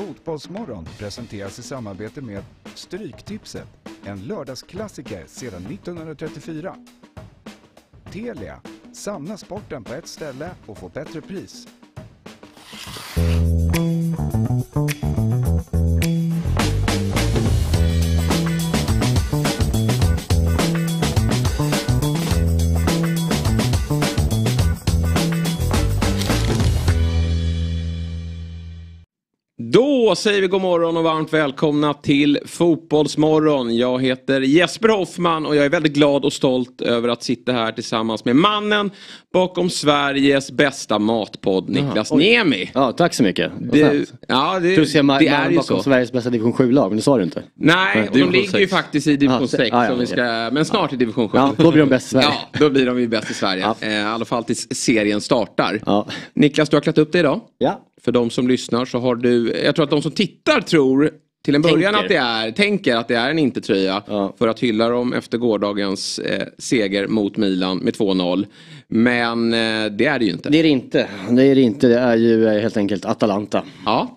Fotbollsmorgon presenteras i samarbete med Stryktipset, en lördagsklassiker sedan 1934. Telia, samla sporten på ett ställe och få bättre pris. Då säger vi god morgon och varmt välkomna till Fotbollsmorgon. Jag heter Jesper Hoffman och jag är väldigt glad och stolt över att sitta här tillsammans med mannen bakom Sveriges bästa matpodd, Niklas Niemi. Ja, tack så mycket. Det, ja, det, Du ser det man är ju bakom så. Sveriges bästa division 7-lag, men det sa du inte. Nej, och de ligger ju faktiskt i division Ja, 6. ja, ja, som vi okej. ska, men snart i division 7. Ja, då blir de bäst i Sverige. Ja, då blir de ju bäst i Sverige. Ja. Eh, I alla fall tills serien startar. Ja. Niklas, du har klätt upp dig idag. Ja. För de som lyssnar så har du, jag tror att de som tittar tror till en början Tänker. att det är, tänker att det är en inte-tröja. Ja. För att hylla dem efter gårdagens eh, seger mot Milan med 2-0. Men eh, det är det ju inte. Det är det inte. Det är det inte. Det är ju eh, helt enkelt Atalanta. Ja,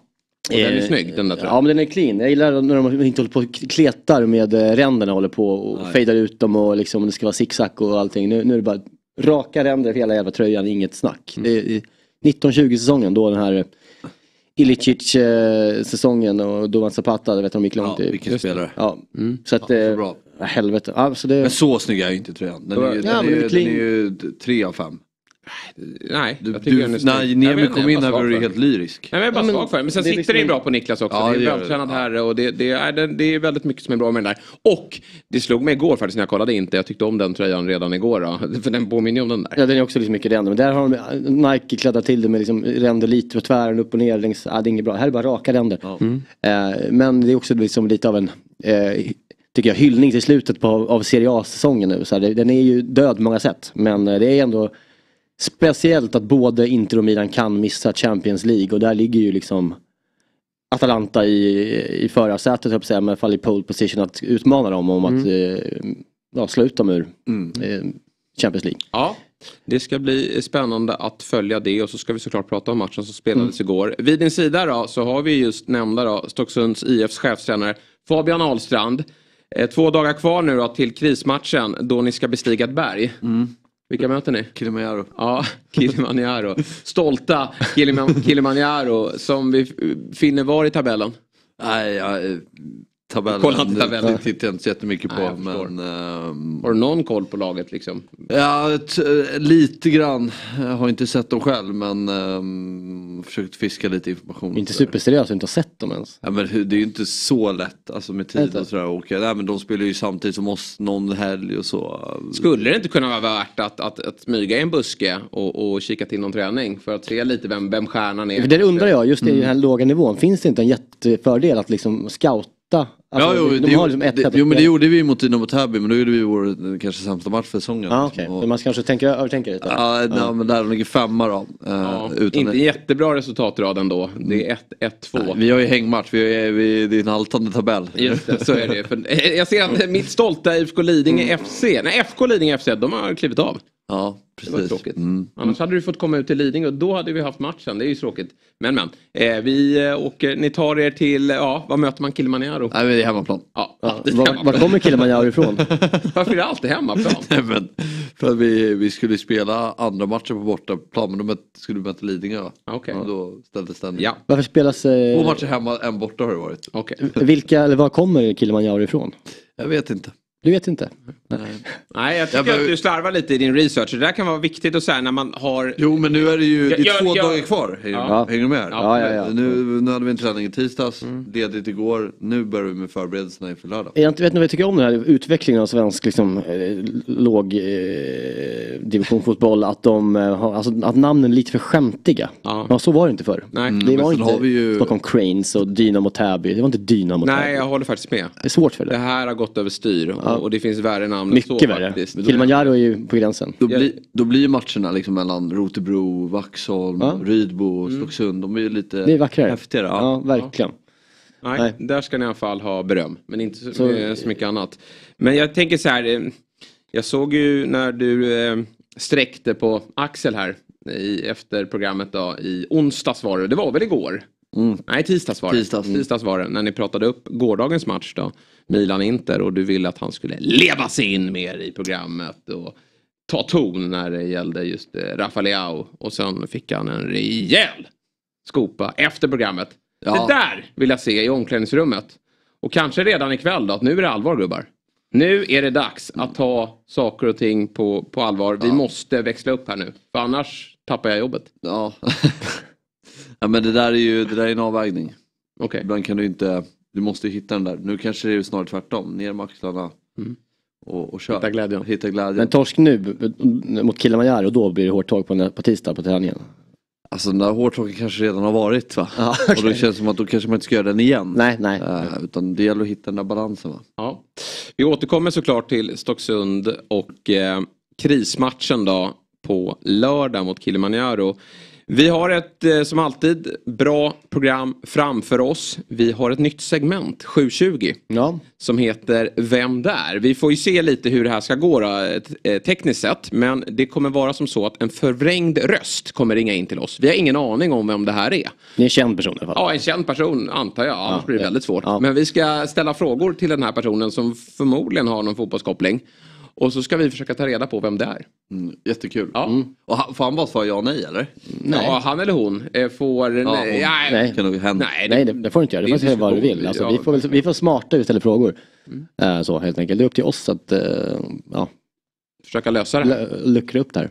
och den är Eh, snygg den där Ja tröjan. men den är clean. Jag gillar när de inte håller på och kletar med eh, ränderna håller på och fejdar ut dem och liksom det ska vara zigzag och allting. Nu, nu är det bara raka ränder för hela jävla tröjan, inget snack. Mm. Det 1920 säsongen då den här Ilicic säsongen och Duvan Zapata, vet de gick långt Ja, i. vilken spelare. Ja, så att... så eh, bra. ja, helvete. Ja, så det, Men så snygg är ju inte tröjan. Den är ju, Ja, är, ju- den är ju tre av fem. Nej, Du, jag tycker du, när Niemi kom in här var du helt lyrisk. Nej, men jag är bara Ja, men svag för den. Men sen det sitter liksom det bra på Niklas också. Ja, det är det en det. vältränad Ja. herre och det, det, är, det, det är väldigt mycket som är bra med den där. Och det slog mig igår faktiskt när jag kollade inte. Jag tyckte om den tröjan redan igår. Då, för den påminner ju om den där. Ja den är också liksom mycket ränder. Men där har de Nike kladdat till det med liksom ränder lite på tvären upp och ner. Längs, ja, det är inget bra. Här är bara raka ränder. Eh, men det är också liksom lite av en eh, tycker jag, hyllning till slutet på, av Serie A-säsongen nu. Så här, det- den är ju död på många sätt. Men eh, det är ändå speciellt att både Inter och Milan kan missa Champions League. Och där ligger ju liksom Atalanta i, i förarsätet, jag säga, men i alla fall i pole position att utmana dem om att eh, ja, slå ut dem ur eh, Champions League. Ja, det ska bli spännande att följa det och så ska vi såklart prata om matchen som spelades igår. Vid din sida då så har vi just nämnda då Stocksunds IFs chefstränare Fabian Ahlstrand. Eh, två dagar kvar nu då till krismatchen då ni ska bestiga ett berg. Vilka möter ni? Kilimanjaro. Ja, Kilimanjaro. Stolta Kiliman- Kilimanjaro som vi finner var i tabellen. Nej, ja, eh, tabellen. Kolla inte tabellen. Det tittar jag inte så jättemycket på. Nej, men, ehm, Har du någon koll på laget liksom? ja, eh, lite grann. Jag har inte sett dem själv men um, försökt fiska lite information. Inte superseriöst, inte har sett dem ens. Ja, men det är ju inte så lätt alltså med tid och sådär. Och, nej, men de spelar ju samtidigt som oss någon helg och så. Skulle det inte kunna vara värt att, att, att smyga i en buske och, och kika till någon träning för att se lite vem, vem stjärnan är? För det undrar jag, just i den här låga nivån, finns det inte en jättefördel att liksom scouta? Alltså, ja, jo, de det, har liksom ett det, jo men det gjorde vi mot Dynamo Täby men då gjorde vi vår eh, kanske sämsta match för säsongen. Ja, liksom. okej. Och- Man kanske tänker, övertänker lite. Ja, nej, men där de ligger femma då. eh, Ja, utan inte jättebra resultatrad ändå. Det är 1-1-2. Vi har ju hängmatch, vi är, vi, det är en haltande tabell. Just det, så är det. För, jag ser att mitt stolta IFK Lidingö FC, nej FK Lidingö FC, de har klivit av. Ja, Det var precis. tråkigt. Mm. Annars hade du fått komma ut till Lidingö och då hade vi haft matchen. Det är ju tråkigt. Men men. Eh, vi eh, åker, ni tar er till, ja, vad möter man Kilimanjaro? Nej, men det är hemmaplan. Ja, Ja, alltid var, hemmaplan. var kommer Kilimanjaro ifrån? Varför är det alltid hemmaplan? Nej, men, för att vi, vi skulle spela andra matchen på bortaplan men då möt, skulle vi möta Lidingö. Okej. Och då ställdes den. Ja, Varför spelas... Två Eh, matcher hemma, en borta har det varit. okej. vilka, eller var kommer Kilimanjaro ifrån? Jag vet inte. Du vet inte? Nej, jag tycker Jag behöver- att du slarvar lite i din research. Det där kan vara viktigt att säga när man har... Jo men nu är det ju det är Jag- två jag- dagar kvar. Hänger, Ja. hänger du med? Ja, ja, ja. Nu, nu hade vi en träning i tisdags, ledigt igår. Nu börjar vi med förberedelserna inför lördag. Jag inte- vet ni vad jag tycker om den här utvecklingen av svensk liksom, eh, låg eh, divisionfotboll? Att, de, eh, har, alltså, att namnen är lite för skämtiga. Ja. Så var det inte förr. Nej. Det men var inte har vi ju- Stockholm Cranes och Dynamo Täby. Det var inte Dynamo Nej, Täby. jag håller faktiskt med. Det är svårt för Det det. här har gått över styr och, och det finns värre namn än Mycket så värre. faktiskt. Kilimanjaro är ju på gränsen. Då, blir då blir matcherna liksom mellan Rotebro, Vaxholm, Ja. Rydbo och Stocksund. De är ju lite Det är vackrare. häftigare. Ja, Ja. verkligen. Nej, Nej. där ska ni i alla fall ha beröm. Men inte så, Så- så mycket annat. Men jag tänker så här. eh, Jag såg ju när du eh, sträckte på Axel här i, efter programmet då, i onsdags var det. Det var väl igår? Mm. Nej, tisdags var det. Tisdags. Mm. tisdags var det. När ni pratade upp gårdagens match då. Milan-Inter och du ville att han skulle leva sig in mer i programmet. Och ta ton när det gällde just eh, Rafael Och sen fick han en rejäl skopa efter programmet. Ja. Det där vill jag se i omklädningsrummet. Och kanske redan ikväll då, att nu är det allvar gubbar. Nu är det dags att ta saker och ting på, på allvar. Vi måste växla upp här nu. För annars tappar jag jobbet. Ja. ja men det där är ju det där är en avvägning. Okej. Ibland kan du inte, du måste hitta den där. Nu kanske det är snarare tvärtom, ner med axlarna. Mm. Och, och kör. Hitta glädjen. Hitta glädjen. Men torsk nu mot Kilimanjaro och då blir det hårt tag på, på tisdag på träningen. Alltså den där hårtorken kanske redan har varit va? Ja, Och då känns det som att då kanske man inte ska göra den igen. Nej, nej. Eh, utan det gäller att hitta den där balansen va? Ja. Vi återkommer såklart till Stocksund och eh, krismatchen då på lördag mot Kilimanjaro. Vi har ett, eh, som alltid, bra program framför oss. Vi har ett nytt segment, 720, Ja, som heter Vem där? Vi får ju se lite hur det här ska gå då, eh, tekniskt sett. Men det kommer vara som så att en förvrängd röst kommer ringa in till oss. Vi har ingen aning om vem det här är. ni är en känd person i alla fall. Ja, en känd person antar jag. Annars Ja, blir det väldigt svårt. Ja. Men vi ska ställa frågor till den här personen som förmodligen har någon fotbollskoppling. Och så ska vi försöka ta reda på vem det är. Mm, jättekul. Ja. Och han, får han bara svara ja nej eller? Nej. Ja, han eller hon eh, får... Ja, nej, hon- nej. Nej. Kan nog hända. nej, Nej, det, det får du inte göra. Du det får säga vad du vill. Alltså, Ja. vi, får väl, vi får smarta ut ställa frågor. Eh, så helt enkelt. Det är upp till oss att eh, ja, Försöka lösa det här. l- luckra upp det här.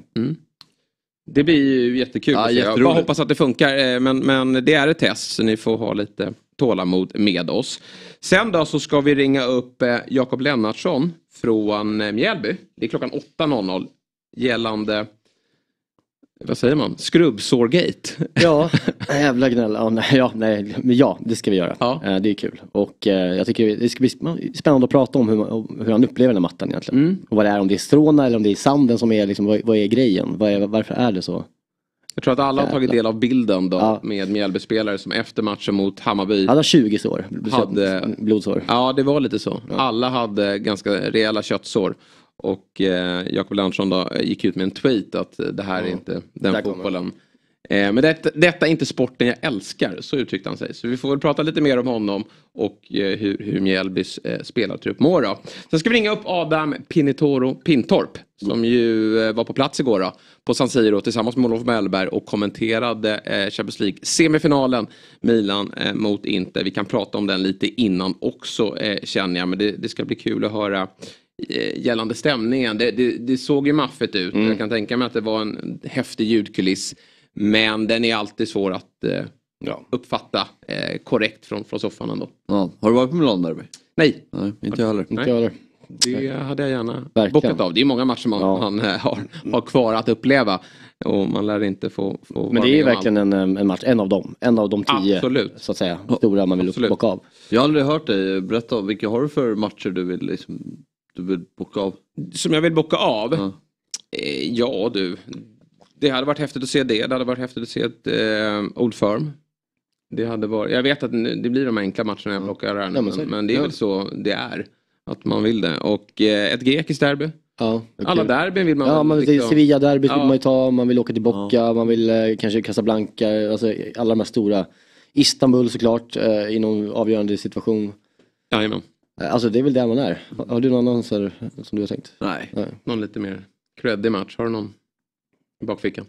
Det blir ju jättekul. Ja. Jag bara hoppas att det funkar. Men, men det är ett test så ni får ha lite tålamod med oss. Sen då så ska vi ringa upp Jakob Lennartsson från eh, Mjällby. Det är klockan 8.00 gällande vad säger man? Skrubbsårgate. Ja, jävla gnäll. Ja, nej, ja, nej, ja, det ska vi göra. Ja. Eh, det är kul. Och eh, jag tycker det ska bli sp- spännande att prata om hur, hur han upplever den här mattan egentligen. Mm. Och vad det är, om det är stråna eller om det är sanden som är liksom, vad, vad är grejen? Är, varför är det så? Jag tror att alla har tagit del av bilden då Ja. med Mjällby-spelare som efter matchen mot Hammarby. Har 20 sår, Hade- blodsår. Ja, det var lite så. Alla hade ganska rejäla köttsår. Och eh, Jakob Lennartsson då eh, gick ut med en tweet att eh, det här är inte den Där kommer fotbollen. Eh, men detta, detta är inte sporten jag älskar, så uttryckte han sig. Så vi får väl prata lite mer om honom och eh, hur, hur Mjällbys eh, spelartrupp mår då. Sen ska vi ringa upp Adam Pinitoro Pintorp som ju eh, var på plats igår då, på San Siro tillsammans med Olof Mellberg och kommenterade eh, Champions League semifinalen Milan eh, mot Inter. Vi kan prata om den lite innan också eh, känner jag men det, det ska bli kul att höra eh, gällande stämningen. Det, det, det såg ju maffigt ut. Jag kan tänka mig att det var en häftig ljudkuliss. Men den är alltid svår att eh, uppfatta eh, korrekt från, från soffan ändå. Ja. Har du varit på Milan-derby? Nej, Nej, inte jag heller. Inte jag heller. det hade jag gärna Verkligen. bockat av. Det är många matcher man, Ja. man eh, har, har kvar att uppleva. Och man lär inte få, få Men det är verkligen en, en match, en av dem. En av de tio Absolut. så att säga, stora man vill Absolut. bocka av. Jag har aldrig hört dig berätta om vilka har du för matcher du vill, liksom, du vill bocka av? Som jag vill bocka av? Ja. Eh, ja du. Det hade varit häftigt att se det. Det hade varit häftigt att se ett eh, Old Firm. Det hade varit, jag vet att det blir de enkla matcherna jag plockar här nu, Ja, men det. men det är Ja. väl så det är. Att man vill det. Och eh, ett grekiskt derby. Ja, Alla derbyn vill man Ja, man vill, liksom- Sevilla-derbyt Ja. vill man ju ta, man vill åka till Bocca, man vill eh, kanske Casablanca, alltså alla de här stora. Istanbul såklart, eh, i någon avgörande situation. Jajamän. Eh, Alltså det är väl där man är. Har, du någon annan som du har tänkt? Nej. Någon lite mer creddig match. Har du någon bakfickan?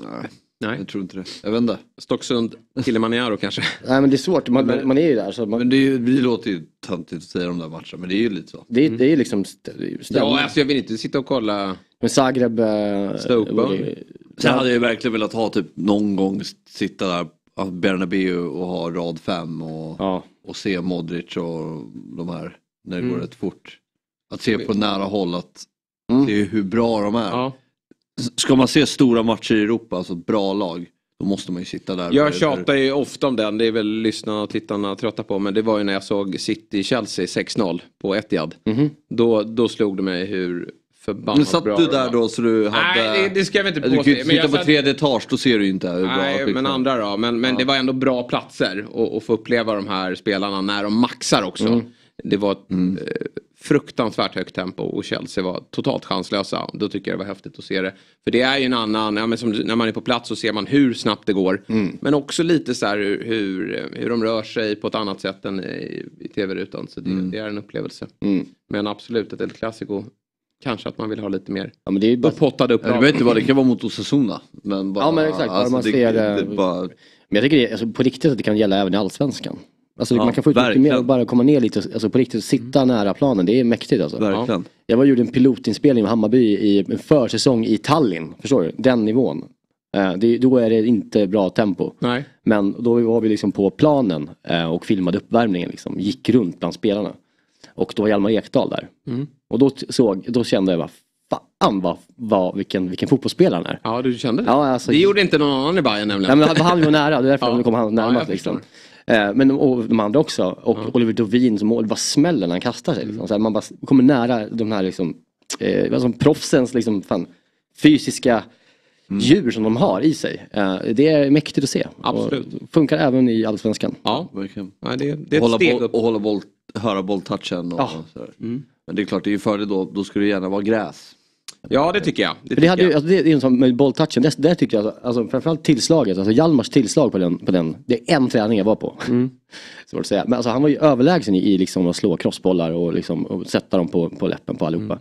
Nej, Nej. jag tror inte det. Jag vet inte. Stocksund, Kilimanjaro kanske? Nej men det är svårt, man, Men- man är ju där. Så man, Men det, är ju, det låter ju töntigt att säga de där matcherna men det är ju lite så. det, det är ju liksom st- stämning. Ja, alltså jag vill inte sitta och kolla. Men Zagreb... Eh, Stoke Sen hade jag ju verkligen velat ha typ någon gång sitta där på Bernabéu och ha rad fem och, Ja, och se Modric och de här när det Mm. går rätt fort. Att se på nära håll att Mm. se hur bra de är. Ja. Ska man se stora matcher i Europa, alltså bra lag, då måste man ju sitta där. Jag tjatar ju ofta om den, det är väl lyssnarna och tittarna trötta på. Men det var ju när jag såg City-Chelsea 6-0 på Etihad. Mhm. Då, då slog det mig hur förbannat Men satt bra du där då så du hade... Nej, det, det ska jag väl inte du påstå. kan ju inte sitta på satt- tredje etage, då ser du ju inte hur bra Nej, men andra då. Men, men det var ändå bra platser och, och få uppleva de här spelarna när de maxar också. Mm. Det var ett eh, fruktansvärt högt tempo och Chelsea var totalt chanslösa. Då tycker jag det var häftigt att se det. För det är ju en annan, ja, men som, när man är på plats så ser man hur snabbt det går. Mm. Men också lite så här hur, hur, hur de rör sig på ett annat sätt än i, i tv-rutan. Så det, Mm. det är en upplevelse. Mm. Men absolut ett El Clasico. Kanske att man vill ha lite mer Ja, men det är bara... upphottad Jag upplag. vet inte vad det kan vara mot Osasuna. Men bara, Ja, men exakt, bara man ser, det, det bara, Men jag tycker det, alltså, på riktigt att det kan gälla även i Allsvenskan. Alltså, Ja, man kan få ut mycket verkligen. mer och bara komma ner lite, alltså, på riktigt sitta nära planen. Det är mäktigt alltså. verkligen. Jag var gjorde en pilotinspelning med Hammarby i en försäsong i Tallinn. Förstår du? Den nivån. Eh, det, då är det inte bra tempo. Nej. Men då var vi liksom på planen eh, och filmade uppvärmningen. Liksom. Gick runt bland spelarna. Och då var Hjalmar Ekdal där. Mm. Och då, såg, då kände jag bara, fan vad, vad, vilken, vilken fotbollsspelare han är. Ja, du kände det? Ja, alltså, Det gjorde inte någon annan i Bayern Nej, nämligen. men han- var nära, det är därför Ja. han kom han Ja, närmast. jag liksom. Eh, Men och de andra också. Och Oliver Dovin som mål, bara smäller när han kastar sig. Liksom. Så här, man bara kommer nära de här liksom, eh, som proffsens liksom, fan, fysiska djur som de har i sig. Eh, det är mäktigt att se. Absolut. Och funkar även i Allsvenskan. Ja, verkligen. ja det, det är ett hålla steg boll, upp. och hålla boll, höra bolltouchen och, Ja. och. Mm. Men det är klart, det är ju fördel då, då ska det gärna vara gräs. Ja, det tycker jag. Det det, hade, ju- jag. alltså det, är en sån med bolltouchen, det, det tycker jag, alltså, framförallt tillslaget, alltså Hjalmars tillslag på den, på den, det är en träning jag var på. Svårt att säga. Men alltså, han var ju överlägsen i, i liksom att slå crossbollar och, liksom, och sätta dem på, på läppen på allihopa.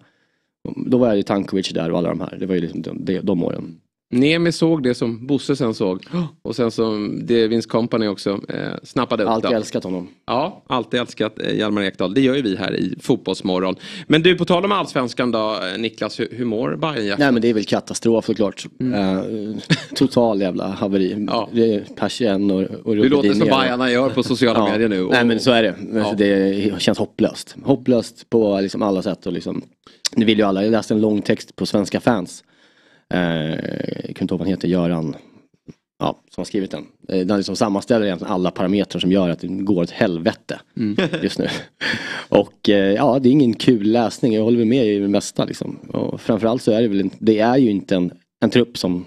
Då var jag ju Tankovic där och alla de här, det var ju liksom de, de, de åren. Nemi såg det som Bosse sen såg. Och sen som det Vince Company också eh, snappade upp. Alltid då. älskat honom. Ja, alltid älskat eh, Hjalmar Ekdal. Det gör ju vi här i Fotbollsmorgon. Men du, på tal om allsvenskan då, eh, Niklas, hur, hur mår Bayern Nej men det är väl katastrof såklart. Eh, total jävla haveri. Mm. Ja. Persien och, och Du låter som. Bajarna gör på sociala medier nu. Och, Nej men så är det. Ja. det känns hopplöst. Hopplöst på liksom alla sätt. Och liksom, det vill ju alla. Jag läste en lång text på Svenska fans. Eh, jag kommer inte ihåg vad han heter, Göran. Ja, som har skrivit den. Eh, Den liksom sammanställer egentligen alla parametrar som gör att det går åt helvete Mm. just nu. Och eh, ja, det är ingen kul läsning. Jag håller med i det mesta liksom. Och framförallt så är det väl inte, det är ju inte en, en trupp som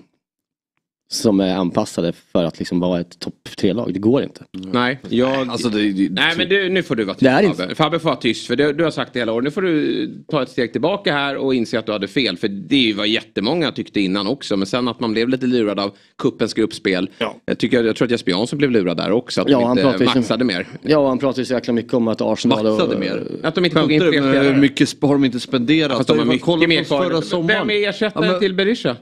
som är anpassade för att liksom vara ett topp tre-lag. Det går inte. Nej, jag... Alltså det, det, Nej men du, nu får du vara tyst Det Fabbe. Fabbe får vara tyst för du, du har sagt det hela året. Nu får du ta ett steg tillbaka här och inse att du hade fel. För det är ju vad jättemånga tyckte innan också. Men sen att man blev lite lurad av kuppens gruppspel. Ja. Jag, tycker, jag tror att Jesper Jansson blev lurad där också. Att Ja, de han inte som- maxade mer. Ja, han pratar ju så jäkla mycket om att Arsenal... Maxade och, mer. Att de inte tog in fler hur mycket sp- har de inte spenderat? Fast de har mycket mer från förra kvar. sommaren. Vem är ersättaren Ja, men- till Berisha?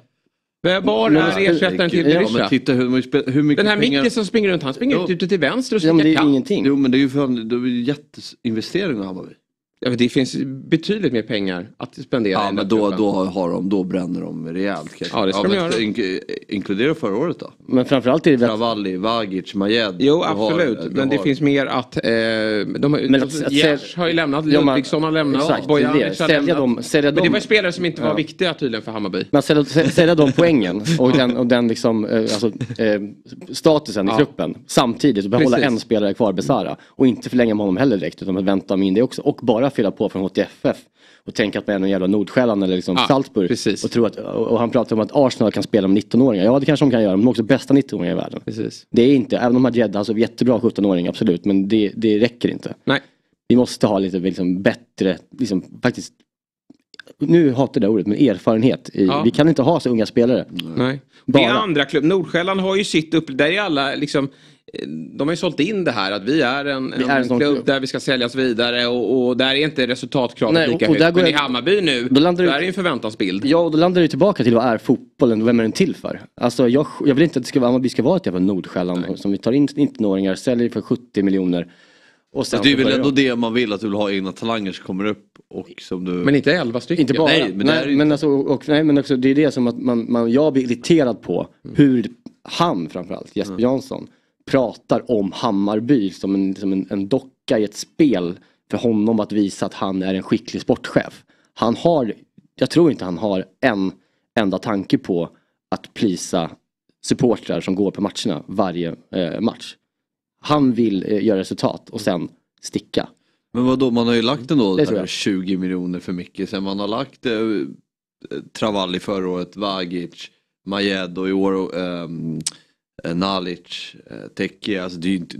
Var Men- är ersättaren till Ja, Berisha? men titta hur, hur- mycket Den här pengar... Micke som springer runt, han springer Jo. ut ute till vänster och Ja, men det är kant. ingenting. Jo men det är ju för det är jätteinvestering av Hammarby. Ja, men det finns betydligt mer pengar att spendera. Ja men då, truppen. då, har de, då bränner de rejält kanske. Ja, det ska de men göra. ink- inkludera förra året då? Men framförallt är det väl... Travalli, Vagic, Majed. Jo Du har- absolut, du men det har- finns mer att... Eh, de, har- Men att- alltså, att Gers har ju lämnat, Ja, Ludvigsson har lämnat, Exakt, Bojanic har lämnat. dem- sälja men det var ju spelare som inte var Ja. viktiga tydligen för Hammarby. Men sälja, sä- sälja de poängen och den, och den liksom, eh, alltså, eh, statusen Ja. i truppen samtidigt och behålla Precis. en spelare kvar, Besara. Och inte förlänga med honom heller direkt utan att vänta med in det också. Och bara fylla på från HTFF. Och tänka att man är någon jävla Nordsjälland eller liksom Ja, Salzburg. precis. Och, tro att, och, han pratar om att Arsenal kan spela med 19-åringar. Ja det kanske de kan göra, men de är också bästa 19-åringar i världen. Precis. Det är inte, även om Majed, alltså jättebra 17-åring absolut, men det, det räcker inte. Nej. Vi måste ha lite liksom, bättre, liksom, faktiskt, nu hatar jag det ordet, men erfarenhet. I, Ja. Vi kan inte ha så unga spelare. Nej. Det är Bara. andra klubb. Nordsjälland har ju sitt upp... Där är alla liksom... eh, De har ju sålt in det här att vi är en, Vi en, är en klubb klubb. där vi ska säljas vidare och, och där är inte resultatkravet Nej, lika och- och där högt. går Men i jag- Hammarby nu, Då landar där du- är ju en förväntansbild. Ja, och då landar det tillbaka till vad är fotbollen och vem är den till för? Alltså jag, jag vill inte att det ska vara, vi ska vara ett jävla Nordsjälland som vi tar in 19-åringar, säljer för 70 miljoner. Och sen Alltså, det är väl ändå de. det man vill, att du vill ha egna talanger som kommer upp och som du... Men inte elva stycken. Inte bara, Nej, nej, men det är men, alltså, och, nej, men också, det är det som att man, man, jag blir irriterad på hur han framförallt, Jesper Jansson, pratar om Hammarby som, en, som en, en docka i ett spel för honom att visa att han är en skicklig sportchef. Han har, jag tror inte han har en enda tanke på att plisa supportrar som går på matcherna varje eh, match. Han vill eh, göra resultat och sen sticka. Men vadå, man har ju lagt ändå Det där jag. 20 miljoner för mycket. Sen man har lagt eh, Travalli förra året, Vagic, Majed och i år ehm, eh, Nalic, eh, Teke. Alltså det är ju inte-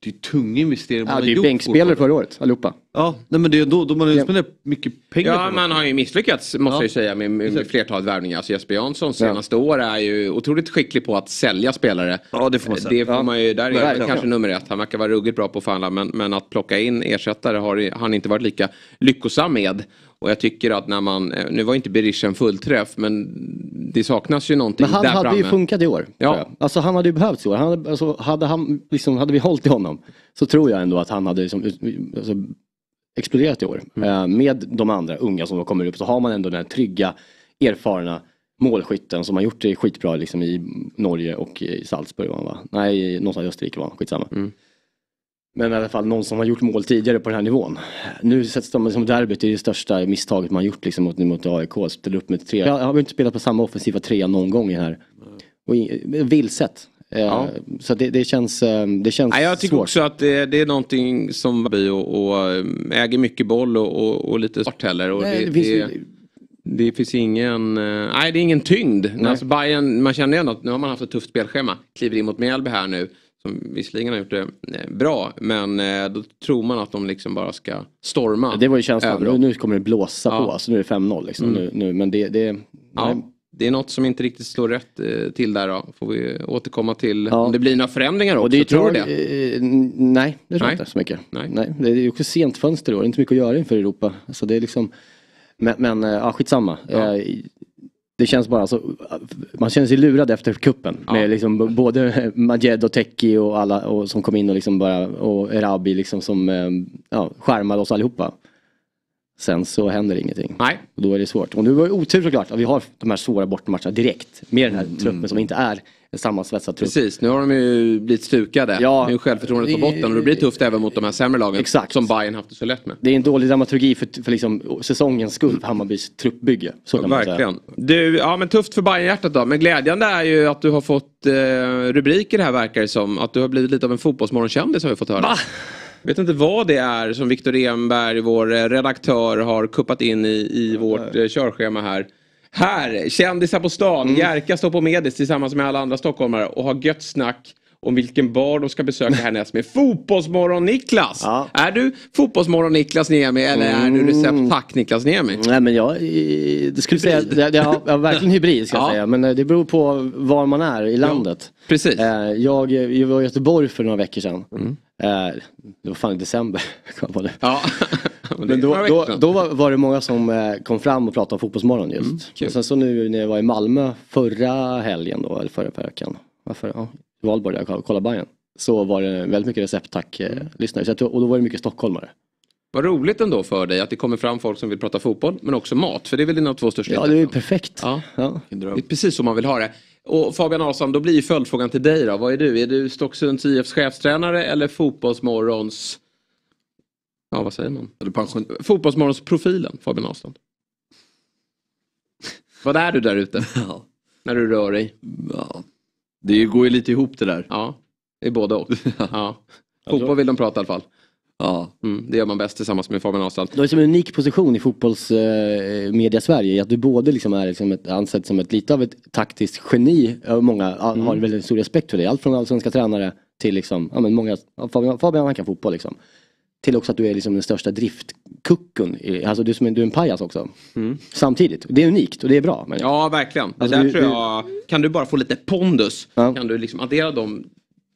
det är ju tunga investeringar man Ja, har det är gjort bänkspelare förra året, allihopa. Ja, nej men det är då, då man har Ja. spenderat mycket pengar Ja, man har ju misslyckats måste Ja. jag ju säga med, med, med flertalet värvningar. Alltså Jesper Jansson senaste år är ju otroligt skicklig på att sälja spelare. Ja, det får man säga. Det får Ja. man ju, där är han Verkligen. kanske nummer ett. Han verkar vara ruggigt bra på att förhandla men, men att plocka in ersättare har han inte varit lika lyckosam med. Och jag tycker att när man, eh, nu var inte Berisha en fullträff men det saknas ju någonting Men han där hade framme. ju funkat i år. Ja. Alltså han hade ju behövts i år. Han hade, alltså, hade, han, liksom, hade vi hållit i honom så tror jag ändå att han hade liksom, alltså, exploderat i år. Mm. Eh, med de andra unga som kommer upp så har man ändå den här trygga, erfarna målskytten som har gjort det skitbra liksom, i Norge och i Salzburg va? Nej, någonstans i Österrike var han, skitsamma. Mm. Men i alla fall någon som har gjort mål tidigare på den här nivån. Nu sätts de som derbyt är det största misstaget man gjort liksom mot, mot AIK. Ställer upp med tre. Jag har inte spelat på samma offensiva trea någon gång i den här. Och i- vilset. Eh, Ja. Så det, det känns, eh, det känns Nej, jag tycker svårt. också att det, det är någonting som vi och, och eh, äger mycket boll och, och, och lite sport heller. Och Nej, det, det finns det, det finns ingen, eh, nej det är ingen tyngd. Nej. Alltså Bayern, man känner ju ändå att nu har man haft ett tufft spelschema. Kliver in mot Mjällby här nu. Som visserligen har gjort det eh, bra. Men eh, då tror man att de liksom bara ska storma. Det var ju känslan, nu, nu kommer det blåsa Ja. på. Alltså, nu är det 5-0 liksom. Mm. Nu, nu, men det, det nej. Ja, det är något som inte riktigt slår rätt eh, till där då. Får vi återkomma till Ja. om det blir några förändringar också. Och det är tror du det? eh, Nej, det tror Nej. jag inte så mycket. Nej. Det är ju också sent fönster då, det är inte mycket att göra inför Europa. Alltså det är liksom, men, men ja, skitsamma. Ja. Det känns bara så, man känner sig lurad efter kuppen Ja. Med liksom både Majed och Teki och alla och, som kom in och liksom bara, och Erabi liksom som eh, ja, skärmade oss allihopa. Sen så händer ingenting. Nej. Och då är det svårt. Och nu var det otur såklart att vi har de här svåra bortamatcherna direkt. Med den här truppen som inte är en sammansvetsad trupp. Precis, nu har de ju blivit stukade. Ja. nu är självförtroendet på botten och det blir tufft även mot de här sämre lagen. Exakt. Som Bayern haft det så lätt med. Det är en dålig dramaturgi för, för liksom, säsongens skull för Hammarbys truppbygge. Så kan man säga. Verkligen. Du, ja men tufft för Bayern-hjärtat då. Men glädjande är ju att du har fått eh, rubriker här verkar det som. Att du har blivit lite av en fotbollsmorgonkändis har vi fått höra. Va? Vet inte vad det är som Viktor Enberg, vår eh, redaktör, har kuppat in i, i vårt eh, körschema här. Här, kändisar på stan. Mm. Jerka står på Medis tillsammans med alla andra stockholmare och har gött snack om vilken bar de ska besöka härnäst med Fotbollsmorgon-Niklas. Ja. Är du Fotbollsmorgon-Niklas Niemi eller är du Recept Tack-Niklas Niemi? Nej men jag, eh, det skulle säga, det, det har, ja, verkligen hybrid ska jag Ja. säga. Men eh, det beror på var man är i landet. Precis. Eh, Jag, jag var i Göteborg för några veckor sedan. Mm. Det var fan i december. jag. Ja. Men då, då, då var, det många som eh, kom fram och pratade om Fotbollsmorgon just. Mm, och sen så nu när jag var i Malmö förra helgen då, eller förra veckan. Varför? Ja, Valborg, jag kollade Bajen. Så var det väldigt mycket recept tack eh, Mm. och då var det mycket stockholmare. Vad roligt ändå för dig att det kommer fram folk som vill prata fotboll men också mat. För det är väl dina två största Ja det är ju perfekt. Ja. Ja. Det är precis så man vill ha det. Och Fabian Ahlsson, då blir ju följdfrågan till dig då. Vad är du? Är du Stocksunds IFs chefstränare eller Fotbollsmorgons... Ja, vad säger man? Pension... Fotbollsmorgons profilen, Fabian Ahlsson. Vad är du där ute? Ja. När du rör dig? ja. Det går ju lite ihop det där. Ja, det är både och. Ja. Fotboll vill de prata i alla fall. Ja. Mm, det gör man bäst tillsammans med Fabian Ahlstrand. Du har liksom en unik position i fotbollsmedia eh, Sverige. Att du både liksom är liksom ett, ansedd som ett, lite av ett taktiskt geni. Många Mm. har väldigt stor respekt för det. Allt från allsvenska tränare till liksom, ja, men många, Fabian, Fabian han kan fotboll liksom. Till också att du är liksom den största driftkuckun. i- Alltså du, är som en- du är en pajas också. Samtidigt. Det är unikt och det är bra. Men Mm. Ja, verkligen. Det Alltså, där du- tror jag, kan du bara få lite pondus, Ja. kan du liksom addera de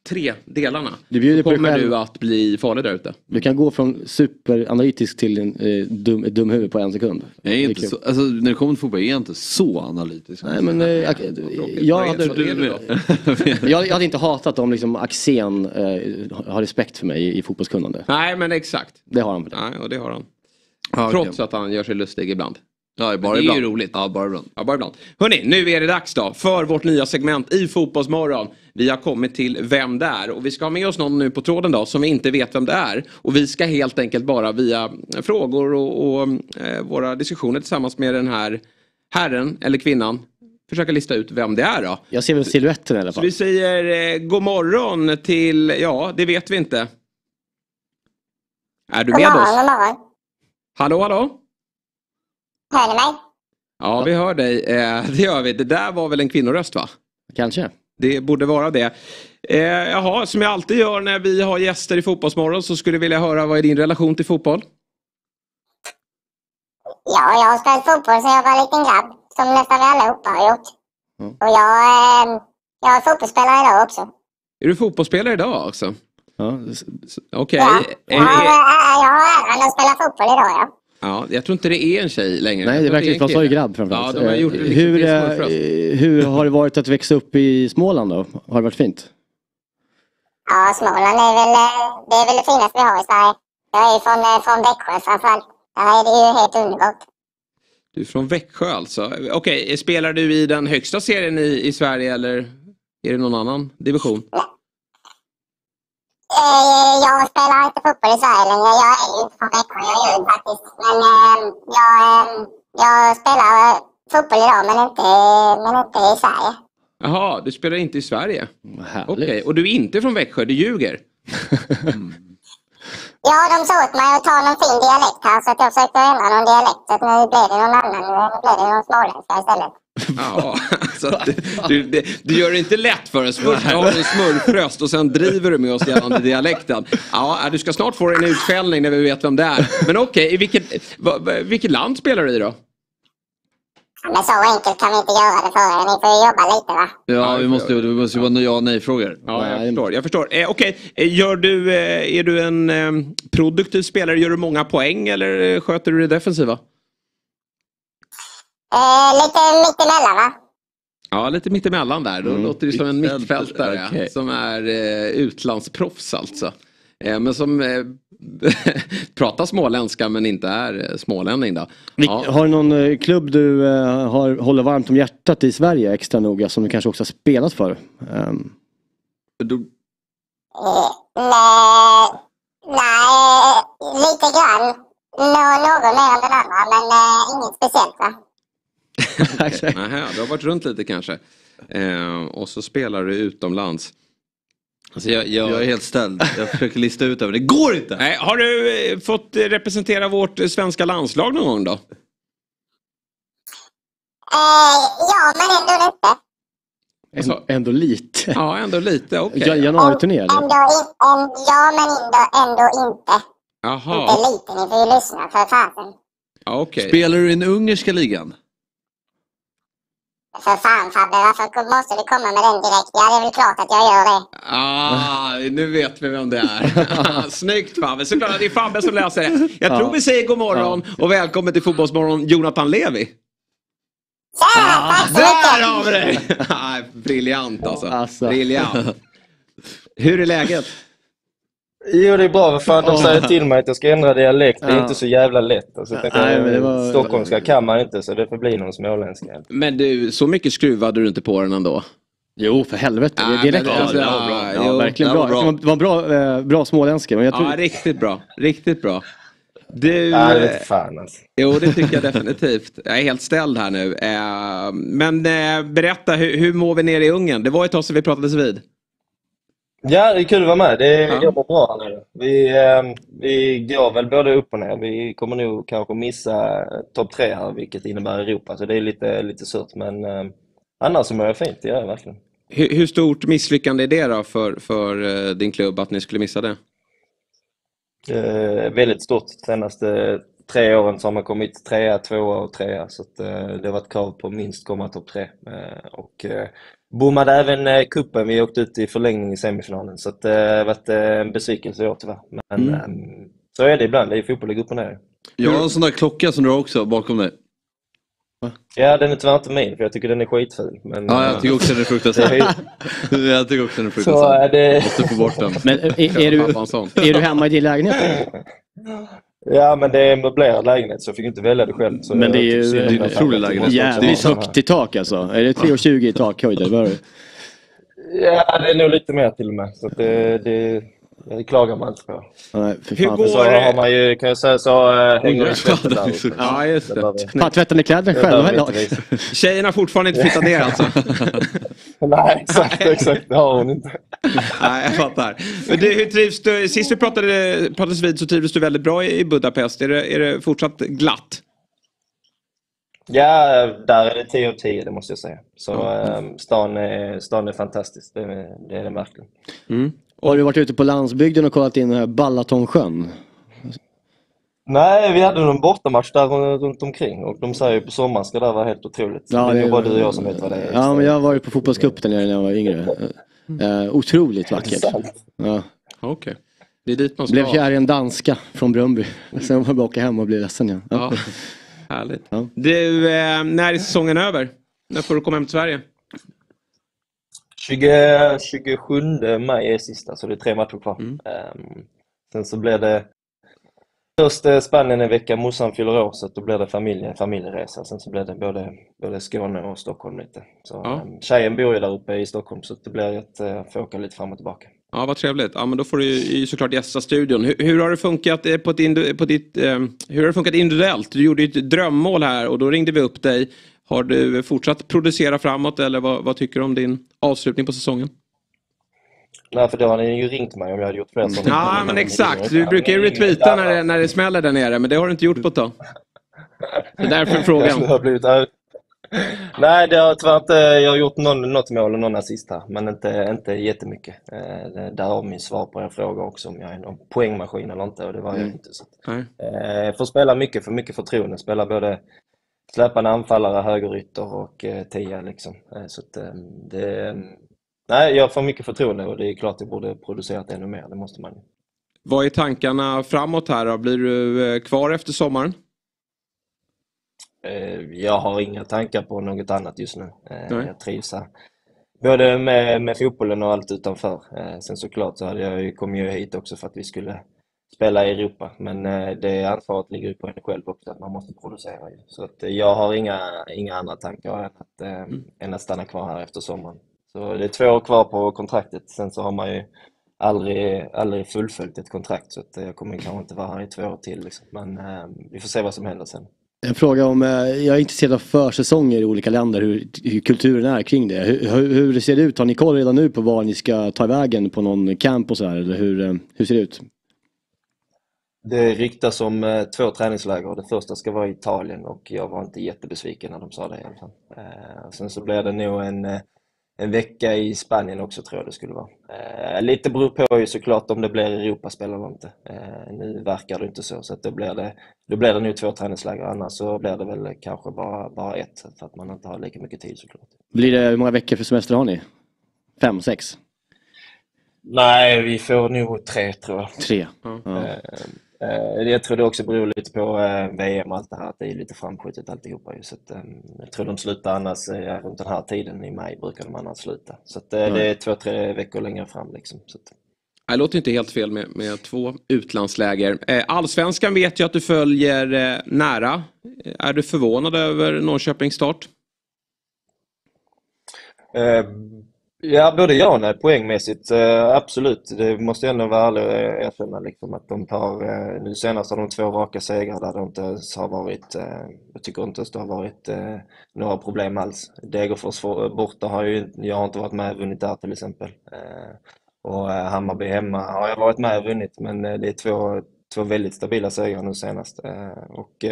tre delarna. Du kommer du att bli farlig där ute. Du kan gå från superanalytisk till en eh, dum, ett dum huvud på en sekund. Jag är inte så, alltså, när det kommer till fotboll är jag inte så analytisk. Nej men eh, jag, hade, jag, jag hade inte hatat om liksom Axén eh, har respekt för mig i, i fotbollskunnande. Nej, men exakt. Det har han. Nej, och det har han. Ja, Trots okej. att han gör sig lustig ibland. Ja, bara det är ju roligt. Ja, bara ibland. Ja, bara ibland. Hörni, nu är det dags då för vårt nya segment i Fotbollsmorgon. Vi har kommit till Vem där? Och vi ska ha med oss någon nu på tråden då som vi inte vet vem det är. Och vi ska helt enkelt bara via frågor och, och eh, våra diskussioner tillsammans med den här herren eller kvinnan försöka lista ut vem det är då. Jag ser väl siluetten i alla Så fall. vi säger eh, god morgon till, ja det vet vi inte. Är du med oss? Hallå hallå? Hör ni mig? Ja vi hör dig, eh, det gör vi. Det där var väl en kvinnoröst va? Kanske. Det borde vara det. Eh, jaha, som jag alltid gör när vi har gäster i Fotbollsmorgon så skulle jag vilja höra vad är din relation till fotboll? Ja, jag har spelat fotboll sedan jag var en liten grabb. Som nästan vi allihopa har gjort. Mm. Och jag, eh, jag är fotbollsspelare idag också. Är du fotbollsspelare idag också? Ja. Okej. Ja, Är- jag, har, är- jag har äran att spela fotboll idag, ja. Ja, jag tror inte det är en tjej längre. Nej, det verkar är en vara så kille. grabb framförallt. Ja, de har gjort det Eh, liksom hur, eh, hur har det varit att växa upp i Småland då? Har det varit fint? Ja, Småland är väl, eh, det är väl det finaste vi har i Sverige. Jag är ju från, från Växjö framförallt. Där är det ju helt underbart. Du är från Växjö alltså. Okej, spelar du i den högsta serien i, i Sverige eller är det någon annan division? Eh, jag spelar inte fotboll i Sverige längre. Jag är ju inte från Växjö, jag är ju faktiskt. Men eh, jag, eh, jag spelar fotboll idag, men inte, men inte i Sverige. Jaha, du spelar inte i Sverige? Okej, härligt. och du är inte från Växjö, du ljuger? Ja, de sa åt mig att ta någon fin dialekt här, så att jag försökte ändra någon dialekt. Så att nu blev det någon annan. Nu blev det någon småländska istället. Ja, alltså, du, du, det- du gör det inte lätt för oss. Först har du en smurfröst och sen driver du med oss gällande dialekten. Ja, du ska snart få en utskällning när vi vet vem det är. Men okej, i vilket, vilket land spelar du i då? Men så enkelt kan vi inte göra det för er. Ni får ju jobba lite va. Ja, vi måste, det måste ju vara ja och nej-frågor. Ja, jag förstår. Jag förstår. Eh, Okej, eh, gör du, eh, är du en eh, produktiv spelare? Gör du många poäng eller eh, sköter du det defensiva? Eh, lite mittemellan va. Ja, lite mittemellan där. Då låter det som en Mittfält- mittfältare okej. som är eh, utlandsproffs alltså. Eh, men som eh, pratar småländska men inte är eh, smålänning då. Ja. Har du någon eh, klubb du eh, har, håller varmt om hjärtat i Sverige extra noga som du kanske också har spelat för? Då, Eh, nej, nej, lite grann. Nå, någon mer än den andra, men inget speciellt va. Nähä, du har varit runt lite kanske. Eh, och så spelar du utomlands. Alltså jag, jag... jag är helt ställd. Jag försöker lista ut det, men det går inte! Nej, har du eh, fått representera vårt eh, svenska landslag någon gång då? Eh, ja, men ändå lite. Alltså- Ändå lite. Ja, ändå lite. Okej. Ja, Januariturné eller? Ändå, ja, men ändå, ändå inte. Jaha, Inte lite, ni får ju lyssna för fasen. ja, okej. Spelar du i den ungerska ligan? För fan Fabbe, varför måste du komma med den direkt? Ja, det är väl klart att jag gör det. Ah, nu vet vi vem det är. Snyggt Fabbe, såklart att det är Fabbe som läser det. Jag tror vi säger god morgon och välkommen till Fotbollsmorgon Jonathan Levi. Tja, tack så Där har vi dig! Ah, Briljant alltså. Alltså. Briljant. Hur är läget? Jo det är bra, vad fan de säger till mig att jag ska ändra dialekt. Det är Ja. inte så jävla lätt. Alltså, jag Nej, men det var- Stockholmska kan man inte så det får bli någon småländska. Men du, så mycket skruvade du inte på den ändå? Jo, för helvete. Det, Nej, det det- alltså. det var bra. Ja, Jo, verkligen det bra. var bra. Det var, det bra, eh, bra småländska. Men jag tror... Ja, riktigt bra. Riktigt bra. Du, Nej, det eh, vet fan alltså. jo det tycker jag definitivt. Jag är helt ställd här nu. Eh, men eh, berätta, hur, hur mår vi nere i Ungern? Det var ett tag sedan vi pratades vid. Ja, det är kul att vara med. Det Ja. jobbar bra här nere. Vi, eh, vi går väl både upp och ner. Vi kommer nog kanske missa topp tre här, vilket innebär Europa. Så det är lite, lite surt. Men eh, annars så mår jag fint, det gör jag verkligen. Hur, hur stort misslyckande är det då för, för eh, din klubb att ni skulle missa det? Eh, väldigt stort. De senaste tre åren så har man kommit trea, tvåa och trea. Så att, eh, det har varit krav på minst komma topp tre. Eh, och eh, bommade även eh, kuppen. Vi åkte ut i förlängning i semifinalen. Så att, eh, det har varit eh, en besvikelse i år tyvärr. Men Mm. eh, så är det ibland. Det är fotboll, det går upp och ner. Jag har en sån där klocka som du har också bakom dig. Ja, den är tyvärr inte min för jag tycker den är skitful. Men, Ja, jag tycker också den är fruktansvärd. jag tycker också den är så fruktansvärd. är det... Måste få bort den. Men är, är, du, är du hemma i din lägenhet? Ja, men det är en möblerad lägenhet så jag fick inte välja det själv. Så Men det är ju- det är en otrolig lägenhet. Det Jävligt högt i tak alltså. Är det 3,20 i takhöjd det? Ja, det är nog lite mer till och med. Så att det, det, det klagar man inte på. Nej, för Hur fan. går- Så har man ju, kan jag säga, så äh, hänger det tvätten där. Ja, just det. Fan, tvättar ni kläderna det själva idag? Tjejerna har fortfarande inte flyttat ner alltså? Nej, exakt, exakt. Det har hon inte. Nej, jag fattar. Men du, hur trivs du? Sist vi pratade, pratades vid så trivdes du väldigt bra i Budapest. Är det, är det fortsatt glatt? Ja, där är det 10 av 10, det måste jag säga. Så äh, stan, är, stan är fantastisk, det, är- det verkligen. Har du varit ute på landsbygden och kollat in den här Balatonsjön? Nej, vi hade någon bortamatch där runt omkring och de säger ju på sommaren ska det vara helt otroligt. Ja, det är nog bara du och jag som vet vad det är. Ja, men jag har varit på fotbollscup där nere när jag var yngre. Uh, otroligt vackert. Ja. Okej. Okay. Det är dit man ska. Blev kär i en danska från Brumby. Sen var jag bara åka hem och bli ledsen igen. Ja. ja. Härligt. Ja. Du, eh, när är säsongen över? När får du komma hem till Sverige? 20, 27 maj är sista, så det är tre matcher kvar. Mm. Um, sen så blir det Först Spanien en vecka, morsan fyller år så då blir det familje, familjeresa. Sen så blir det både, både Skåne och Stockholm lite. Så, ja. um, tjejen bor ju där uppe i Stockholm så det blir att uh, få åka lite fram och tillbaka. Ja, vad trevligt. Ja, men då får du ju såklart gästa studion. Hur, hur har det funkat eh, på, ett, på ditt, eh, hur har det funkat individuellt? Du gjorde ju ett drömmål här och då ringde vi upp dig. Har du fortsatt producera framåt eller vad, vad tycker du om din avslutning på säsongen? Nej, för då hade ni ju ringt mig om jag hade gjort fler sådana. Ja, men exakt. Du brukar ju retweeta när det, när det smäller där nere, men det har du inte gjort på ett tag. Det är därför frågan. Nej, det har tyvärr inte, jag har gjort någon, något mål och någon assist här, men inte, inte jättemycket. Eh, där har min svar på en fråga också om jag är någon poängmaskin eller inte och det var jag mm. inte. Så. Eh, får spela mycket för mycket förtroende, spela både släpande anfallare, högerytter och eh, tia liksom. Eh, så att, det, nej, jag får mycket förtroende och det är klart jag borde producerat ännu mer, det måste man. Vad är tankarna framåt här då? Blir du eh, kvar efter sommaren? Eh, jag har inga tankar på något annat just nu. Eh, Nej. Jag trivs här. Både med, med fotbollen och allt utanför. Sen såklart så hade jag, kom jag hit också för att vi skulle spela i Europa. Men det ansvaret ligger ju på en själv också, att man måste producera. Så att jag har inga, inga andra tankar än att, mm. än att stanna kvar här efter sommaren. Så det är två år kvar på kontraktet. Sen så har man ju aldrig, aldrig fullföljt ett kontrakt så att jag kommer kanske inte vara här i två år till. Liksom. Men eh, vi får se vad som händer sen. En fråga om, eh, jag är intresserad av försäsonger i olika länder, hur, hur kulturen är kring det. Hur, hur, ser det ut? Har ni koll redan nu på var ni ska ta vägen på någon camp och så här, eller hur, eh, hur ser det ut? Det ryktas om eh, två träningsläger. Det första ska vara i Italien och jag var inte jättebesviken när de sa det i alla fall. sen så blir det nog en en vecka i Spanien också tror jag det skulle vara. Eh, lite beror på ju såklart om det blir Europaspel eller inte. Eh, nu verkar det inte så, så att då, blir det, då blir det nog två träningsläger. Annars så blir det väl kanske bara, bara ett, för att man inte har lika mycket tid såklart. Blir det, hur många veckor för semester har ni? Fem, sex? Nej, vi får nog tre tror jag. Tre? Eh, Eh, jag tror det också beror lite på eh, VM och allt det här, att det är lite framskjutet alltihopa. Så att, eh, jag tror de slutar annars runt den här tiden, i maj brukar de annars sluta. Så att, det är två, tre veckor längre fram. Liksom. Så att... Det låter inte helt fel med, med två utlandsläger. Allsvenskan vet jag att du följer nära. Är du förvånad över Norrköpings start? Ja, både ja och nej poängmässigt. Eh, absolut, det måste jag ändå vara ärlig och erkänna liksom, att de tar, eh, nu senast har de två raka segrar där det inte ens har varit, eh, jag tycker inte ens det har varit eh, några problem alls. Degerfors eh, borta har ju, jag har inte varit med och vunnit där till exempel. Eh, och eh, Hammarby hemma har jag varit med och vunnit men eh, det är två, två väldigt stabila segrar nu senast. och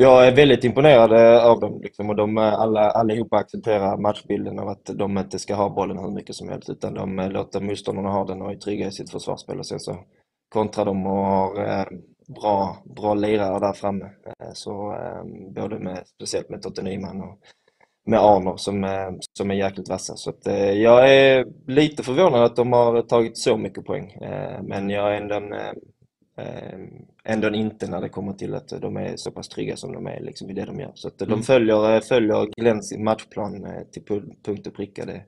jag är väldigt imponerad eh, av dem liksom, och de eh, alla, allihopa accepterar matchbilden av att de inte ska ha bollen hur mycket som helst utan de eh, låter motståndarna ha den och är trygga i sitt försvarsspel och sen så kontrar de och har bra, bra lirare där framme. Så, ehm, både med, speciellt med Totte Nyman och med Arnor som, som är jäkligt vassa. Så att, jag är lite förvånad att de har tagit så mycket poäng men jag är ändå en, ändå inte när det kommer till att de är så pass trygga som de är liksom, i det de gör. Så att de mm. följer, eh, följer Glenns matchplan eh, till punkt och pricka. Det,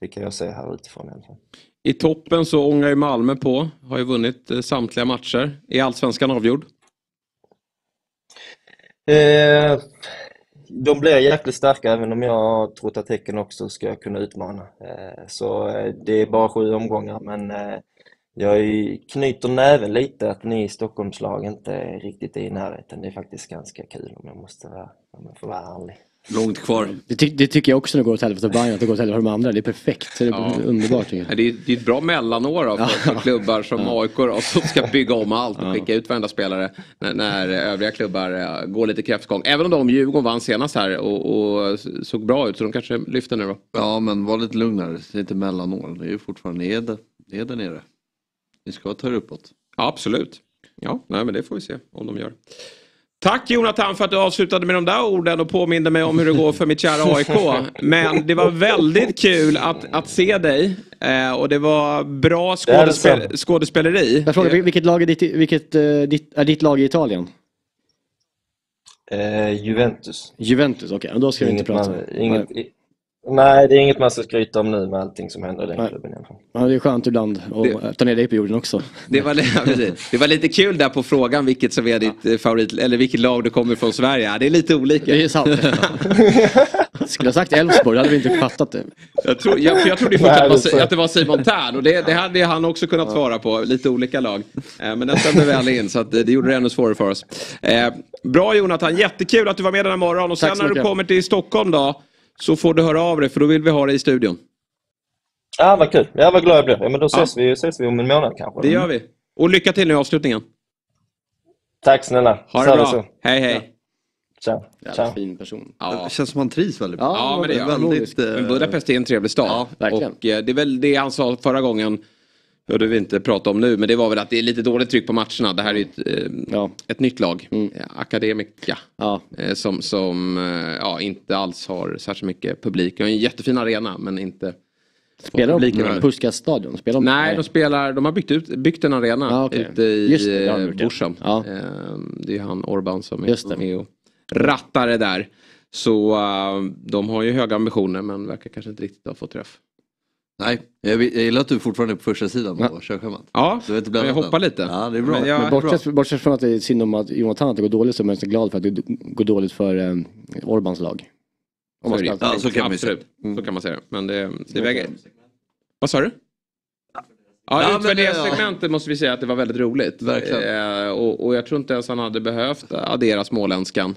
det kan jag se här utifrån i alla fall. I toppen så ångar ju Malmö på. Har ju vunnit eh, samtliga matcher. Är allsvenskan avgjord? Eh, de blir jäkligt starka även om jag trott att Häcken också ska kunna utmana. Eh, så eh, det är bara sju omgångar men jag knyter näven lite att ni i Stockholmslag inte riktigt är i närheten. Det är faktiskt ganska kul om jag måste vara, om jag får vara ärlig. Långt kvar. Det, ty det, tycker jag också när det går åt helvete för Bayern, att det går åt helvete för de andra. Det är perfekt. Det är ja. underbart. Det är, det är ett bra mellanår då, för, för klubbar som ja. AIK då, som ska bygga om allt och skicka ut varenda spelare när, när övriga klubbar eh, går lite kräftgång. Även om de Djurgården vann senast här och, och, såg bra ut så de kanske lyfter nu då. Ja men var lite lugnare, det är inte mellanår. Det är ju fortfarande nere, nere. Ni ska ta er uppåt. Ja, absolut. Ja, nej, men det får vi se om de gör. Tack Jonathan för att du avslutade med de där orden och påminde mig om hur det går för mitt kära AIK. Men det var väldigt kul att, att se dig. Eh, och det var bra Det skådespel skådespeleri. Jag frågar, vilket lag är ditt, vilket, eh, ditt, är ditt lag i Italien? Eh, Juventus. Juventus, okej. men Då ska vi inte prata. man, inget, nej, det är inget man ska skryta om nu med allting som händer i den Nej. klubben i alla fall. Ja, det är skönt ibland att ta ner dig på jorden också. Det var, ja, det var lite kul där på frågan vilket som är ditt eh, favorit, eller vilket lag du kommer från Sverige. Ja, Det är lite olika. Det är sant. Skulle jag sagt Elfsborg hade vi inte fattat det. Jag, tror, jag, jag trodde först att, det var, att det var Simon Tern och det, det hade han också kunnat svara på. Lite olika lag. Eh, men den stämde väl in så att det, gjorde det ännu svårare för oss. Eh, bra Jonathan, jättekul att du var med den här morgonen. Och sen när du kommer till Stockholm då så får du höra av dig för då vill vi ha dig i studion. Ja, vad kul. Ja, vad glad jag blir. Ja, men då ses, vi, ses vi om en månad kanske. Det gör vi. Och lycka till nu i avslutningen. Tack snälla. Ha Så det är bra. så. Hej hej. Ciao. Jävla Ciao. fin person. Ja. Det känns som han trivs väldigt bra. Ja, men det han. väldigt, Men Budapest är en trevlig stad. Ja, verkligen. Och eh, det är väl det han sa förra gången. Hörde vi inte prata om nu, men det var väl att det är lite dåligt tryck på matcherna. Det här är ett, eh, Ja. ett nytt lag. Mm. Eh, Akademika. Ja. Eh, som som eh, ja, inte alls har särskilt mycket publik. De har en jättefin arena, men inte... Spelar de på Puskas stadion? Spelar de? Nej, de spelar, de har byggt, ut, byggt en arena Ja, okej. ute i Just det, det ja. Ja. Eh, Det är han Orban som är det. med och rattar det där. Så eh, de har ju höga ambitioner men verkar kanske inte riktigt ha fått träff. Nej, jag, gillar att du fortfarande är på första sidan på Ja. körschemat. Ja, Du vet, jag hoppar lite. Ja, det är bra. Men jag- Men bortsett, bortsett från att det är synd om att Jonathan att det går dåligt så är man så glad för att det går dåligt för eh, Orbans lag. Om man ska- Ja, så kan man ju säga. Absolut, så kan man säga det. Men det, det väger... Vad sa du? Ja, Ja, men, utvärderingssegmentet måste vi säga att det var väldigt roligt. Verkligen. Eh, och, och jag tror inte ens han hade behövt addera småländskan.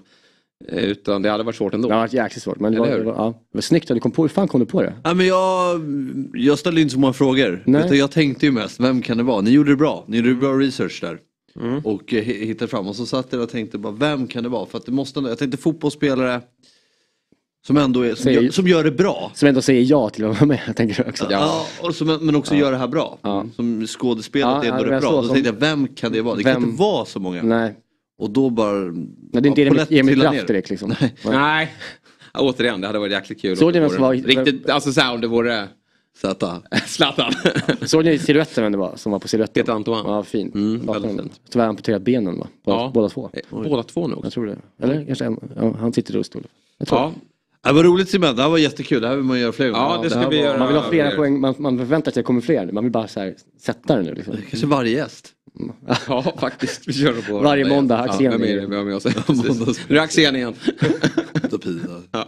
Eh, Utan det hade varit svårt ändå. Det har varit jäkligt svårt. Men det var, det var, ja, det var snyggt att du kom på Hur fan kom du på det? Ja, men jag, jag ställde inte så många frågor. Nej. Utan jag tänkte ju mest, vem kan det vara? Ni gjorde det bra. Ni gjorde bra research där. Mm. Och eh, hi- hittade fram. Och så satt jag och tänkte bara, vem kan det vara? För att det måste, jag tänkte fotbollsspelare som ändå är, som, Säger- gör, som gör det bra. Som ändå säger ja till att vara med, tänker du också. Ja, och som, men också gör det här bra. Ja. Som skådespelet Ja, är ändå ja, men bra. så Då som- tänkte jag, vem kan det vara? Det kan Vem- inte vara så många. Nej, Och då bara... Nej det är inte ja, Emil, Emil ner. direkt liksom. Nej. Nej. Ja, återigen, det hade varit jäkligt kul. Såg om det ni vem som var- Riktigt, alltså så här om det vore Zäta. Zlatan. Såg ni siluetten vem det var som var på siluetten? Peter Antoine. Ja, fint. Mm, väldigt fint. Tyvärr amputerat benen va? Båda, Ja. båda två. Eh, Båda två nu också. Jag tror det. Eller kanske en. Ja, han sitter i rullstol. Jag tror Ja, Det var roligt Simon, det här var jättekul. Det här vill man göra fler. Ja, det ska här vi var- göra. Man vill ha flera poäng, man, man förväntar sig att det kommer fler. Man vill bara så här, sätta det nu liksom. Kanske varje gäst. ja, faktiskt. Vi kör på Varje måndag, Axén Ja, vem är det vi har med oss? Nu är Axén igen. Ja,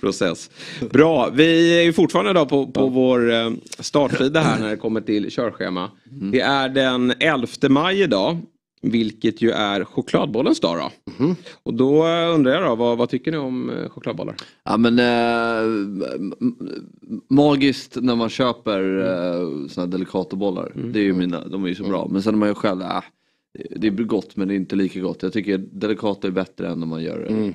process. Bra, vi är fortfarande då på, på vår eh, startsida här när det kommer till körschema. Det är den 11 maj idag. Vilket ju är chokladbollens dag då. Och då eh, undrar jag då, vad, vad tycker ni om eh, chokladbollar? Ja men eh, magiskt när man köper eh, såna här delicatobollar. Det är ju mina, de är ju så bra. Men sen när man gör själv, äh, det- blir gott men det är inte lika gott. Jag tycker delicato är bättre än när man gör mm.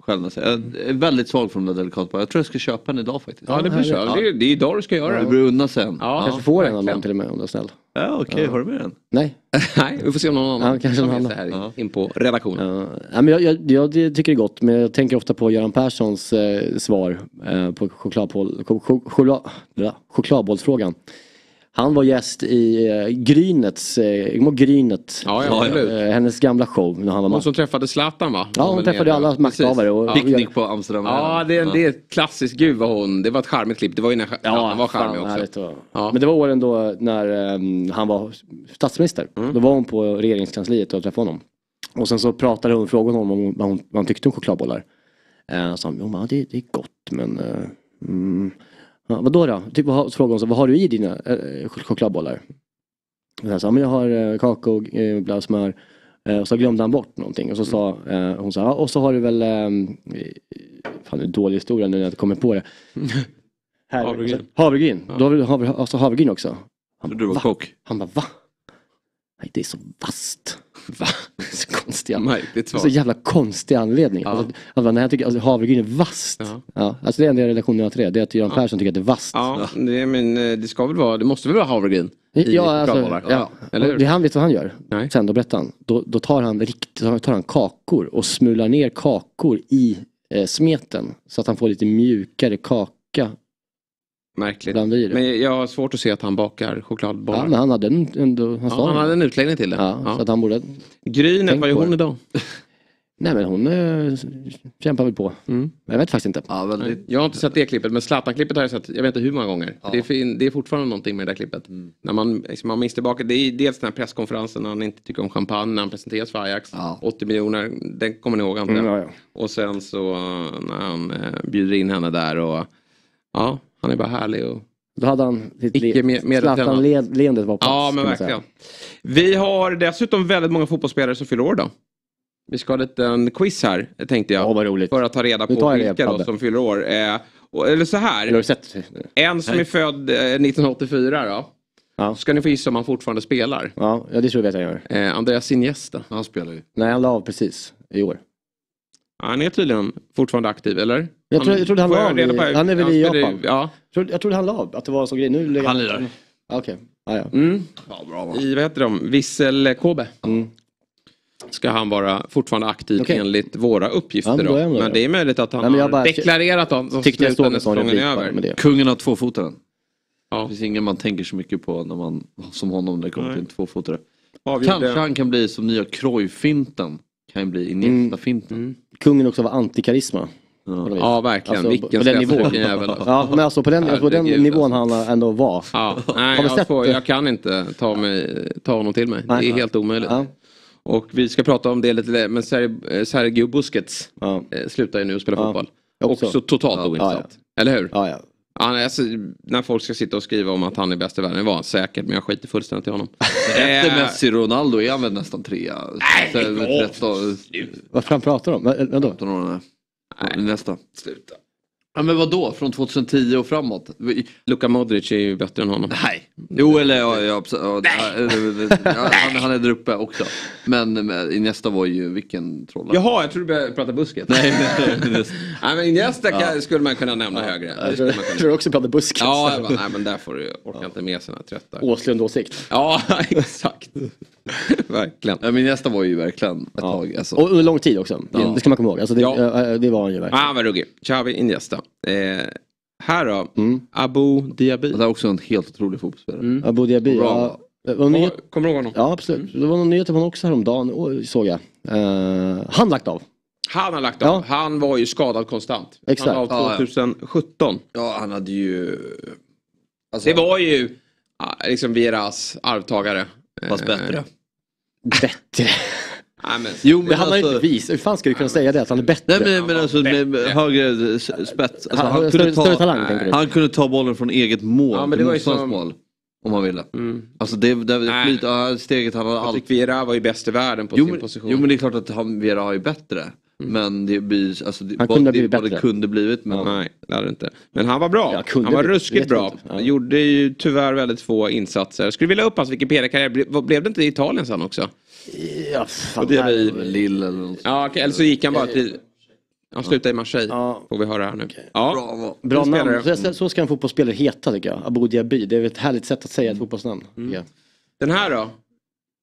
själv. Jag är väldigt svag för de där delicatobollarna. Jag tror jag ska köpa en idag faktiskt. Ja, det blir så. Ja. Det, är- det är idag du ska göra Det det. blir unna sen. Ja, Kanske får en av dem till och med om du är snäll. Ja okej, har du med den? Nej. Nej, vi får se om någon annan Ja, kanske någon annan. här in på redaktionen. Ja, nej, men jag, jag, jag tycker det är gott men jag tänker ofta på Göran Perssons eh, svar eh, på chokladboll, ch- ch- choklad, ja, chokladbollsfrågan. Han var gäst i eh, Grynets, eh, Grynet? Ja, ja. Eh, hennes gamla show när han var Hon man. som träffade Zlatan va? Ja, hon träffade alla makthavare. Och, Picknick på Amsterdam. Ja, det, det är ett klassiskt. Gud vad hon... Det var ett charmigt klipp. Det var ju när Zlatan var charmig fan, också. Ja. Men det var åren då när ehm, han var statsminister. Mm. Då var hon på regeringskansliet och träffade honom. Och sen så pratade hon, frågade honom om vad, hon, vad han tyckte om chokladbollar. Eh, så han, hon bara, det, det är gott men eh, mm, ja, vadå då? Typ, vad, så frågade hon så, vad har du i dina eh, ch- chokladbollar? Och sa, men jag har eh, kakao, eh, blöd smör. Eh, och så glömde han bort någonting och så sa eh, hon så här, "Ja, och så har du väl, eh, fan det är en dålig historia nu när jag inte kommer på det. Här, Havregryn. Havregryn. Då har vi havre, alltså havregryn också. Han du var va? kock? Han bara va? Nej, det är så vasst. Va? Så konstiga. Märkligt Så svar. jävla konstig anledning. Ja. Alltså, alltså, när jag tycker alltså, havregryn är vasst. Ja. Ja. alltså det är enda relationen till det. Det är att Göran Persson tycker att det är vasst. Ja, det, men eh, det ska väl vara, det måste väl vara havregryn? I Ja, alltså, ja. Eller det han vet vad han gör. Nej. Sen då berättar han. Då, då tar han då tar han kakor och smular ner kakor i eh, smeten. Så att han får lite mjukare kaka Märkligt. det. Men jag har svårt att se att han bakar chokladbollar. ja, men han hade en, ändå, han Ja, han det. hade en utläggning till det. Ja, Ja. Så att han borde... Grynet, vad gör hon det. idag? Nej men hon eh, kämpar väl på. Mm. Jag vet faktiskt inte. Ja, väldigt. Jag har inte sett det klippet, men Zlatan-klippet har jag sett, jag vet inte hur många gånger. Det, är, fin- det är fortfarande någonting med det där klippet. Mm. När man, liksom, man minns tillbaka, det är dels den här presskonferensen när han inte tycker om champagne, när han presenteras för Ajax. Ja. 80 miljoner, den kommer ni ihåg antar jag. Mm, ja, ja. Och sen så eh, när han eh, bjuder in henne där och ja, han är bara härlig och Då hade han sitt. Zlatan-leendet var på plats. Ja, men verkligen. Vi har dessutom väldigt många fotbollsspelare som fyller år då. Vi ska ha lite en quiz här, tänkte jag. Ja, vad roligt. För att ta reda på det, vilka då som fyller år. Eh, och, eller så Eller har här, du sett? en som är född eh, 1984 då. Ja. Ska ni få gissa om han fortfarande spelar. Ja, ja, det tror jag att jag gör. Eh, Andreas Iniesta. Han spelar ju. Nej, han la av precis i år. Han är tydligen fortfarande aktiv, eller? Jag tror- jag trodde han la av i- på- han är väl i Japan? Ja. Jag trodde, jag trodde han la av, att det var en sån grej. Nu lägger Han lirar. Okej, ja, ja. Mm. Ja, bra? I, vad heter de? Vissel Kobe. Mm. Ska han vara fortfarande aktiv Okej. enligt våra uppgifter Ja, men då Men, det är möjligt att han Nej, har bara- deklarerat att de Tyckte jag såg en sån över. med det. Kungen har tvåfotaren. Ja. Det finns ingen man tänker så mycket på när man, som honom när det kommer Nej. till en tvåfotare. Avgjorde- Kanske han kan bli som nya Cruyff-finten. Kan bli Iniesta-finten. Mm. Kungen också var antikarisma. vis. Ja, verkligen. Alltså, Vilken på den nivån. jävel. alltså. Ja, men alltså på den, på den nivån alltså. han ändå var. Ja, nej, jag, sett får, jag kan inte ta, mig, ta honom till mig. Nej. Det är helt omöjligt. Ja. Och vi ska prata om det lite, men eh, Sergio Busquets Ja. eh, slutar ju nu att spela Ja. fotboll. Också. Också totalt Ja, ointressant. Eller hur? Ja, alltså, när folk ska sitta och skriva om att han är bäst i världen, det var han säkert, men jag skiter fullständigt i honom. Efter Messi och Ronaldo är han väl nästan trea. 13, Vad fan pratar de om? Vad- Vadå? 15 år Nej. nästa. Sluta. Ja men vad då? Från 2010 och framåt? Luka Modric är ju bättre än honom. Nej. Jo eller ja, ja, ja, ja, han, han är där uppe också. Men, men Iniesta var ju vilken trollare. Jaha, jag tror du började prata Busquets. Nej, nej, nej. Men Iniesta kan- skulle man kunna nämna högre. Jag tror man kunna. jag tror också pratar buskis. Ja, bara, nej men där får du, orkar inte med sina trötta. Åslund-åsikt. Ja, exakt. Verkligen. Ja, men Iniesta var ju verkligen ett tag. Alltså. Och under lång tid också. Det, Ja. det ska man komma ihåg. Alltså det, Ja. eh, det var han ju verkligen. Ah, var ruggig. Xavi Iniesta. Eh, här då, Mm. Abu Diaby. Det är också en helt otrolig fotbollsspelare. Mm. Abu. Bra. Ja, Kommer du ihåg honom? ja absolut. Det var någon nyhet om honom också häromdagen och- såg jag. Eh, han lagt av. Han har lagt av. Ja. Han var ju skadad konstant. Exakt. Han Ja, av ja. 2017. Ja han hade ju... Alltså, Det var ju liksom Vieras arvtagare. Fast Eh, bättre. Bättre. Nej, men, Jo men Det han har alltså... inte vis. Hur fan ska du kunna säga det? Att han är bättre? Nej men, men alltså med, med högre spets. Alltså, Han- han, kunde större ta, talang han kunde ta bollen från eget mål. Ja, men det var ju som- mål. Om han ville. mm. Alltså det, det, det flyt, steget han hade allt. Vieira var ju bäst i världen på Jo sin men, position. jo men det är klart att han, Vera har ju bättre. Men det blir, alltså det, Han vad, kunde ha det, blivit vad det bättre. kunde blivit. Men, Nej, det hade inte. Men han var bra. Ja, kunde han var ruskigt bra. Ja. Gjorde ju tyvärr väldigt få insatser. Skulle vilja upp hans Wikipedia-karriär. Ble, blev det inte i Italien sen också? Ja, fan. Det nej. blir- Lill eller något. Ja, okej, eller så gick han bara till... Han slutade i Marseille. Ja. Får vi höra här nu. Ja. Bra. Bra namn. Så, så ska en fotbollsspelare heta tycker jag. Abu Dhabi. Det är ett härligt sätt att säga ett fotbollsnamn. tycker jag. Den här då?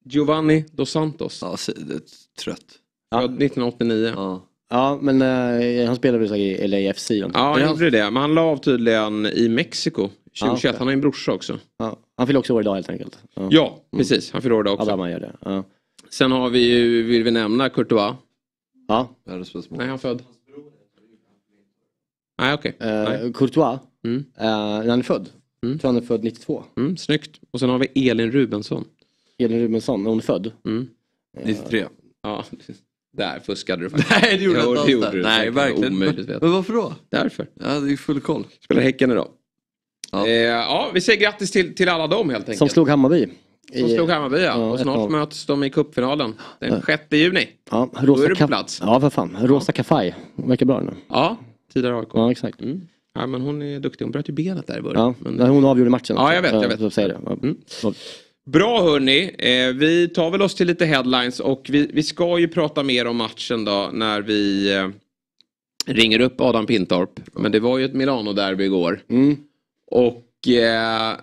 Giovanni Dos Santos. Ja, det är trött. Ja. Född 1989. Ja. Ja, men eh, han spelar väl så i LAFC. Ja. Han gjorde det. Men han la av tydligen i Mexiko 2021. Ja, okej. Han har ju en brorsa också. Ja. Han fyller också år idag helt enkelt. Ja, Ja, precis. Han fyller år idag Alla också. man gör det. Ja. Sen har vi ju, vill vi nämna Courtois. ja. Nej, han född. Nej, okej. Eh, Nej. Courtois. Mm. Eh, när han är född. Mm. tror han är född 92. Mm, snyggt. Och sen har vi Elin Rubensson. Elin Rubensson, när hon är född. Mm. 93. Ja, där fuskade du faktiskt. Nej det gjorde Jo, jag inte alls. Nej verkligen. Omöjligt vet. Men varför då? Därför. Ja det är full koll. Spelar Häcken idag. Ja. Eh, ja, vi säger grattis till, till alla dem helt enkelt. Som slog Hammarby. Som I- slog Hammarby ja. Ja, Och snart 1-0. möts de i cupfinalen. Den 6 juni. Ja, Då är rosa du på plats. Ja, för fan. Rosa Kavaj. Verkar bra nu. Ja, tidigare AIK. Ja, exakt. Mm. Ja, men hon är duktig. Hon bröt ju benet där i början. Ja, Men... hon avgjorde matchen. Ja, jag vet, jag Så- vet. Så säger det. Ja. Mm. Bra hörni, eh, vi tar väl oss till lite headlines och vi, vi ska ju prata mer om matchen då när vi eh, ringer upp Adam Pintorp. Men det var ju ett Milano-derby igår. Mm. Och eh,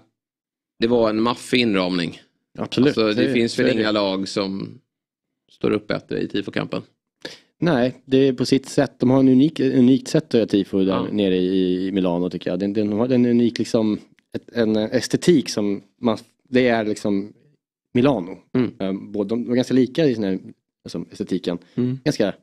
det var en maffig inramning. Absolut. Alltså, det, Det- finns väl inga lag som står upp bättre i tifokampen. Nej, det är på sitt sätt. De har en unik, unikt sätt att göra tifo där Ja. nere i, i Milano tycker jag. Den, den har en unik liksom, ett, en estetik som man, det är liksom Milano. Mm. Eh, Både, de är ganska lika i här, alltså, estetiken. Mm. Ganska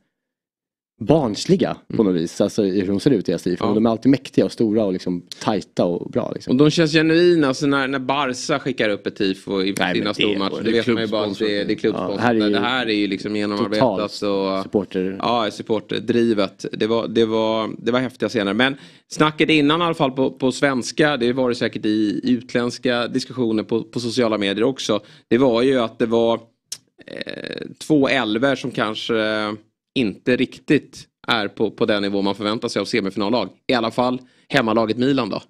barnsliga på något vis. Alltså hur de ser ut i tifo. Ja. De är alltid mäktiga och stora och liksom tajta och bra. Liksom. Och de känns genuina, alltså när, när Barca skickar upp ett tifo i Nej, sina stormatcher. det vet man ju bara att det, är- det är klubbsponsor. Ja, det här är ju liksom genomarbetat och supporter. Ja, supporterdrivet. Det var, det, var, det var häftiga scener. Men snacket innan i alla fall på, på svenska, det var det säkert i utländska diskussioner på, på sociala medier också. Det var ju att det var eh, två elver som kanske eh, inte riktigt är på, på den nivå man förväntar sig av semifinallag. I alla fall hemmalaget Milan då.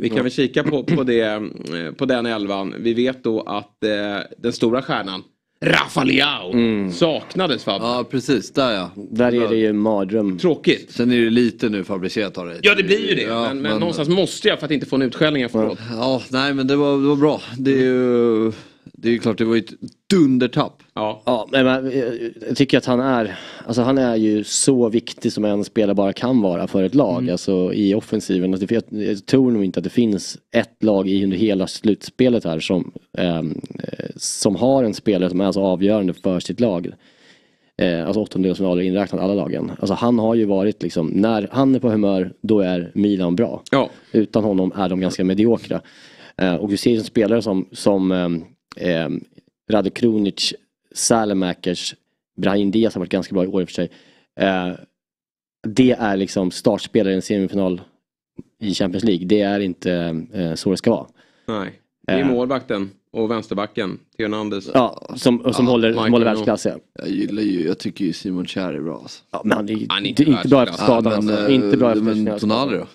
Vi kan väl kika på, på, det, eh, på den elvan. Vi vet då att eh, den stora stjärnan Rafa Leao saknades Fabbe. Ja precis, där ja. Där är det ju en mardröm. Tråkigt. Sen är det lite nu Fabrizier tar det. Ja det blir ju det. Ja, men, men, någonstans måste jag för att inte få en utskällning efteråt. Ja, nej men det var, det var bra. Det är ju, det är ju klart det var ju ett dundertapp. Ja. Ja, men man, jag- tycker att han är, alltså han är ju så viktig som en spelare bara kan vara för ett lag, alltså i offensiven. Alltså, jag, jag tror nog inte att det finns ett lag i under hela slutspelet här som, ehm, eh, som har en spelare som är så avgörande för sitt lag. Eh, alltså åttondelsfinaler inräknat alla lagen. Alltså han har ju varit liksom, när han är på humör, då är Milan bra. Ja. Utan honom är de ganska mediokra. Eh, och du ser ju spelare som, som ehm, ehm, Rade Krunic, Salemakers, Brahim Diaz har varit ganska bra i år i och för sig. Eh, det är liksom startspelare i en semifinal i Champions League. Det är inte eh, så det ska vara. Nej. Det är Eh. målvakten och vänsterbacken, Theo Hernandez. Ja, som, och som Ja, håller, som håller världsklass. Ja. Jag gillar ju, jag tycker ju Simon Kjär är bra alltså. Ja, men han är, Han är inte, inte bra efter skadan. men, alltså. eh, Inte bra efter Men Tonali då?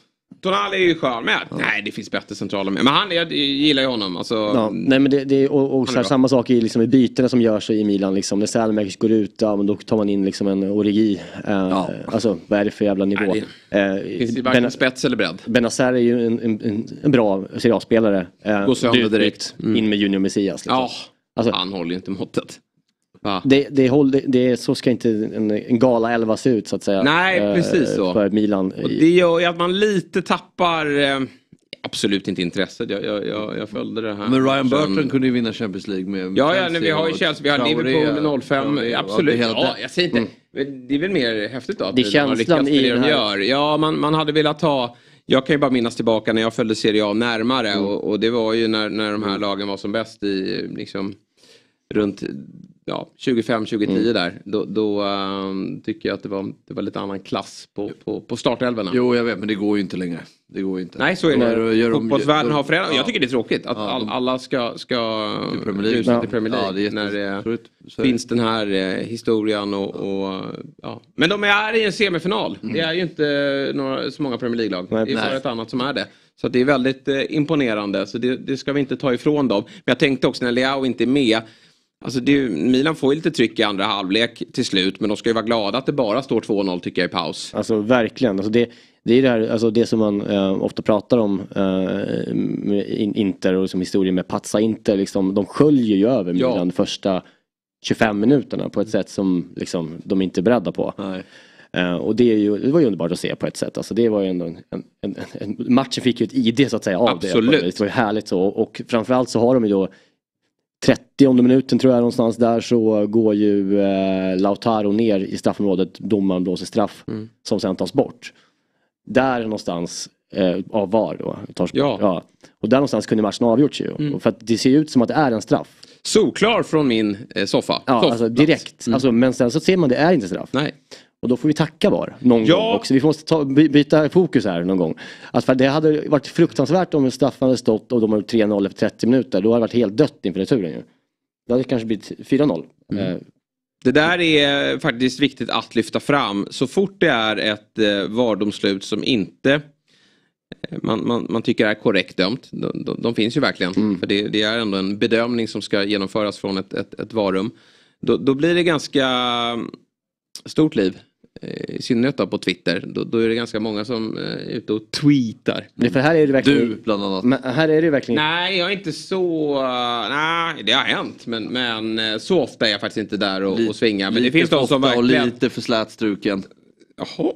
Tonali är ju skön med. Nej, det finns bättre centrala med. Men han, jag gillar ju honom. Alltså, Ja, nej men det, det och, och här, samma sak i, liksom, i bytena som görs i Milan. Liksom. När Salemakers går ut, ja, men då tar man in liksom, en Origi. Eh, Alltså vad är det för jävla nivå? Nej, Eh, finns det varken Ben- spets eller bredd. Benazer är ju en, en, en, en bra Serie A-spelare. Eh, Går sönder direkt. Mm. In med Junior Messias. Liksom. Ja, Alltså, han håller ju inte måttet. Va? det, det, det, det, så ska inte en, en gala 11 se ut så att säga. Nej, eh, precis så. För Milan. Och det gör ju att man lite tappar, eh, absolut inte intresset. Jag, jag, jag, jag följde det här. Men Ryan Sen- Burton kunde ju vinna Champions League med Ja, ja nej, vi har ju Chelsea, vi har Liverpool 05. Traoré och absolut, ja, det. jag säger inte. Men Det är väl mer häftigt då? Att Det de har lyckats med det de här- gör. Ja, man, man hade velat ha... Jag kan ju bara minnas tillbaka när jag följde Serie A närmare Mm. och, och det var ju när, när de här lagen var som bäst i liksom runt ja, 25-2010 Mm. där. Då, då ehm, tycker jag att det var, det var lite annan klass på, på, på startelvorna. Jo jag vet men det går ju inte längre. Det går ju inte. Nej, så är det. Fotbollsvärlden har förändrat. ja. Jag tycker det är tråkigt att Ja, all, alla ska, ska Till Premier League. Ja. till Premier League. Ja, det är när det är finns den här eh, historien och, och ja. Men de är i en semifinal. Det är ju inte några, så många Premier League-lag. Det är bara ett annat som är det. Så det är väldigt eh, imponerande. Så det, det ska vi inte ta ifrån dem. Men jag tänkte också när Leao inte är med. Alltså ju- Milan får ju lite tryck i andra halvlek till slut. Men de ska ju vara glada att det bara står 2-0 tycker jag i paus. Alltså verkligen. Alltså det, det är det, här, alltså det som man eh, ofta pratar om eh, med in, Inter och som historien med Pazza Inter. Liksom, de sköljer ju över Ja. Milan första 25 minuterna på ett sätt som liksom, de inte är beredda på. Eh, och det, ju, det var ju underbart att se på ett sätt. Alltså det var ju ändå en, en, en, en, matchen fick ju ett ID så att säga av Absolut. det. Det var ju härligt så. Och framförallt så har de ju då 30 minuten tror jag någonstans där så går ju eh, Lautaro ner i straffområdet. Domaren blåser straff Mm. som sen tas bort. Där någonstans eh, av VAR då. Tas Ja. bort. ja. Och där någonstans kunde matchen avgjorts ju. Mm. För att det ser ut som att det är en straff. Solklar från min eh, soffa. Ja, Soffplats. alltså direkt. Alltså, men sen så ser man det är inte straff. Nej. Och då får vi tacka VAR någon Ja. gång också. Vi måste ta, by, byta fokus här någon gång. Att för det hade varit fruktansvärt om straffen hade stått och de gjort 3-0 efter 30 minuter. Då hade det varit helt dött inför returen ju. Det hade kanske blivit 4-0. Eh, Det där är faktiskt viktigt att lyfta fram. Så fort det är ett eh, VAR-domslut som inte man, man, man tycker är korrekt dömt. De, de, de finns ju verkligen. Mm. För det, det är ändå en bedömning som ska genomföras från ett, ett, ett varum. Då, då blir det ganska stort liv. Eh, I synnerhet då på Twitter. Då, då är det ganska många som eh, är ute och tweetar. Nej, För här är det verkligen... Du bland annat. Men här är det verkligen... Nej, jag är inte så... nej, det har hänt. Men, men eh, så ofta är jag faktiskt inte där och, och svingar. Men det Lite finns de som verkligen... Och lite för slätstruken. Jaha,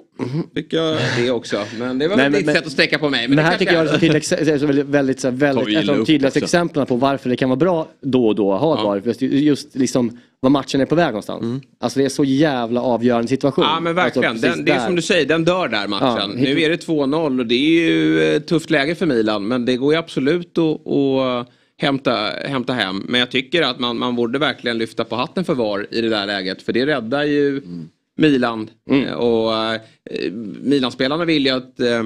fick jag det också. Men det var Nej, men- ditt men- sätt att sträcka på mig. Men, det här tycker jag är är så väldigt, väldigt, så här, väldigt ett av de tydligaste också. exemplen på varför det kan vara bra då och då att ha ett Ja. VAR. Just, liksom vad matchen är på väg någonstans. Alltså det är så jävla avgörande situation. Mm. Ja men verkligen. Alltså, den, det är som du säger, den dör där matchen. Ja, nu är det 2-0 och det är ju ett tufft läge för Milan. Men det går ju absolut att, att hämta, hämta hem. Men jag tycker att man, man borde verkligen lyfta på hatten för VAR i det där läget. För det räddar ju Milan. Mm. Eh, Och eh, Milan-spelarna vill ju att eh,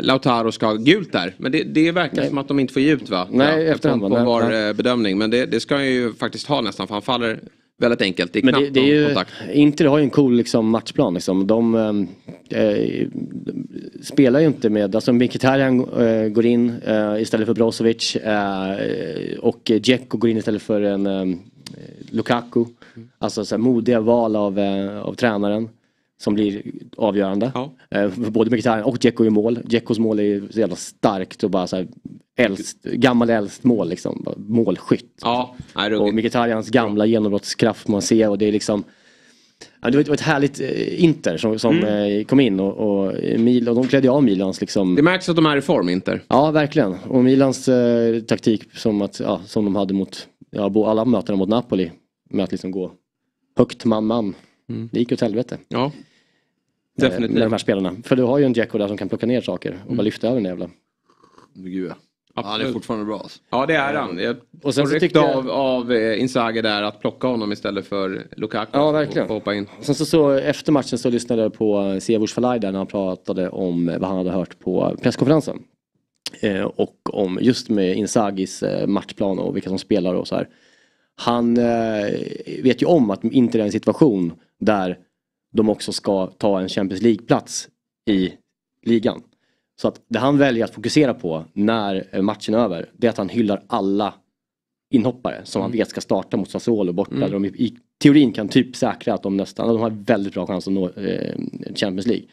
Lautaro ska ha gult där. Men det, det verkar Nej. som att de inte får ge ut va? Nej, Ja, efterhand, på, var nej. bedömning. Men det, det ska han ju faktiskt ha nästan för han faller väldigt enkelt. Det är Men knappt det, det är ju, kontakt. Inter har ju en cool liksom, matchplan. Liksom. De eh, eh, spelar ju inte med, alltså Mkhitaryan eh, går in eh, istället för Brozovic och Dzeko går in istället för en eh, Lukaku. Alltså så här, modiga val av, eh, av tränaren som blir avgörande. Ja. Eh, både Mkhitaryan och Dzeko i mål. Dzekos mål är ju så jävla starkt och bara så här, äldst, gammal äldst mål liksom. Målskytt. Ja, nej, Och ruggigt. Mkhitarjans gamla genombrottskraft man ser och det är liksom det, var, ett härligt Inter som, som Mm. kom in och, och, Mil, och de klädde av Milans liksom. Det märks att de är i form, Inter. Ja verkligen. Och Milans eh, taktik som, att, ja, som de hade mot ja, alla mötena mot Napoli. Med att liksom gå högt man-man. Mm. Det gick åt helvete. Ja, eh, definitivt. Med de här spelarna. För du har ju en Dzeko där som kan plocka ner saker och Mm. bara lyfta över den jävla. Gud ja. Han är Absolut. fortfarande bra alltså. Ja, det är han. Jag Och sen så tycker jag- av, av eh, Inzaghi där att plocka honom istället för Lukaku. Ja, verkligen. Och hoppa in. Sen så, så efter matchen så lyssnade jag på Siavush Falai där när han pratade om vad han hade hört på presskonferensen. Eh, och om just med Inzagis eh, matchplan och vilka som spelar och så här. Han eh, vet ju om att Inter är en situation där de också ska ta en Champions League-plats i ligan. Så att det han väljer att fokusera på när matchen är över, det är att han hyllar alla inhoppare som han vet ska starta mot Sassuolo borta. Där de i, i teorin kan typ säkra att de nästan, de har väldigt bra chans att nå eh, Champions League.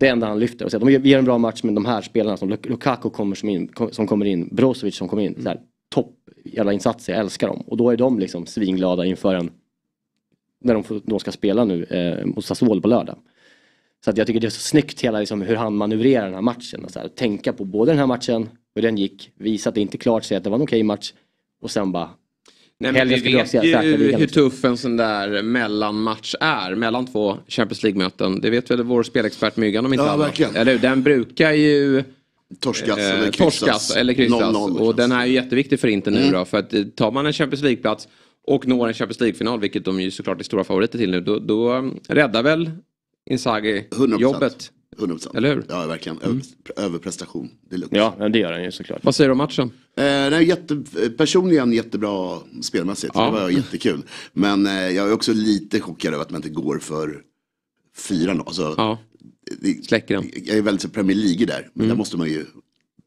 Det enda han lyfter och säger de ger en bra match men de här spelarna som Lukaku kommer som, in, som kommer in, Brozovic som kommer in, så här, topp jävla insatser, jag älskar dem. Och då är de liksom svinglada inför en, när de, får, de ska spela nu eh, mot Sassuolo på lördag. Så att jag tycker det är så snyggt hela liksom, hur han manövrerar den här matchen. Och så här, tänka på både den här matchen, hur den gick, visa att det inte är klart, säga att det var en okej match och sen bara Nej, men vi vet ju hur liksom. tuff en sån där mellanmatch är mellan två Champions League-möten. Det vet väl vår spelexpert Myggan om inte Ja, annat. verkligen. Eller? Den brukar ju Torskas eh, eller kryssas. torskas eller kryssas. 0-0 och den är ju jätteviktig för Inter nu Mm. då. För att eh, tar man en Champions League-plats och når en Champions League-final, vilket de ju såklart är stora favoriter till nu, då, då um, räddar väl Inzaghi 100%. jobbet. 100%. Eller hur? Ja, verkligen. Över, Överprestation. deluxe. Ja, det gör han ju såklart. Vad säger du om matchen? Eh, nej, jätte, personligen jättebra spelmässigt. Ja. Det var jättekul. Men eh, jag är också lite chockad över att man inte går för fyra nu. Alltså, Ja, det, släcker den. jag är väldigt så Premier League där. Men Mm. där måste man ju,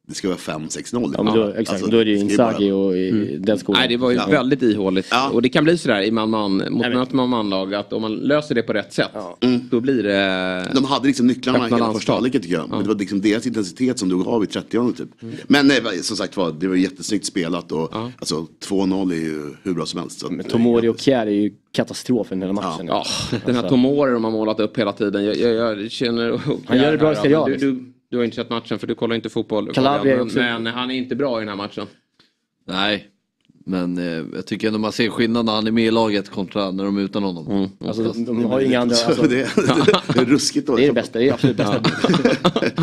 det ska vara 5-6-0. Ja, men då, exakt, Alltså, då är det ju Inzaghi bara- och i den skolan. Nej, det var ju Ja. väldigt ihåligt. Ja. Och det kan bli sådär i man-man, mot men- möte man manlag att om man löser det på rätt sätt, Ja. då blir det... De hade liksom nycklarna hela första halvleken tycker jag. Men det var liksom deras intensitet som drog av i 30 typ. Men nej, som sagt var, det var jättesnyggt spelat och Ja. alltså 2-0 är ju hur bra som helst. Så, Men Tomori och Kjär är ju katastrofen hela matchen. Ja, den här Tomori de har målat upp hela tiden. Jag, jag, jag känner... Han gör det bra i Serie A, Du, har inte sett matchen för du kollar inte fotboll. Calabria men, också- men han är inte bra i den här matchen. Nej. Men eh, jag tycker ändå man ser skillnad när han är med i laget kontra när de är utan honom. Alltså, de, de har ju inga andra... Så Alltså, det, det är ruskigt det är det bästa, det är absolut bästa.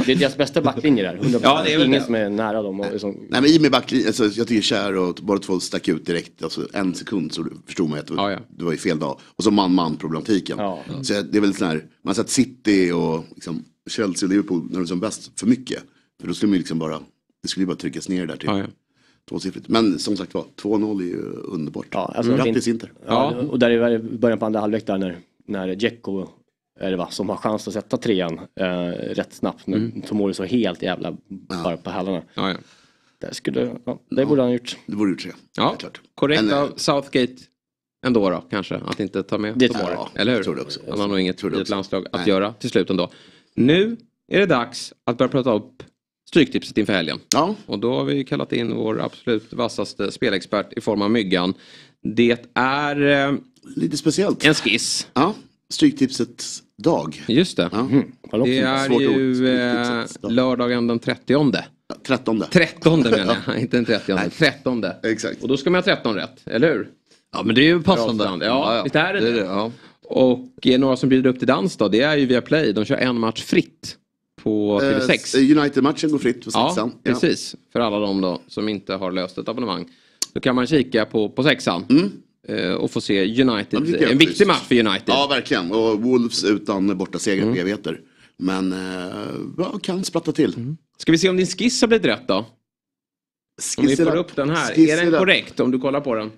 det är deras bästa backlinje där. 100%. Ja, det är Ingen det. som är nära dem. Och liksom, Nej men i med backlinjen, alltså, jag tycker Kjär och två stack ut direkt. Alltså, en sekund så förstod man att det, var- Ja, ja. det var ju fel dag. Och så man-man problematiken. Ja. Så det är väl sån här, man har sett City och liksom, Chelsea och Liverpool när de är som bäst för mycket. För då skulle man ju liksom bara, det skulle ju bara tryckas ner där till Ja, ja. tvåsiffrigt. Men som sagt var, 2-0 är ju underbart. Ja, alltså, Grattis Inter. ja, och där i början på andra halvlek där när, när Dzeko är det va, som har chans att sätta trean eh, rätt snabbt när Mm. Tomori så helt jävla bara på hälarna. Ja, ja. Det, skulle, ja, det borde han gjort. Det borde gjort det. Ja, klart. korrekt Men, eh, av Southgate ändå då kanske. Att inte ta med Det- Tomori. ja, Eller hur? jag tror det också. Han har nog inget i ett landslag att Nej. göra till slut ändå. Nu är det dags att börja prata upp Stryktipset inför helgen. Ja, Och då har vi kallat in vår absolut vassaste spelexpert i form av Myggan. Det är eh, lite speciellt. en skiss. Ja, Stryktipsets dag. Just det. Ja. Vad Det är ju eh, lördagen den 30. Ja, Trettonde. 13 menar jag, inte den 30. 13. Exakt. Och då ska man ha 13 rätt, eller hur? Ja men det är ju passande. Bra, Ja, visst är det det? ja. Och eh, några som bjuder upp till dans då, det är ju via Play. De kör en match fritt på TV6. Eh, United-matchen går fritt Ja, sexan. precis. För alla de då som inte har löst ett abonnemang. Då kan man kika på, på sexan. eh, Och få se Mm. Ja, United. är En viktig match för United. Ja, verkligen. Och Wolves utan borta seger Mm. på evigheter. Men eh, ja, kan spratta till. Mm. Ska vi se om din skiss har blivit rätt då? Om vi får upp. den här. Skissar är den korrekt om du kollar på den?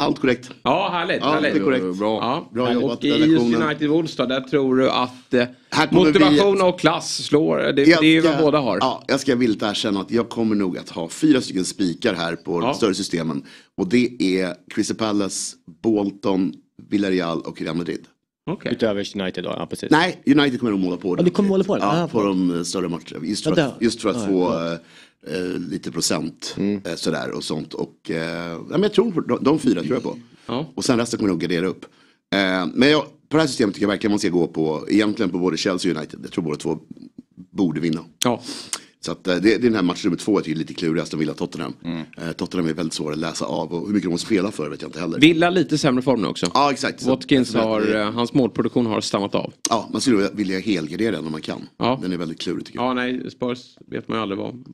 Allt korrekt. Ja, härligt. Ja, härligt. det är korrekt. Bra. Ja. Bra jobbat, och i just United Wolves då, där tror du att eh, motivation vi- och klass slår, det, det Jag är ju vad båda har. Ja, jag ska villigt erkänna att jag kommer nog att ha fyra stycken spikar här på Ja. de större systemen. Och det är Crystal Palace, Bolton, Villarreal och Real Madrid. Okej. Utöver United då, ja precis. Nej, United kommer nog måla på Ja, ni kommer måla på det? Ja, Ah, på de eh, större matcherna. Just för att, just för att Ja, få ja, eh, lite procent Mm. eh, sådär och sånt. Och, eh, ja, men jag tror på de, de fyra tror jag på. Ja. Och sen resten kommer nog gardera upp. Eh, men jag, på det här systemet tycker jag verkligen man ska gå på, egentligen på både Chelsea och United. Jag tror båda två borde vinna. Ja. Så att, eh, det, det är den här match nummer två jag tycker är lite klurigast att Villa Tottenham. Mm. Eh, Tottenham är väldigt svår att läsa av och hur mycket de spelar för vet jag inte heller. Villa lite sämre form nu också. Ja exakt. Watkins så har, det- hans målproduktion har stannat av. Ja, man skulle vilja helgardera den om man kan. Ja. Den är väldigt klurig tycker jag. Ja, nej, Spurs vet man ju aldrig vad.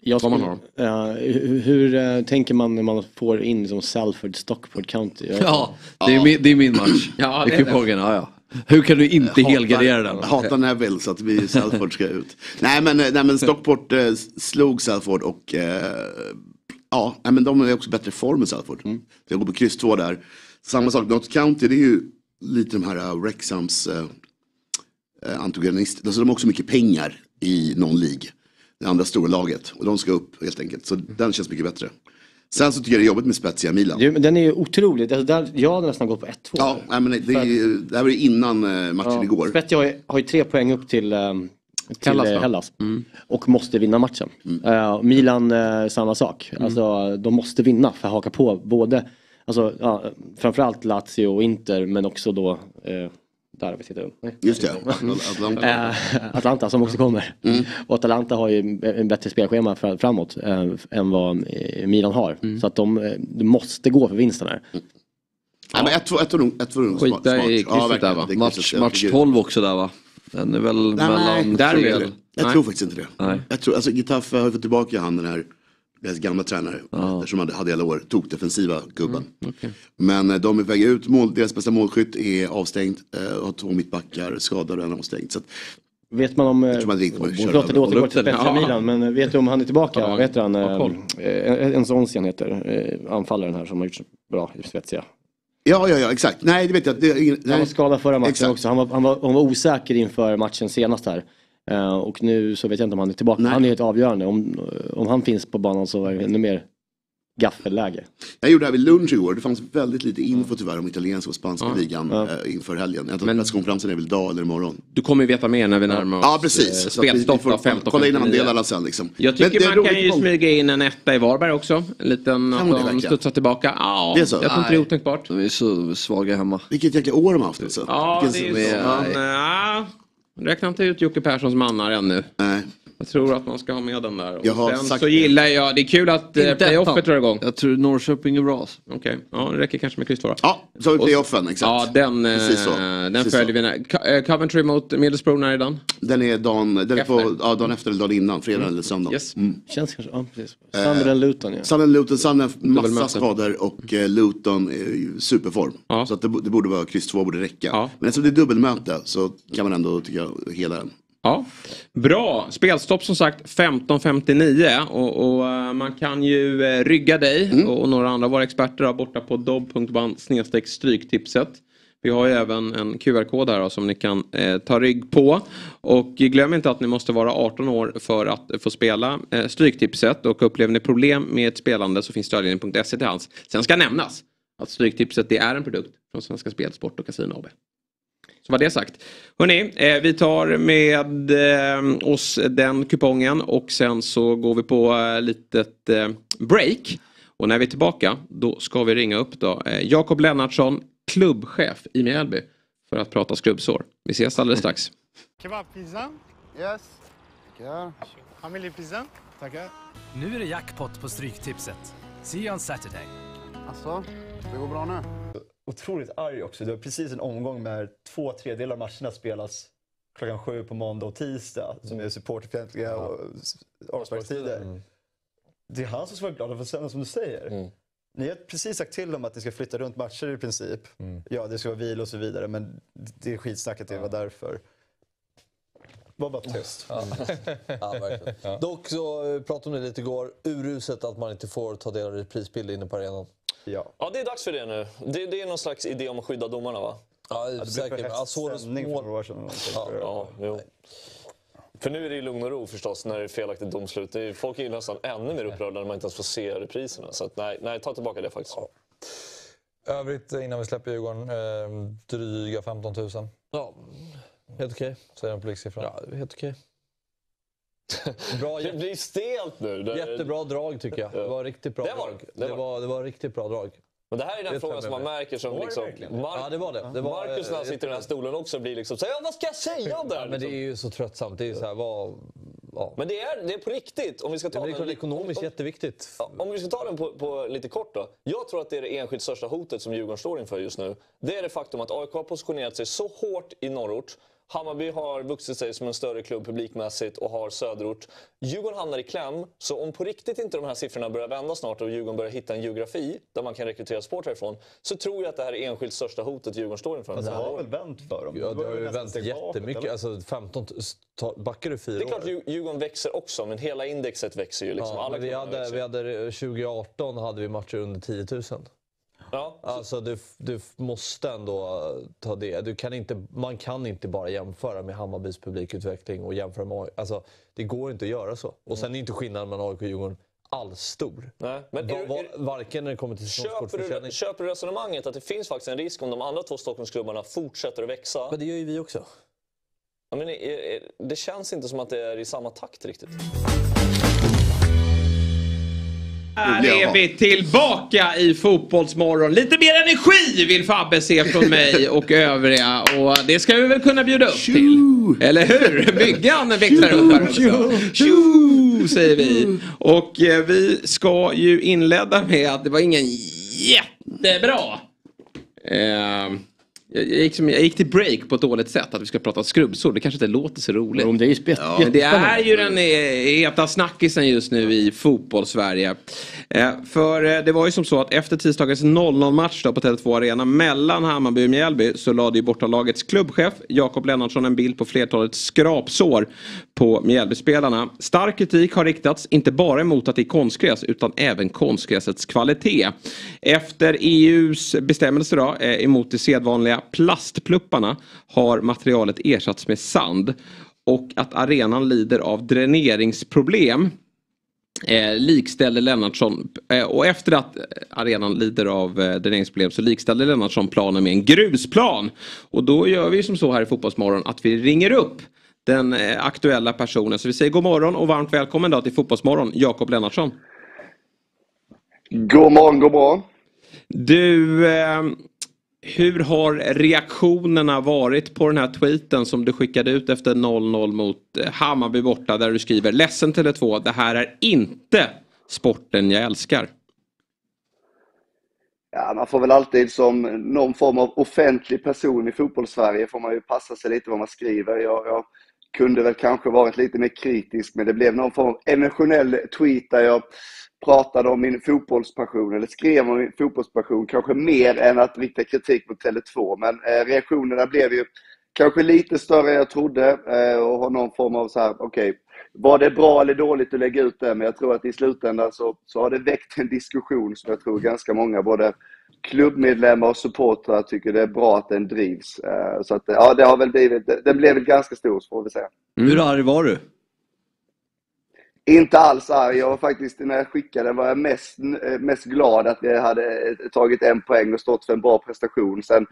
Jag Vad man Ja, hur hur eh, tänker man när man får in liksom Salford, Stockport County? Jag- Ja, det är, min, det är min match. Ja, det är det. kupongen, ja, ja. Hur kan du inte helgardera den? Hatar Neville så att vi Salford ska ut. nej, men, eh, nej men Stockport eh, slog Salford och eh, ja, nej, men de är också bättre form än Salford. Mm. Så jag går på kryss två där. Samma sak, Notts County det är ju lite de här uh, Wrexhams uh, uh, antagonister. Alltså de har också mycket pengar i någon League. Det andra stora laget. Och de ska upp helt enkelt. Så den känns mycket bättre. Sen så tycker jag det är jobbigt med Spezia Milan. Du, men Den är ju otrolig. Alltså, där, jag hade nästan gått på 1-2. Ja, nej, men det, är, det här var ju innan eh, matchen Ja, igår. Spezia har ju, har ju tre poäng upp till, ehm, till Hellas, Hellas, va? Hellas. Mm. Och måste vinna matchen. Eh, Milan eh, samma sak. Mm. Alltså, de måste vinna för att haka på både Alltså, ja, framförallt Lazio och Inter men också då eh, där vi upp. Nej. Just det, Atlanta. Eh, Atlanta som också kommer. Mm. Och Atalanta har ju en- bättre spelschema fra- framåt eh, än vad eh, Milan har. Mm. Så att de, de måste gå för vinsten här. Nej, men ett, ett, ett, ett, ett, ett, Skita i krysset där, va? det är Match, jag match tycker- 12 också där va? Den är väl Nej, mellan... där jag tror. Jag Nej. tror faktiskt inte det. Nej. Jag tror, alltså Getafe har fått tillbaka han den här deras gamla tränare. Som hade, hade alla år, tog defensiva gubben. okej. Men eh, de är på väg ut, mål, deras bästa målskytt är avstängd. Eh, har två mittbackar skadade och en avstängd. Så att, Vet man om... eh, tror man köra Förlåt att det återgår till Spezia den. Milan men vet du om han är tillbaka? Ja, heter han? ha koll. Eh, En Enzonsian heter eh, anfallaren här som har gjort så bra i Spezia. ja, ja, ja, exakt. Nej, det vet jag. Det, ingen- Han var nej. skadad förra matchen Exakt. också. Han var, han, var, han var osäker inför matchen senast här. Eh, och nu så vet jag inte om han är tillbaka. Nej. Han är helt avgörande. Om, om han finns på banan så är det ännu mer gaffelläge. Jag gjorde det här vid lunch igår. Det fanns väldigt lite info tyvärr om italienska och spanska Ja. ligan Ja. eh, inför helgen. Jag tror Men- att presskonferensen är väl idag eller imorgon. Du kommer ju veta mer när vi närmar oss Ja, eh, precis. Vi spelstopp får då, 15 Kolla in när man 59. delar alla sen liksom. Jag Men tycker det är man kan ju smyga in en etta i Varberg också. En liten Kan att det de studsar tillbaka. Ja, Det är så? jag tror inte det är otänkbart. De är så svaga hemma. Vilket jäkla år de har haft alltså. Ja, det Vilken- är ju så. Ja. Räkna inte ut Jocke Perssons mannar ännu. Nej. Jag tror att man ska ha med den där. Och Jag har sen sagt så det. gillar jag, det är kul att eh, Inte playoffet drar igång. Jag tror Norrköping är bra. alltså. Okej, ja det räcker kanske med kryss. Ja, så har vi playoffen exakt. Ja, den, eh, Precis så. den Precis följer så. vi. Co- eh, Coventry mot Middlesbrough, när är den? Den är dagen, den är på, Efter. ja, dagen efter eller dagen innan, fredag eller söndag. Yes. Mm. Känns kanske, ja precis. Sunderland Luton ja. Sunderland Luton, Sunderland massa skador och eh, Luton är i superform. Ja. Så att det, det borde vara kryss två, borde räcka. Ja. Men eftersom det är dubbelmöte så kan man ändå, tycker jag, hela den. Ja, bra. Spelstopp som sagt 15.59 och, och eh, man kan ju eh, rygga dig Mm. och, några andra av våra experter har borta på dobb.ban snedstreck stryktipset. Vi har ju även en QR-kod här då, som ni kan eh, ta rygg på. Och glöm inte att ni måste vara 18 år för att få spela eh, Stryktipset. Och upplever ni problem med ett spelande så finns stödlinjen.se till hands. Sen ska nämnas att Stryktipset det är en produkt från Svenska Spel, Sport och Casino AB. Så var det sagt. Hörrni, eh, vi tar med eh, oss den kupongen och sen så går vi på eh, litet eh, break. Och när vi är tillbaka då ska vi ringa upp då eh, Jakob Lennartsson, klubbchef i Mjällby för att prata skrubbsår. Vi ses alldeles strax. Kebabpizza? Yes. Tackar. Familjepizza? Tackar. Nu är det jackpot på Stryktipset. See you on Saturday. Alltså, det går bra nu? Otroligt arg också. Det var precis en omgång med två tredjedelar av matcherna spelas klockan sju på måndag och tisdag som är supporterfientliga och avsparkstider. Mm. Det är han som ska vara glad för sen som du säger. Mm. Ni har precis sagt till dem att ni ska flytta runt matcher i princip. Mm. Ja, det ska vara vila och så vidare, men det är skitsnack att det var därför. Var bara tyst. Ja. ja, verkligen. Dock så eh, pratade det lite igår. Uruset att man inte får ta del av reprisbild inne på arenan. Ja. Ja, det är dags för det nu. Det, det är någon slags idé om att skydda domarna, va? Ja, det blir säkert. häftig Azores stämning för mål... några år sedan. Ja, ja jo. För nu är det ju lugn och ro förstås när det är felaktigt domslut. Det är, folk är ju nästan ännu mer upprörda när man inte ens får se repriserna. Så att, nej, nej, ta tillbaka det faktiskt. Övrigt innan vi släpper Djurgården, eh, dryga 15 000. Ja, helt okej. Säger den publiksiffran. Ja, helt okej. Bra, det blir stelt nu. Det, Jättebra drag tycker jag. Det var riktigt bra Det var drag. det. Det Det var var, det var riktigt bra drag. Men det här är den frågan som man märker som Var liksom... Mark- Ja, det var det. Det var, Marcus när han eh, sitter i den här stolen också blir liksom såhär, ja, vad ska jag säga om det här? Men det är ju så tröttsamt. Det är så här, vad... Ja. Men det är, det är på riktigt. Om vi ska ta Det är den- ekonomiskt om- jätteviktigt. Ja, Om vi ska ta den på, på lite kort då. Jag tror att det är det enskilt största hotet som Djurgården står inför just nu. Det är det faktum att AIK har positionerat sig så hårt i norrort. Hammarby har vuxit sig som en större klubb publikmässigt och har söderort. Djurgården hamnar i kläm, så om på riktigt inte de här siffrorna börjar vända snart och Djurgården börjar hitta en geografi där man kan rekrytera sport härifrån, så tror jag att det här är enskilt största hotet Djurgården står inför. Fast det har väl vänt för dem? Ja, det har ju vänt jättemycket. eller? Alltså 15, ta- backar du fyra Det är klart år? Djur- Djurgården växer också, men hela indexet växer ju. Liksom. Ja, vi hade, växer. vi hade, 2018 hade vi matcher under 10 000. Ja, Alltså du, du måste ändå ta det. Du kan inte, man kan inte bara jämföra med Hammarbys publikutveckling och jämföra med AI. Alltså, Det går inte att göra så. Och sen är inte skillnaden mellan AIK och Djurgården alls stor. Nej, men är, va- är, varken när det kommer till Köper du, köper du resonemanget att det finns faktiskt en risk om de andra två Stockholmsklubbarna fortsätter att växa? Men det gör ju vi också. Ja, men är, är, det känns inte som att det är i samma takt riktigt. Här är vi tillbaka i Fotbollsmorgon. Lite mer energi vill Fabbe se från mig och övriga. Och det ska vi väl kunna bjuda upp till. Eller hur? Myggan växlar upp här också. Tjo, säger vi. Och eh, vi ska ju inleda med att det var ingen jättebra. Eh, jag, gick som, jag gick till break på ett dåligt sätt. Att vi ska prata skrubbsår. Det kanske inte låter så roligt. Jo, det är ju spett- Ja, det är ju den eh, heta snackisen just nu i fotbollssverige. Eh, för eh, det var ju som så att efter tisdagens 0-0-match då på Tele2 Arena mellan Hammarby och Mjällby så lade ju bortalagets klubbchef Jakob Lennartsson en bild på flertalet skrapsår på Mjällbyspelarna. Stark kritik har riktats, inte bara emot att det är konstgräs utan även konstgräsets kvalitet. Efter EUs bestämmelser då, eh, emot de sedvanliga plastplupparna har materialet ersatts med sand. Och att arenan lider av dräneringsproblem eh, likställer Lennartsson, eh, och efter att arenan lider av eh, dräneringsproblem så likställer Lennartsson planen med en grusplan. Och då gör vi som så här i Fotbollsmorgon att vi ringer upp den eh, aktuella personen. Så vi säger god morgon och varmt välkommen då till Fotbollsmorgon, Jakob Lennartsson. God morgon, god morgon. Du, eh, hur har reaktionerna varit på den här tweeten som du skickade ut efter 0-0 mot eh, Hammarby borta där du skriver ledsen Tele2, det här är inte sporten jag älskar. Ja, man får väl alltid som någon form av offentlig person i fotbollssverige får man ju passa sig lite vad man skriver. Jag, jag kunde väl kanske varit lite mer kritisk, men det blev någon form av emotionell tweet där jag pratade om min fotbollspassion, eller skrev om min fotbollspassion, kanske mer än att rikta kritik mot Tele2. Men eh, reaktionerna blev ju kanske lite större än jag trodde eh, och har någon form av så här, okej, var det bra eller dåligt att lägga ut det? Men jag tror att i slutändan så, så har det väckt en diskussion som jag tror ganska många, både klubbmedlemmar och supportrar tycker det är bra att den drivs. Eh, Så att, ja, det har väl blivit, den blev väl ganska stor får vi säga. Hur arg var du? Inte alls arg. Jag var faktiskt, när jag skickade den var jag mest, eh, mest glad att vi hade eh, tagit en poäng och stått för en bra prestation. Sen,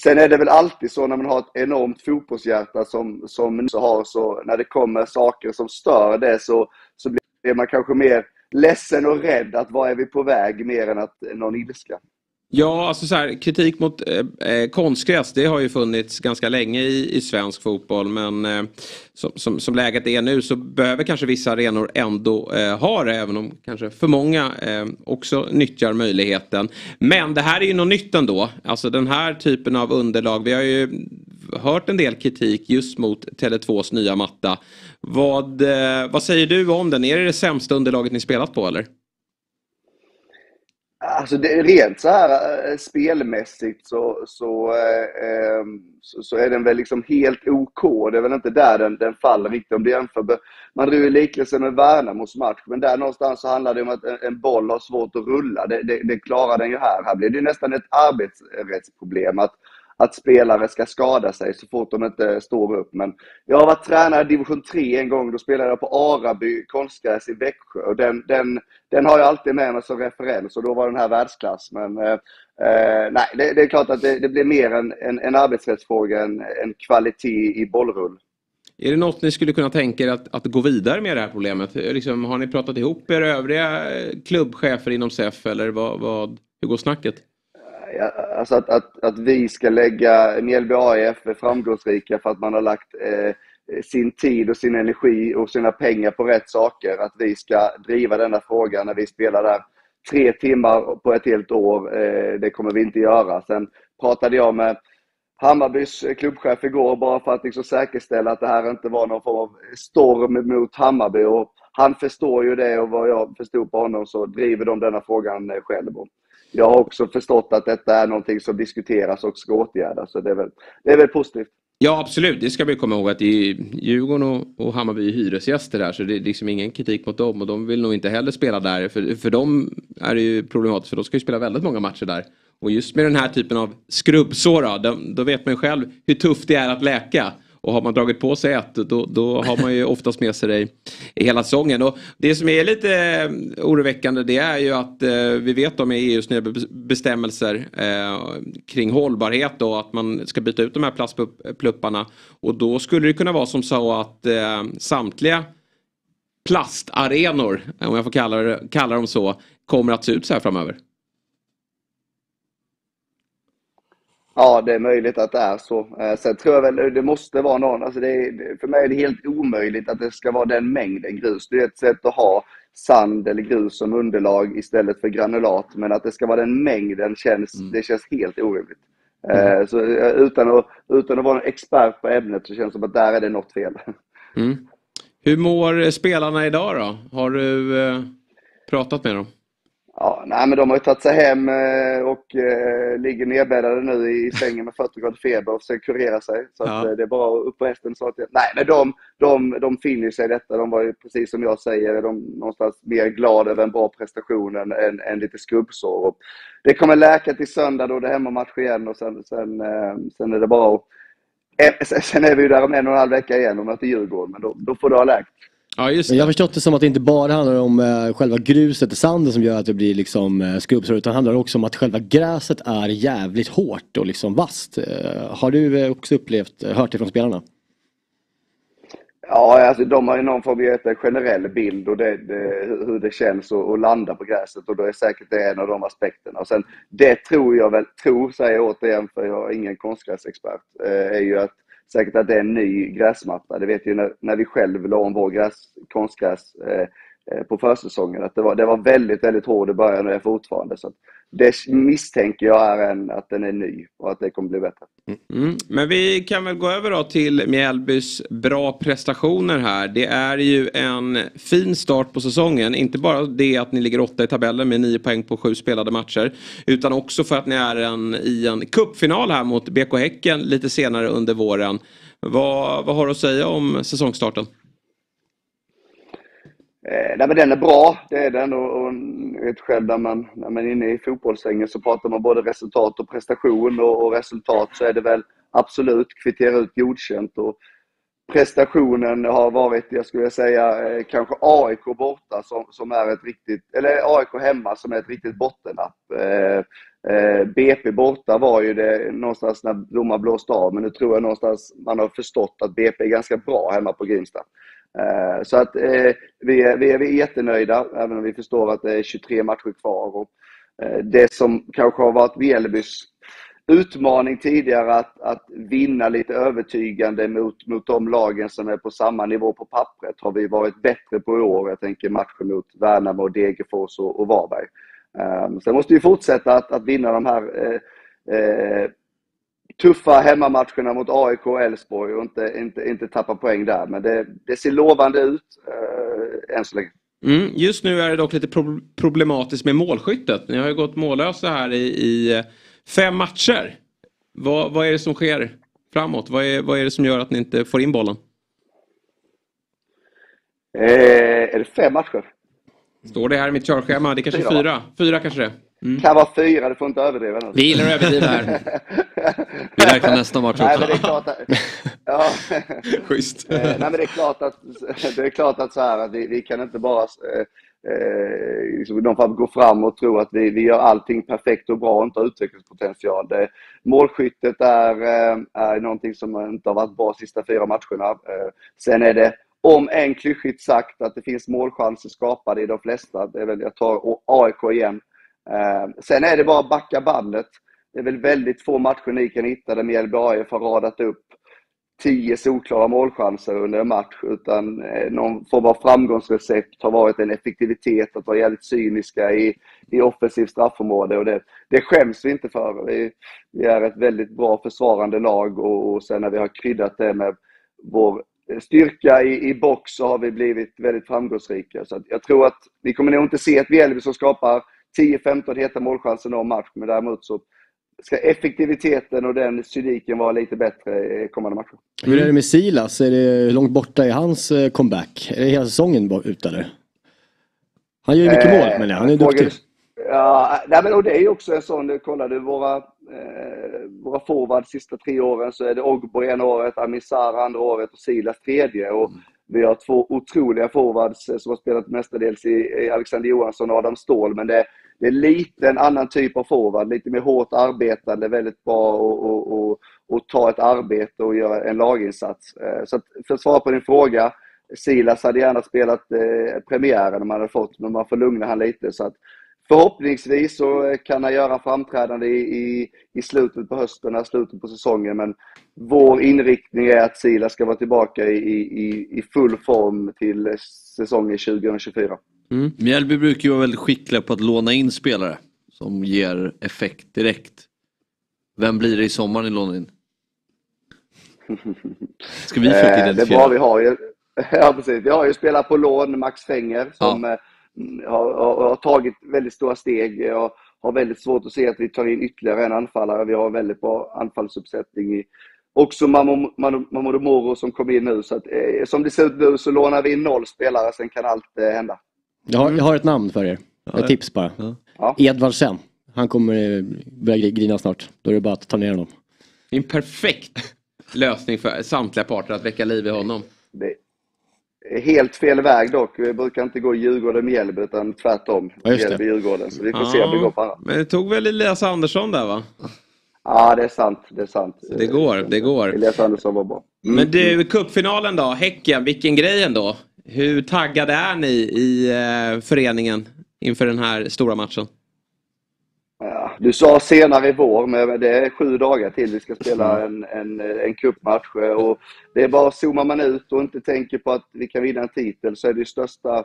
sen är det väl alltid så när man har ett enormt fotbollshjärta som, som så har så, när det kommer saker som stör det så, så blir man kanske mer ledsen och rädd att vad är vi på väg mer än att någon ilska. Ja, alltså så här, kritik mot eh, eh, konstgräs det har ju funnits ganska länge i, i svensk fotboll. Men eh, som, som, som läget är nu så behöver kanske vissa arenor ändå eh, ha det. Även om kanske för många eh, också nyttjar möjligheten. Men det här är ju något nytt ändå. Alltså den här typen av underlag. Vi har ju hört en del kritik just mot Tele2s nya matta. Vad, eh, vad säger du om den? Är det det sämsta underlaget ni spelat på eller? Alltså det, rent så här eh, spelmässigt så, så, eh, ehm, så, så är den väl liksom helt OK. Det är väl inte där den, den faller riktigt om du jämför. Man drog ju liknelsen med Värnamos match, men där någonstans så handlar det om att en, en boll har svårt att rulla. Det, det, det klarar den ju här. Här blir det ju nästan ett arbetsrättsproblem. Att, att spelare ska skada sig så fort de inte står upp. Men jag har varit tränare i division 3 en gång. Då spelade jag på Araby konstgräs i Växjö. Och den, den, den har jag alltid med mig som referens och då var den här världsklass. Men eh, eh nej, det, det, är klart att det, det blir mer en, en, en arbetsrättsfråga än en kvalitet i bollrull. Är det något ni skulle kunna tänka er att, att gå vidare med det här problemet? Liksom, har ni pratat ihop er övriga klubbchefer inom SEF eller vad, vad, hur går snacket? Alltså att, att, att vi ska lägga Mjällby AIF framgångsrika för att man har lagt eh, sin tid och sin energi och sina pengar på rätt saker. Att vi ska driva denna fråga när vi spelar där tre timmar på ett helt år, eh, det kommer vi inte göra. Sen pratade jag med Hammarbys klubbchef igår bara för att liksom säkerställa att det här inte var någon form av storm mot Hammarby. Och han förstår ju det och vad jag förstod på honom så driver de denna frågan eh, själv. Jag har också förstått att detta är någonting som diskuteras och ska åtgärdas. Så det är väl, det är väl positivt. Ja absolut, det ska vi komma ihåg att Djurgården och, och Hammarby är hyresgäster där så det är liksom ingen kritik mot dem och de vill nog inte heller spela där. För, för dem är det ju problematiskt för de ska ju spela väldigt många matcher där. Och just med den här typen av skrubbsår då, då vet man ju själv hur tufft det är att läka. Och har man dragit på sig ett då, då har man ju oftast med sig det i hela säsongen. Och det som är lite eh, oroväckande det är ju att eh, vi vet om EUs nya bestämmelser eh, kring hållbarhet och att man ska byta ut de här plastplupparna. Och då skulle det kunna vara som så att eh, samtliga plastarenor, om jag får kalla, det, kalla dem så, kommer att se ut så här framöver. Ja, det är möjligt att det är så. Eh, sen tror jag väl det måste vara någon, alltså är, för mig är det helt omöjligt att det ska vara den mängden grus. Det är ett sätt att ha sand eller grus som underlag istället för granulat, men att det ska vara den mängden känns, mm. det känns helt orimligt. Mm. Så eh, utan att, utan att vara en expert på ämnet så känns det som att där är det något fel. Mm. Hur mår spelarna idag då? Har du eh, pratat med dem? Ja, nej, men de har ju tagit sig hem eh, och eh, ligger nedbäddade nu i sängen med 40 grader feber och försöker kurera sig. Så ja. att, eh, det är bara upp på hästen. Så att, nej, men de, de, de finner sig i detta. De var ju precis som jag säger, de någonstans mer glada över en bra prestation än, än, än lite skrubbsår. Och det kommer läka till söndag då det är hemmamatch igen och sen, sen, sen är det bara att Sen är vi ju där om en och en halv vecka igen och möter Djurgården, men då, då får det ha läkt. Ja, just det. Jag har förstått det som att det inte bara handlar om eh, själva gruset och sanden som gör att det blir liksom eh, skrubbsår utan det handlar också om att själva gräset är jävligt hårt och liksom vasst. Eh, har du eh, också upplevt, eh, hört det från spelarna? Ja, alltså de har ju någon form av en generell bild och det, det, hur det känns att, att landa på gräset och då är säkert det en av de aspekterna. Och sen det tror jag väl, tror säger jag återigen för jag är ingen konstgräsexpert, eh, är ju att säkert att det är en ny gräsmatta. Det vet ju när, när vi själv la om vår gräs, konstgräs eh, på försäsongen. Att det var, det var väldigt, väldigt hård i början och det är fortfarande. Så det misstänker jag är en, att den är ny och att det kommer bli bättre. Mm. Men vi kan väl gå över då till Mjällbys bra prestationer här. Det är ju en fin start på säsongen. Inte bara det att ni ligger åtta i tabellen med nio poäng på sju spelade matcher. Utan också för att ni är en, i en cupfinal här mot BK Häcken lite senare under våren. Vad, vad har du att säga om säsongstarten? Eh, nej, men den är bra, det är den. Och, och jag vet själv när man, när man är inne i fotbollssängen så pratar man både resultat och prestation. Och, och resultat så är det väl absolut kvittera ut godkänt. Och prestationen har varit, jag skulle säga, eh, kanske AIK borta som, som är ett riktigt, eller AIK hemma som är ett riktigt bottennapp. Eh, eh, BP borta var ju det någonstans när domaren blåste av, men nu tror jag någonstans man har förstått att BP är ganska bra hemma på Grimsta. Eh, så att eh, vi, är, vi, är, jättenöjda, även om vi förstår att det är 23 matcher kvar. Och, eh, det som kanske har varit Bjällbys utmaning tidigare att, att vinna lite övertygande mot, mot de lagen som är på samma nivå på pappret har vi varit bättre på i år. Jag tänker matchen mot Värnamo, Degerfors och, och Varberg. Um, sen måste vi fortsätta att, att vinna de här eh, eh, tuffa hemmamatcherna mot AIK och Elfsborg och inte, inte, inte tappa poäng där. Men det, det ser lovande ut eh, än så länge. Mm, just nu är det dock lite pro problematiskt med målskyttet. Ni har ju gått mållösa här i, i eh, fem matcher. Vad, vad är det som sker framåt? Vad är, vad är det som gör att ni inte får in bollen? Eh, är det fem matcher? Står det här i mitt körschema? Det är kanske fyra. Fyra, fyra kanske det. Mm. Kan vara fyra, du får inte överdriva nu. Vi gillar att överdriva här. Vi räknar nästa match också. Nej, men det är klart att, ja. Schysst. Eh, Nej, men det är klart att, det är klart att så här att vi, vi kan inte bara eh, eh, liksom, de fall gå fram och tro att vi, vi gör allting perfekt och bra och inte har utvecklingspotential. Det, målskyttet är, eh, är någonting som inte har varit bra de sista fyra matcherna. Eh, sen är det om en klyschigt sagt att det finns målchanser skapade i de flesta. Det är väl, jag tar AIK igen. Eh, sen är det bara att backa bandet. Det är väl väldigt få matcher ni kan hitta där Mjällby AIF har radat upp tio solklara målchanser under en match. Utan eh, någon form av framgångsrecept har varit en effektivitet, att vara jävligt cyniska i, i offensivt straffområde. Och det, det skäms vi inte för. Vi, vi är ett väldigt bra försvarande lag och, och sen när vi har kryddat det med vår styrka i, i box så har vi blivit väldigt framgångsrika. Så jag tror att vi kommer nog inte se ett Mjällby som skapar 10-15 heta målchanser någon match, men däremot så ska effektiviteten och den cyniken vara lite bättre i kommande matcher. Hur är det med Silas? Är det långt borta i hans eh, comeback? Är det hela säsongen ute eller? Han gör ju mycket eh, mål men han är duktig. Ja, nej, men och det är ju också en sån, kollar du våra, eh, våra forwards sista tre åren så är det Ogbo ena året, Amisar andra året och Silas tredje. Och mm. Vi har två otroliga forwards eh, som har spelat mestadels i, i Alexander Johansson och Adam Ståhl, men det, det är lite en annan typ av forward, lite mer hårt arbetande, väldigt bra att ta ett arbete och göra en laginsats. Eh, så att, för att svara på din fråga, Silas hade gärna spelat eh, premiären om han hade fått, men man får lugna han lite. Så att förhoppningsvis så kan han göra framträdande i, i, i slutet på hösten, slutet på säsongen. Men vår inriktning är att Silas ska vara tillbaka i, i, i full form till säsongen 2024. Mm. Mjällby brukar ju vara väldigt skickliga på att låna in spelare som ger effekt direkt. Vem blir det i sommar ni lånar in? Ska vi försöka identifiera? Eh, det är bra, vi har ju, ja, precis. Vi har ju spelat på lån, Max Fenger, som ja. Eh, har, har, har, tagit väldigt stora steg. och har väldigt svårt att se att vi tar in ytterligare en anfallare. Vi har väldigt bra anfallsuppsättning i också Mamadou Moro som kom in nu. Så att, eh, som det ser ut nu så lånar vi in noll spelare, sen kan allt eh, hända. Jag har, jag har ett namn för er. Ja, ett tips bara. Ja. Edvardsen. Han kommer eh, börja grina snart. Då är det bara att ta ner honom. Det är en perfekt lösning för samtliga parter att väcka liv i honom. Det är helt fel väg dock. Vi brukar inte gå Djurgården-Mjällby utan tvärtom. Mjällby-Djurgården. Så vi får ja, se om det går på andra. Men det tog väl Elias Andersson där va? Ja, det är sant. Det är sant. Det går, det går. Elias Andersson var bra. Mm. Men du, cupfinalen då, Häcken, vilken grej ändå. Hur taggade är ni i eh, föreningen inför den här stora matchen? Ja, du sa senare i vår, men det är sju dagar till vi ska spela mm. en, en, en cupmatch. Och det är bara zoomar man ut och inte tänker på att vi kan vinna en titel så är det största,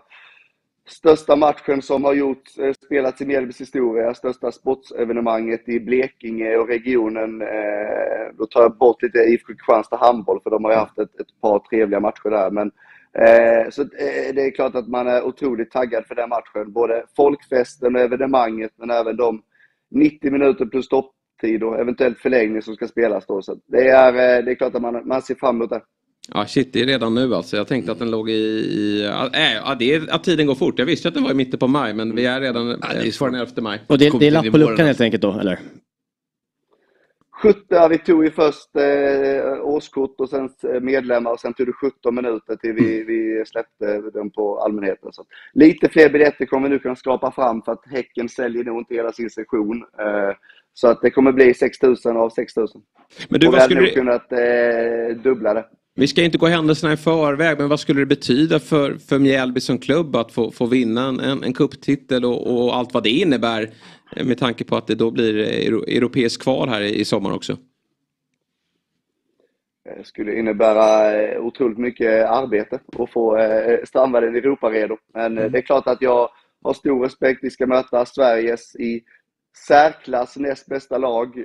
största matchen som har gjort, eh, spelats i Mjällbys historia, största sportsevenemanget i Blekinge och regionen. Eh, då tar jag bort lite IFK Kristianstad handboll för de har ju haft ett, ett par trevliga matcher där. Men Eh, så eh, det är klart att man är otroligt taggad för den matchen. Både folkfesten och evenemanget, men även de 90 minuter plus stopptid och eventuellt förlängning som ska spelas då. Så det är, eh, det är klart att man, man ser fram emot det. Ja shit, det är redan nu alltså. Jag tänkte att den låg i... i äh, ja, det är, att tiden går fort. Jag visste att den var i mitten på maj men vi är redan äh, på den 11 maj. Och det, det är lapp på luckan helt enkelt då, eller? 70, ja, vi tog ju först eh, årskort och sen eh, medlemmar och sen tog det 17 minuter till vi, vi släppte den på allmänheten. Så lite fler biljetter kommer vi nu kunna skapa fram för att Häcken säljer nog inte hela sin session. Eh, så att det kommer bli 6000 av 6000. Men du, och vad skulle nog det- kunnat eh, dubbla det. Vi ska inte gå händelserna i förväg men vad skulle det betyda för, för Mjällby som klubb att få, få vinna en, en, cuptitel och, och allt vad det innebär eh, med tanke på att det då blir euro, europeisk kval här i, i sommar också? Det skulle innebära eh, otroligt mycket arbete att få eh, Strandvallen Europa-redo. Men eh, det är klart att jag har stor respekt. Vi ska möta Sveriges i särklass näst bästa lag,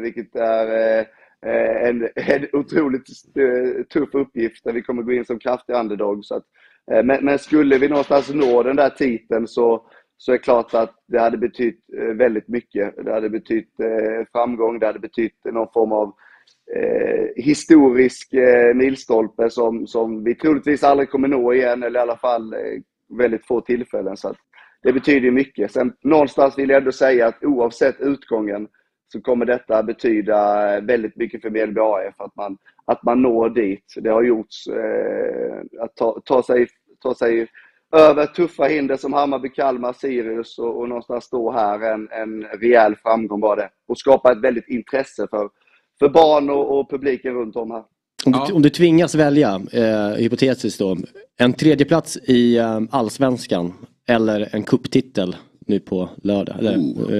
vilket är Eh, en, en otroligt eh, tuff uppgift där vi kommer gå in som kraftig underdog. Så att, eh, men, men skulle vi någonstans nå den där titeln så, så är det klart att det hade betytt väldigt mycket. Det hade betytt framgång, det hade betytt någon form av eh, historisk eh, milstolpe som, som vi troligtvis aldrig kommer nå igen, eller i alla fall eh, väldigt få tillfällen. Så att det betyder mycket. Sen någonstans vill jag ändå säga att oavsett utgången så kommer detta betyda väldigt mycket för Mjällby AF, att man, att man når dit. Det har gjorts eh, att ta, ta, sig, ta sig över tuffa hinder som Hammarby, Kalmar, Sirius och, och någonstans stå här en, en rejäl framgång bara det. Och skapa ett väldigt intresse för, för barn och, och publiken runt om här. Om, du, om du tvingas välja, eh, hypotetiskt då, en tredjeplats i eh, allsvenskan eller en kupptitel nu på lördag, eller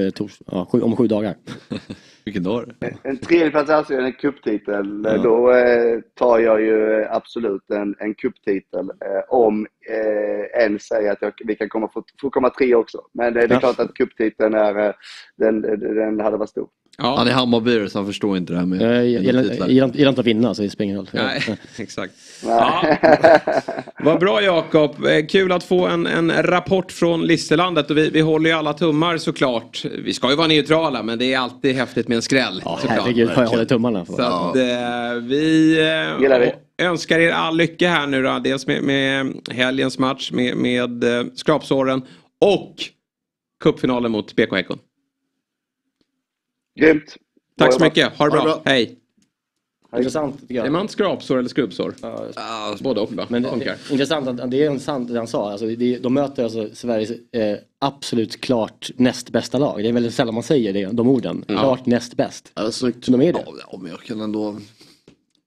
eh, tors, ja, sju, om sju dagar. Vilken dag En tredjeplats i Allsvenskan, en cuptitel. Då eh, tar jag ju absolut en, en cuptitel. Eh, om eh, en säger att jag, vi kan komma, få, få komma tre också. Men det, det är Ja. klart att cuptiteln är, eh, den, den hade varit stor. Han är Hammarbyare så han förstår inte det här med, Jag gillar gillar inte gillar att vinna så det spelar ingen roll. Nej, exakt. Ja. Vad bra Jakob. Eh, Kul att få en, en rapport från Listerlandet och vi, vi håller ju alla tummar såklart. Vi ska ju vara neutrala men det är alltid häftigt med en skräll. Ja, herregud, jag håller tummarna. för. Så att, eh, vi Gillar eh, vi. önskar er all lycka här nu då. Dels med, med helgens match med, med eh, skrapsåren och cupfinalen mot BK Häcken. Grymt. Tack så mycket. Ha det bra. Ha det bra. Hej. Intressant tycker jag. Är man skrapsår eller skrubbsår? Både och va? Men det, Funkar. intressant att det är en sant det han sa. Alltså, det, de möter alltså Sveriges eh, absolut klart näst bästa lag. Det är väldigt sällan man säger det, de orden. Ja. Klart näst bäst. Ja, snyggt. Så de är det. Ja, men jag kan ändå...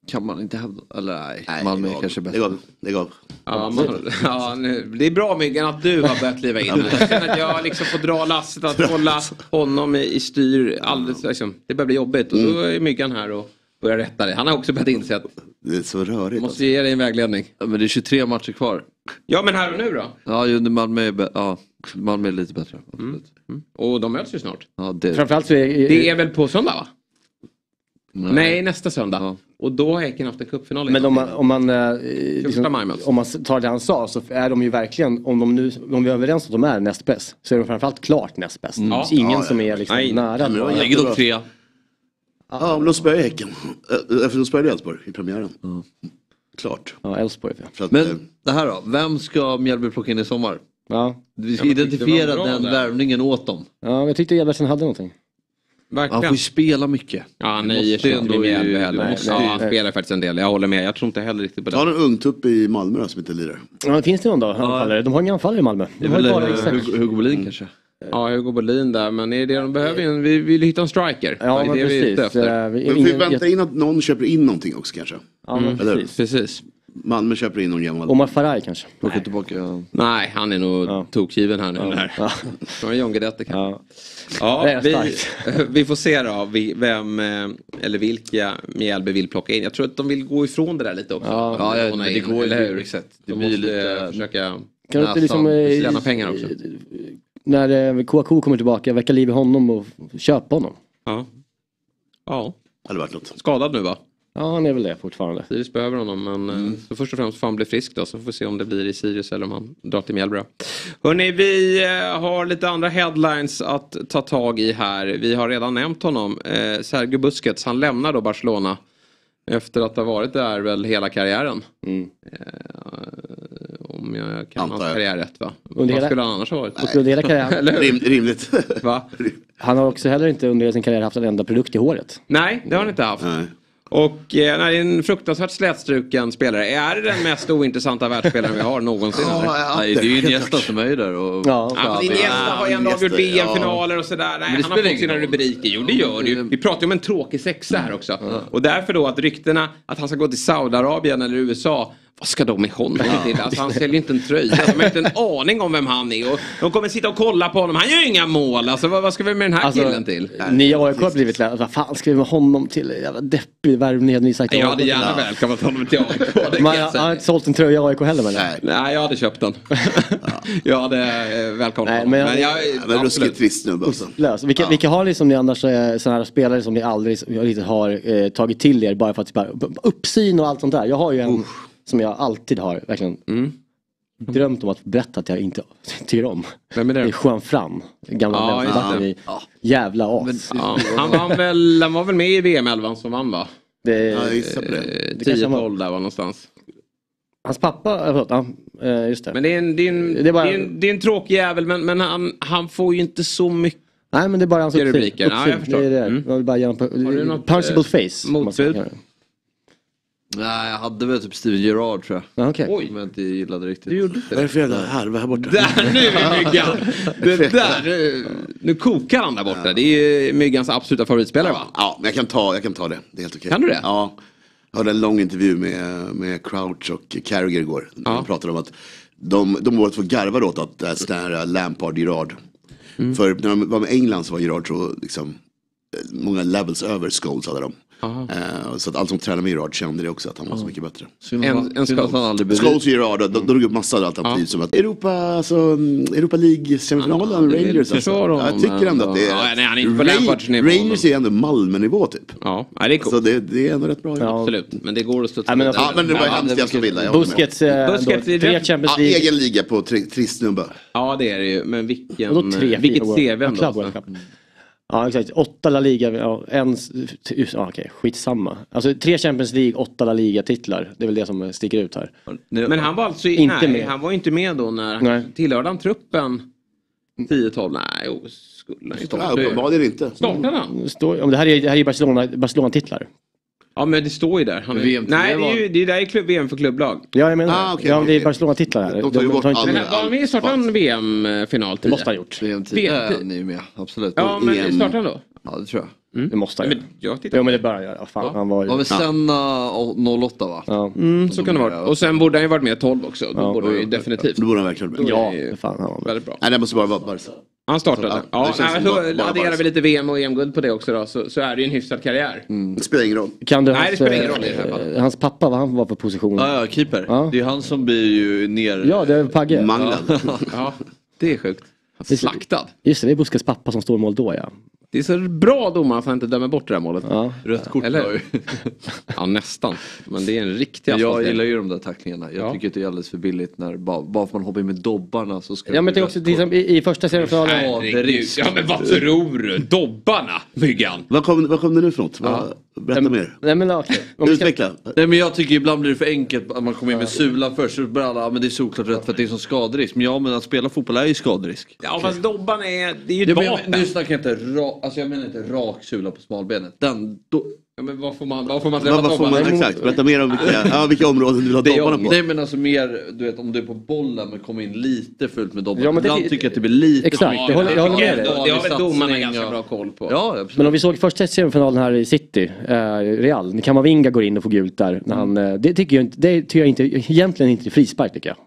Kan man inte hävda... Eller nej, Malmö är kanske bäst. Lägg av. Lägg av. Ja, man, ja, nu, det är bra Myggan att du har börjat kliva in. Jag känner att jag liksom får dra lasset att hålla honom i, i styr. Alldeles, liksom, det börjar bli jobbigt och då är Myggan här och börjar rätta det. Han har också börjat inse att Det är så rörigt. måste ge dig en vägledning. Ja, men det är 23 matcher kvar. Ja men här och nu då? Ja, ju, Malmö är, ja, Malmö är lite bättre. absolut. Och de möts ju snart. Ja, det... Framförallt så är Det är väl på söndag va? Nej, Nej nästa söndag. Och då har Häcken haft en cupfinal. Men om man, om man, eh, liksom, möts. om man tar det han sa så är de ju verkligen, om de nu, om vi är överens att de är näst bäst, så är de framförallt klart näst bäst. Mm. Ja. ingen Ja, ja, som är ja. liksom Nej. nära. Men det var att- jättebra. de trea. Ja, men de spöade Häcken. Eh, Efter de spöade Elfsborg i premiären. Klart. Ja, Elfsborg. För att, eh, Men det här då, vem ska Mjällby plocka in i sommar? Ja. Vi ska Ja, men identifiera den där. värvningen åt dem. Ja, jag tyckte Edvardsen hade någonting. Han får ju spela mycket. Ja, han nöjer måste sig inte ändå med ju- Mjällby du heller. måste Ja, han spelar faktiskt en del. Jag håller med. Jag tror inte heller riktigt på det. Ta en ungtupp i Malmö då, som inte lirar. Ja, finns det någon då? anfallare? De har inga anfallare i Malmö. Det är De har väl bara eh. Hugo, Hugo Bolin kanske? Ja, Hugo Bolin där. Men är det de behöver? Vi vill hitta en striker. Ja, det är men precis. efter. Eh, vi- Men vi väntar in att någon köper in någonting också kanske. Ja, men precis. Precis. Malmö köper in någon gammal. Omar Faraj kanske? Plocka tillbaka... Ja. Nej, han är nog tokgiven här nu. Ja. Ja. John Guidetti kanske. Ja. Ja, vi, vi får se då vem eh, eller vilka Mjällby vill plocka in. Jag tror att de vill gå ifrån det där lite också. Ja. Ja, ja, det in, går ju eller hur? exakt. Det De blir måste lite- försöka Kan du inte liksom... Eh, tjäna pengar också. När eh, Kouakou kommer tillbaka, väcka liv i honom och köpa honom. Ja. Ja. Hade varit något. Skadad nu va? Ja, han är väl det fortfarande. Sirius behöver honom men Mm. eh, så först och främst får han bli frisk då så får vi se om det blir i Sirius eller om han drar till Mjällby. då. Hörrni, vi eh, har lite andra headlines att ta tag i här. Vi har redan nämnt honom. Eh, Sergio Busquets, han lämnar då Barcelona. Efter att ha varit där väl hela karriären. Mm. Eh, om jag kan Antar hans jag. karriär rätt va? Under Vad hela- skulle han annars ha varit? Under hela karriären. Rim, rimligt. Va? Han har också heller inte under sin karriär haft en enda produkt i håret. Nej, det har han inte haft. Och eh, nej, det är en fruktansvärt slätstruken spelare. Är det den mest ointressanta världsspelaren vi har någonsin? eller? Nej, det är ju Iniesta som är där. Och... Ja. Ja, Iniesta har ju ändå avgjort VM-finaler och sådär. Nej, han har fått sina rubriker. Jo, det gör det ju. Vi pratar ju om en tråkig sexa här också. Och därför då att ryktena att han ska gå till Saudiarabien eller USA. Vad ska de med honom till? Alltså, han säljer inte en tröja. De har inte en aning om vem han är. Och de kommer sitta och kolla på honom. Han gör ju inga mål. Alltså, vad, vad ska vi med den här Alltså, killen till? Ni AIK har blivit lä- vad fan ska vi med honom till? Jävla deppig värvning hade ni sagt. Jag hade gärna välkomnat honom till AIK. Man, säga. har inte sålt en tröja i AIK heller men. Nej. Nej, jag hade köpt den. jag hade eh, välkomnat Nej, honom. men jag- Men jag, Men ruskigt trist snubbe alltså. Lös. Vilka, vilka har ni som ni annars eh, sådana här spelare som ni aldrig riktigt har eh, tagit till er bara för att bara, uppsyn och allt sånt där. Jag har ju en som jag alltid har verkligen Mm. drömt om att berätta att jag inte tycker om. Vem är det? Det är Juan Fran, gamla just vänsterbacken det. i jävla as. Ja, han, vann väl, han var väl med i VM-11 som vann va? Det, Ja, jag gissar på det. Eh, Det kanske han var. 10-12 där var någonstans. Hans pappa, eh, förlåt, ja, eh, just det. Men det är en, det är en, Det det är bara- är en, det är en tråkig jävel men, men han, han får ju inte så mycket. Nej men det är bara hans uppsyn. Ja, jag uppsyn. förstår. det är det. Mm. Jag vill bara ge honom Har du något, punchable eh, face. motbud? Det. Nej, jag hade väl typ Steven Gerrard tror jag. Ja, okej. Oj, Som jag inte gillade riktigt. du gjorde Vad är det för jävla härva här borta? Där, nu är Myggan! Det där, nu, nu kokar han där borta. Det är Myggans absoluta favoritspelare va? Ja, men jag kan ta, jag kan ta det. Det är helt okej. Kan du det? Ja. Jag hade en lång intervju med, med Crouch och Carragher igår. Ja. De pratade om att de, de båda två garvade åt att det här Lampard Gerard. Mm. För när de var med England så var Gerard så liksom eh, många levels över Scholes hade de. Eh, så att allt som tränade med Gerard kände det också att han var så mycket bättre. En- en att han aldrig blev Scholes och Gerard, de, de drog upp massa alternativ Ja. som att Europa, alltså, Europa League-semifinalen, Rangers. Alltså. Jag tycker ändå att det är... Ja, nej, han är inte på nivå, Rangers är ändå Malmö-nivå typ. Ja, ja det är coolt. Så det, det är ändå rätt bra. Ja. Absolut, men det går att studsa Ja, men vidare. alltså- Ja men det var Ja, hemskt jag Busquets då, är tre Champions League. egen liga på tri, trist snubbe. Ja det är det ju, men vilken, vilket CV ändå. Ja exakt, åtta La Liga, ja, en, ja, okej, skitsamma. Alltså tre Champions League, åtta La Liga-titlar. Det är väl det som sticker ut här. Men han var alltså i- Inte nej, med. han var ju inte med då när, Nej. tillhörde han truppen 10-12? Nej, jo, skulle han ju uppenbarligen inte. Startade han? Det här är, det här är Barcelona, Barcelona-titlar. Ja men det står ju där. Han är, VM nej, det är var- ju det är där är klubb, VM för klubblag. Ja jag menar Ah, okej, ja, det är. Barcelona-titlar här. De tar ju bort inte- Men alla- han var med i startade han VM-final 10? Det måste ha gjort. VM VM. Ja, ni är med, absolut. Ja men EM. startade han då? Ja, det tror jag. Det måste han Men göra. Jo men det bör han göra. Fan, Ja. han var ju... Var väl Senna och 08 va? Ja, Mm, så kan det vara. Och sen borde han ju varit med 12 också. Då Ja. borde han ju definitivt. Det borde han verkligen ja det är- för fan han var Väldigt bra. Nej det måste bara vara Barca. Han startade. Ja, det Ja, känns nej, som så bara- bara adderar vi lite VM och EM-guld på det också då så, så är det ju en hyfsad karriär. Det spelar ingen roll. Kan du Nej, det hans, spelar ingen eh, roll i det här fallet. Hans pappa, vad han var för position? Ja, ja, keeper. Ja. Det är han som blir ju ner... Ja, det är Pagge. Manglen. Ja, det är sjukt. Slaktad. Just det, det är Busquets pappa som står i mål då ja. Det är så bra domare att han inte dömer bort det här målet. ja. Rött kort Eller? var ju. Ja, nästan. Men det är en riktig jag gillar ju de där tacklingarna. Jag Ja. tycker att det är alldeles för billigt när bara, bara för man hoppar in med dobbarna så ska Ja men det är också rött det är kort. som i, i första semifinalen. Herregud. Ja men vad tror du? Dobbarna, Myggan. Vad kom, vad kom det nu för något? Vad, berätta mer. Nej men okej. Ska- Utveckla. Nej men jag tycker ibland blir det för enkelt att man kommer in med sulan först så börjar alla, ja, men det är såklart rätt för att det är som skaderisk. Men ja men att spela fotboll är ju skaderisk. Ja fast dobbarna är, det är ju Ja, ett vapen. nu snackar jag inte rak, alltså jag menar inte rak sula på smalbenet. Den, då, Ja, men vad får man, vad får man träffa Vad, vad får man, dobbarna? exakt, berätta mer om vilka, ja, vilka områden du vill ha Det är dobbarna på. Nej men alltså mer, du vet om du är på bollen men kommer in lite fullt med dobbar. Ja, men det- Ibland tycker jag att det blir lite Exakt, det håller- jag håller med dig. Det har väl domarna ganska bra koll på. Ja absolut. Men om vi såg första semifinalen här i City, eh, Real, när Kamavinga går in och får gult där. När han, eh, det tycker jag inte, det tycker jag inte, egentligen inte är frispark tycker jag.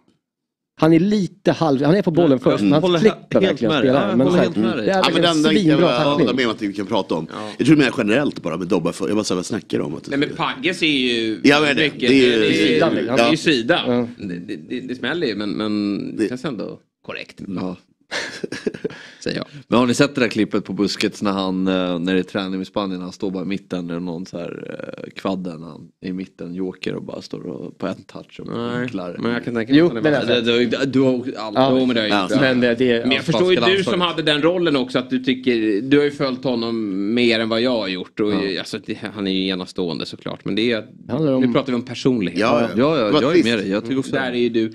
Han är lite halv, han är på bollen först men han klipper helt verkligen. Ja, spelaren. Men här, det är Ja, men den, den, svinbra jag håller tackling. med om att vi kan prata om. Jag tror mer generellt bara med dobbar. för- Jag bara vad snackar om? Att Nej men Pagges är ju Ja, men det- mycket, det är ju- det är ju liksom. sida. Ja. Det, det, det, det smäller ju men, men det känns ändå korrekt. Ja. Säger jag. Men har ni sett det där klippet på Busquets när han, eh, när det är träning i Spanien, han står bara i mitten, är någon så här eh, kvadden, han är i mitten, joker och bara står och, på en touch och vinklar. men jag kan tänka mig Jo, att han det är är Du, du, du har Ja, Jo, men det gjort. Men det, det, Men jag förstår ju du som hade den rollen också att du tycker, du har ju följt honom mer än vad jag har gjort. Och, alltså, det, han är ju enastående såklart. Men det är, om- nu pratar vi om personlighet. Ja, Ja, ja, jag är med dig. Jag tycker också Där är ju du,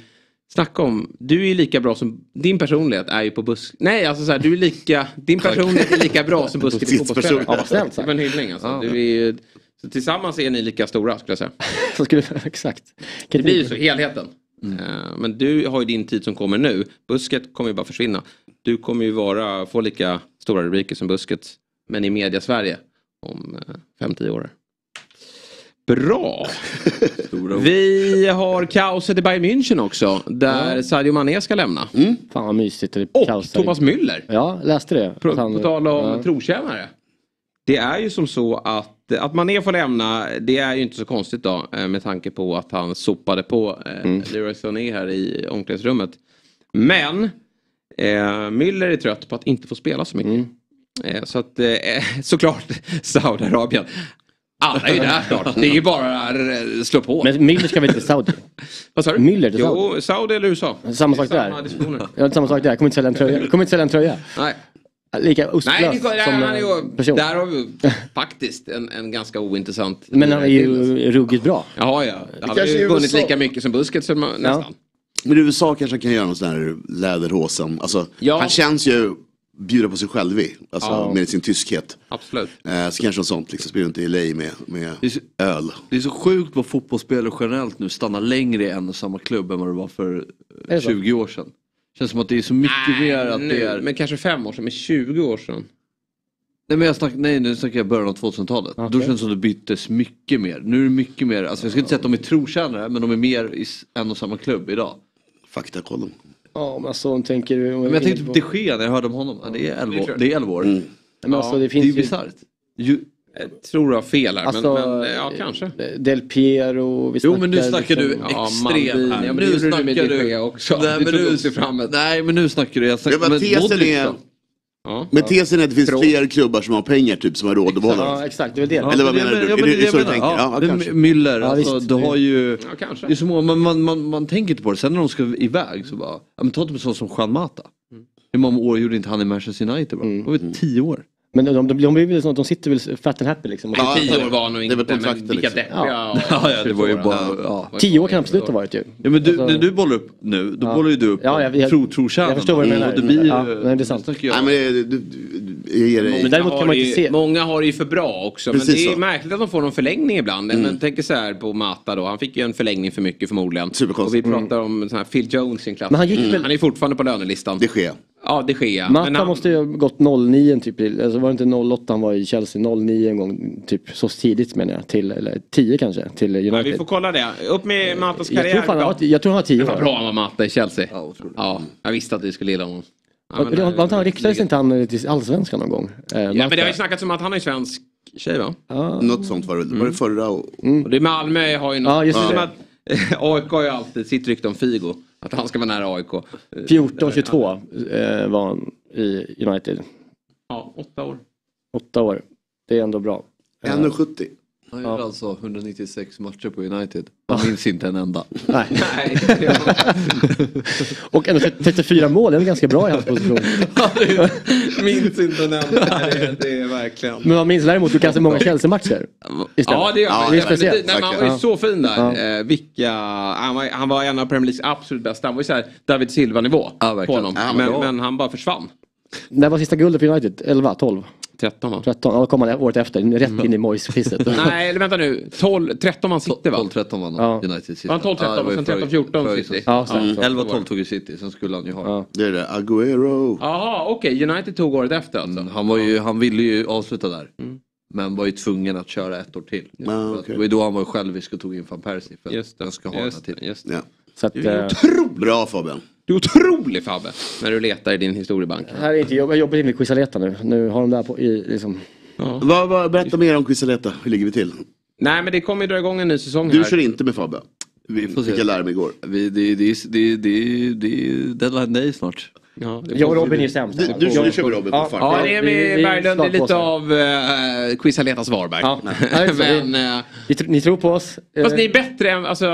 snacka om, du är lika bra som, din personlighet är ju på busk... Nej, alltså så här, du är lika, din personlighet är lika bra som Busquets Ditt fotbollsspelare. Ja, vad snällt Det sagt. var en hyllning alltså. Du är ju, så tillsammans är ni lika stora skulle jag säga. Så skulle, exakt. Det blir ju så, helheten. Eh, Men du har ju din tid som kommer nu. Busket kommer ju bara försvinna. Du kommer ju vara, få lika stora rubriker som Busket. Men i media Sverige om 5-10 år. Bra! Vi har kaoset i Bayern München också. Där Sadio Mané ska lämna. Fan vad mysigt. Det Och kaos. Thomas Müller. Ja, läste det. På, han- på tal om ja. trotjänare. Det är ju som så att, att Mané får lämna, det är ju inte så konstigt då. eh, Med tanke på att han sopade på eh, Mm. Leroy Sané här i omklädningsrummet. Men eh, Müller är trött på att inte få spela så mycket. Mm. Eh, så att eh, såklart Saudiarabien. Alla är ju där snart. Det är ju bara att eh, slå på. Men Müller ska väl till Saudi? Vad sa du? Müller till Saudi? Jo, Saudi eller USA. Samma sak Samma där. Ja, samma sak där. Kommer inte sälja en tröja. Kommer inte sälja en tröja. Nej. Lika ostlös Nej, det, som han är ju, person. där har vi faktiskt en, en ganska ointressant... Men han är ju ruggigt bra. Jaha, ja. Han har kanske ju vunnit lika mycket som Busquets som nästan. Men i USA kanske han kan göra någon sån här läderhosen. Alltså, Ja. Han känns ju bjuda på sig själv i. Alltså Ja. med sin tyskhet. Absolut. Eh, så kanske något sånt, liksom, spela inte i LA med, med öl. Det är så sjukt vad fotbollsspelare generellt nu stannar längre i en och samma klubb än vad det var för det eh, så? 20 år sedan. Känns som att det är så mycket mer att nu, det är... Men kanske fem år sedan, men 20 år sedan. Nej, men jag snack, nej nu snackar jag början av 2000-talet. Då Okej. känns det som att det byttes mycket mer. Nu är det mycket mer, alltså jag ska inte säga att de är trotjänare men de är mer i en och samma klubb idag. Faktakollen. Ja, men alltså tänker du... Men jag tänkte på de Gea när jag hörde om honom. Ja, det är 11 år. Det är 11 år. Mm. Men alltså, det Det är finns ju bisarrt. Ju- Jag tror du har fel här, Alltså, men, men ja, kanske. Del Piero, vi Jo men nu snackar du liksom- Ja, extrem här. Ja, men nu snackar du... Också. Nej, Du men nu... Nej men nu snackar du... Jag Ja, snackar... men men tesen är? Ja. men tesen är att det finns fler klubbar som har pengar typ som har råd att behålla Ja, exakt. Det är det. Eller vad men menar du? Ja, Är men det- det är det så jag du tänker? Ja, Ja, Müller, Ja, alltså, du har ju... Ja, kanske. Det är så många, man, man, man, man tänker inte på det. Sen när de ska iväg så bara, ja, men ta typ en sån som Juan Mata. Hur många år gjorde inte han i Manchester United? Mm. Det var väl tio år? Men de, de, de, blir väl så att de sitter väl fat and happy liksom. Ja, Tio år var nog det är inte, men vilka liksom. deppiga... Ja. Ja, ja, det var ju bara... Ja. Tio år kan absolut ha varit ju. Ja men du, Alltså- när du bollar upp nu, då Ja. bollar ju du upp Ja, jag- jag- tro, trotjänarna. jag förstår vad du menar. Det blir. Ja, nej, det är sant. jag- Nej men det, du, du, jag ger dig. Men däremot Många kan man har inte se- Många har det ju för bra också. Men Precis det är så. märkligt att de får någon förlängning ibland. Men tänk så här på Mata då. Han fick ju en förlängning för mycket förmodligen. Och vi Superkonstigt. pratar om sån här Phil Jones i sin klass. Men han gick väl- Han är fortfarande på lönelistan. Det sker. Ja, det sker. Matta han... måste ju ha gått 09 typ. Alltså var det inte 08 han var i Chelsea? 09 en gång typ så tidigt menar jag. Till, eller 10 kanske till Ja, United. vi får kolla det. Upp med Matas jag, karriär. tror fan, han var, jag tror han var 10 Det var år. bra han var Matta i Chelsea. Ja. Ja, jag visste att vi skulle gilla honom. Ja, men, eh, han, ryktades inte han till allsvenskan någon gång? Eh, Ja, men det har ju snackats om att han är svensk tjej va? Ja. Något sånt var det. Var det förra? Och, Och det Malmö har ju något. Ja, just som det. att AIK har ju alltid sitt rykte om Figo. Att han ska vara nära AIK. 14-22 eh, var han i United. Ja, åtta år. Åtta år. Det är ändå bra. Eh, 1,70. Han gjorde alltså 196 matcher på United. Han minns inte en enda. Nej. Nej, Och ändå 34 mål, det är ganska bra i hans position. minns inte en enda. Det är- Det är verkligen. Men man minns däremot du kan se många Chelsea-matcher. Ja det gör man. det är. Nej, han var ju Ja. så fin där. Ja. Eh, vilka, han, var, han var en av Premier Leagues absolut bästa. Han var ju såhär David Silva-nivå Ja, på honom. Ja, men men han bara försvann. När var sista guldet för United? 11, 12, 13 va? 13? Ja, då kom han året efter. Rätt in i Moyes-pisset. Nej, eller vänta nu. 12, 13 man City va? 12-13 vann Ja. United sista. Var han 12-13 det var och sen förra- 13-14 förra City? Ja, så. Mm. 11-12 tog ju City, sen skulle han ju ha Ja. Det är det. Agüero. Jaha, okej. United tog året efter alltså. Mm, Han, var ju, han ville ju avsluta där. Men var ju tvungen att köra ett år till. Ja. Det var ju då han var självisk och tog in van Persie. För att Just det. den ska ha den här Just, det, titeln. just det. Ja. Så att, eh, Bra Fabian. Du är otrolig Fabbe. När du letar i din historiebank. här är inte jag jobbar in med Quisaleta nu. Nu har de där på i liksom. Vad, vad, berätta mer om Quisaleta. Hur ligger vi till? Nej men det kommer ju dra igång en ny säsong Du här. kör inte med Fabian. Vi Fick jag lära mig igår. Vi, det, det, det, det, det är deadline day snart. Ja, Jag och Robin är sämst. Du, du, du kör med Robin på Ja. Ja, det är med Berglund. Det är lite av uh, Quiz Aletas Varberg. Ja. Men, eh, Ni, ni tror på oss. fast Eh, ni är bättre än, alltså,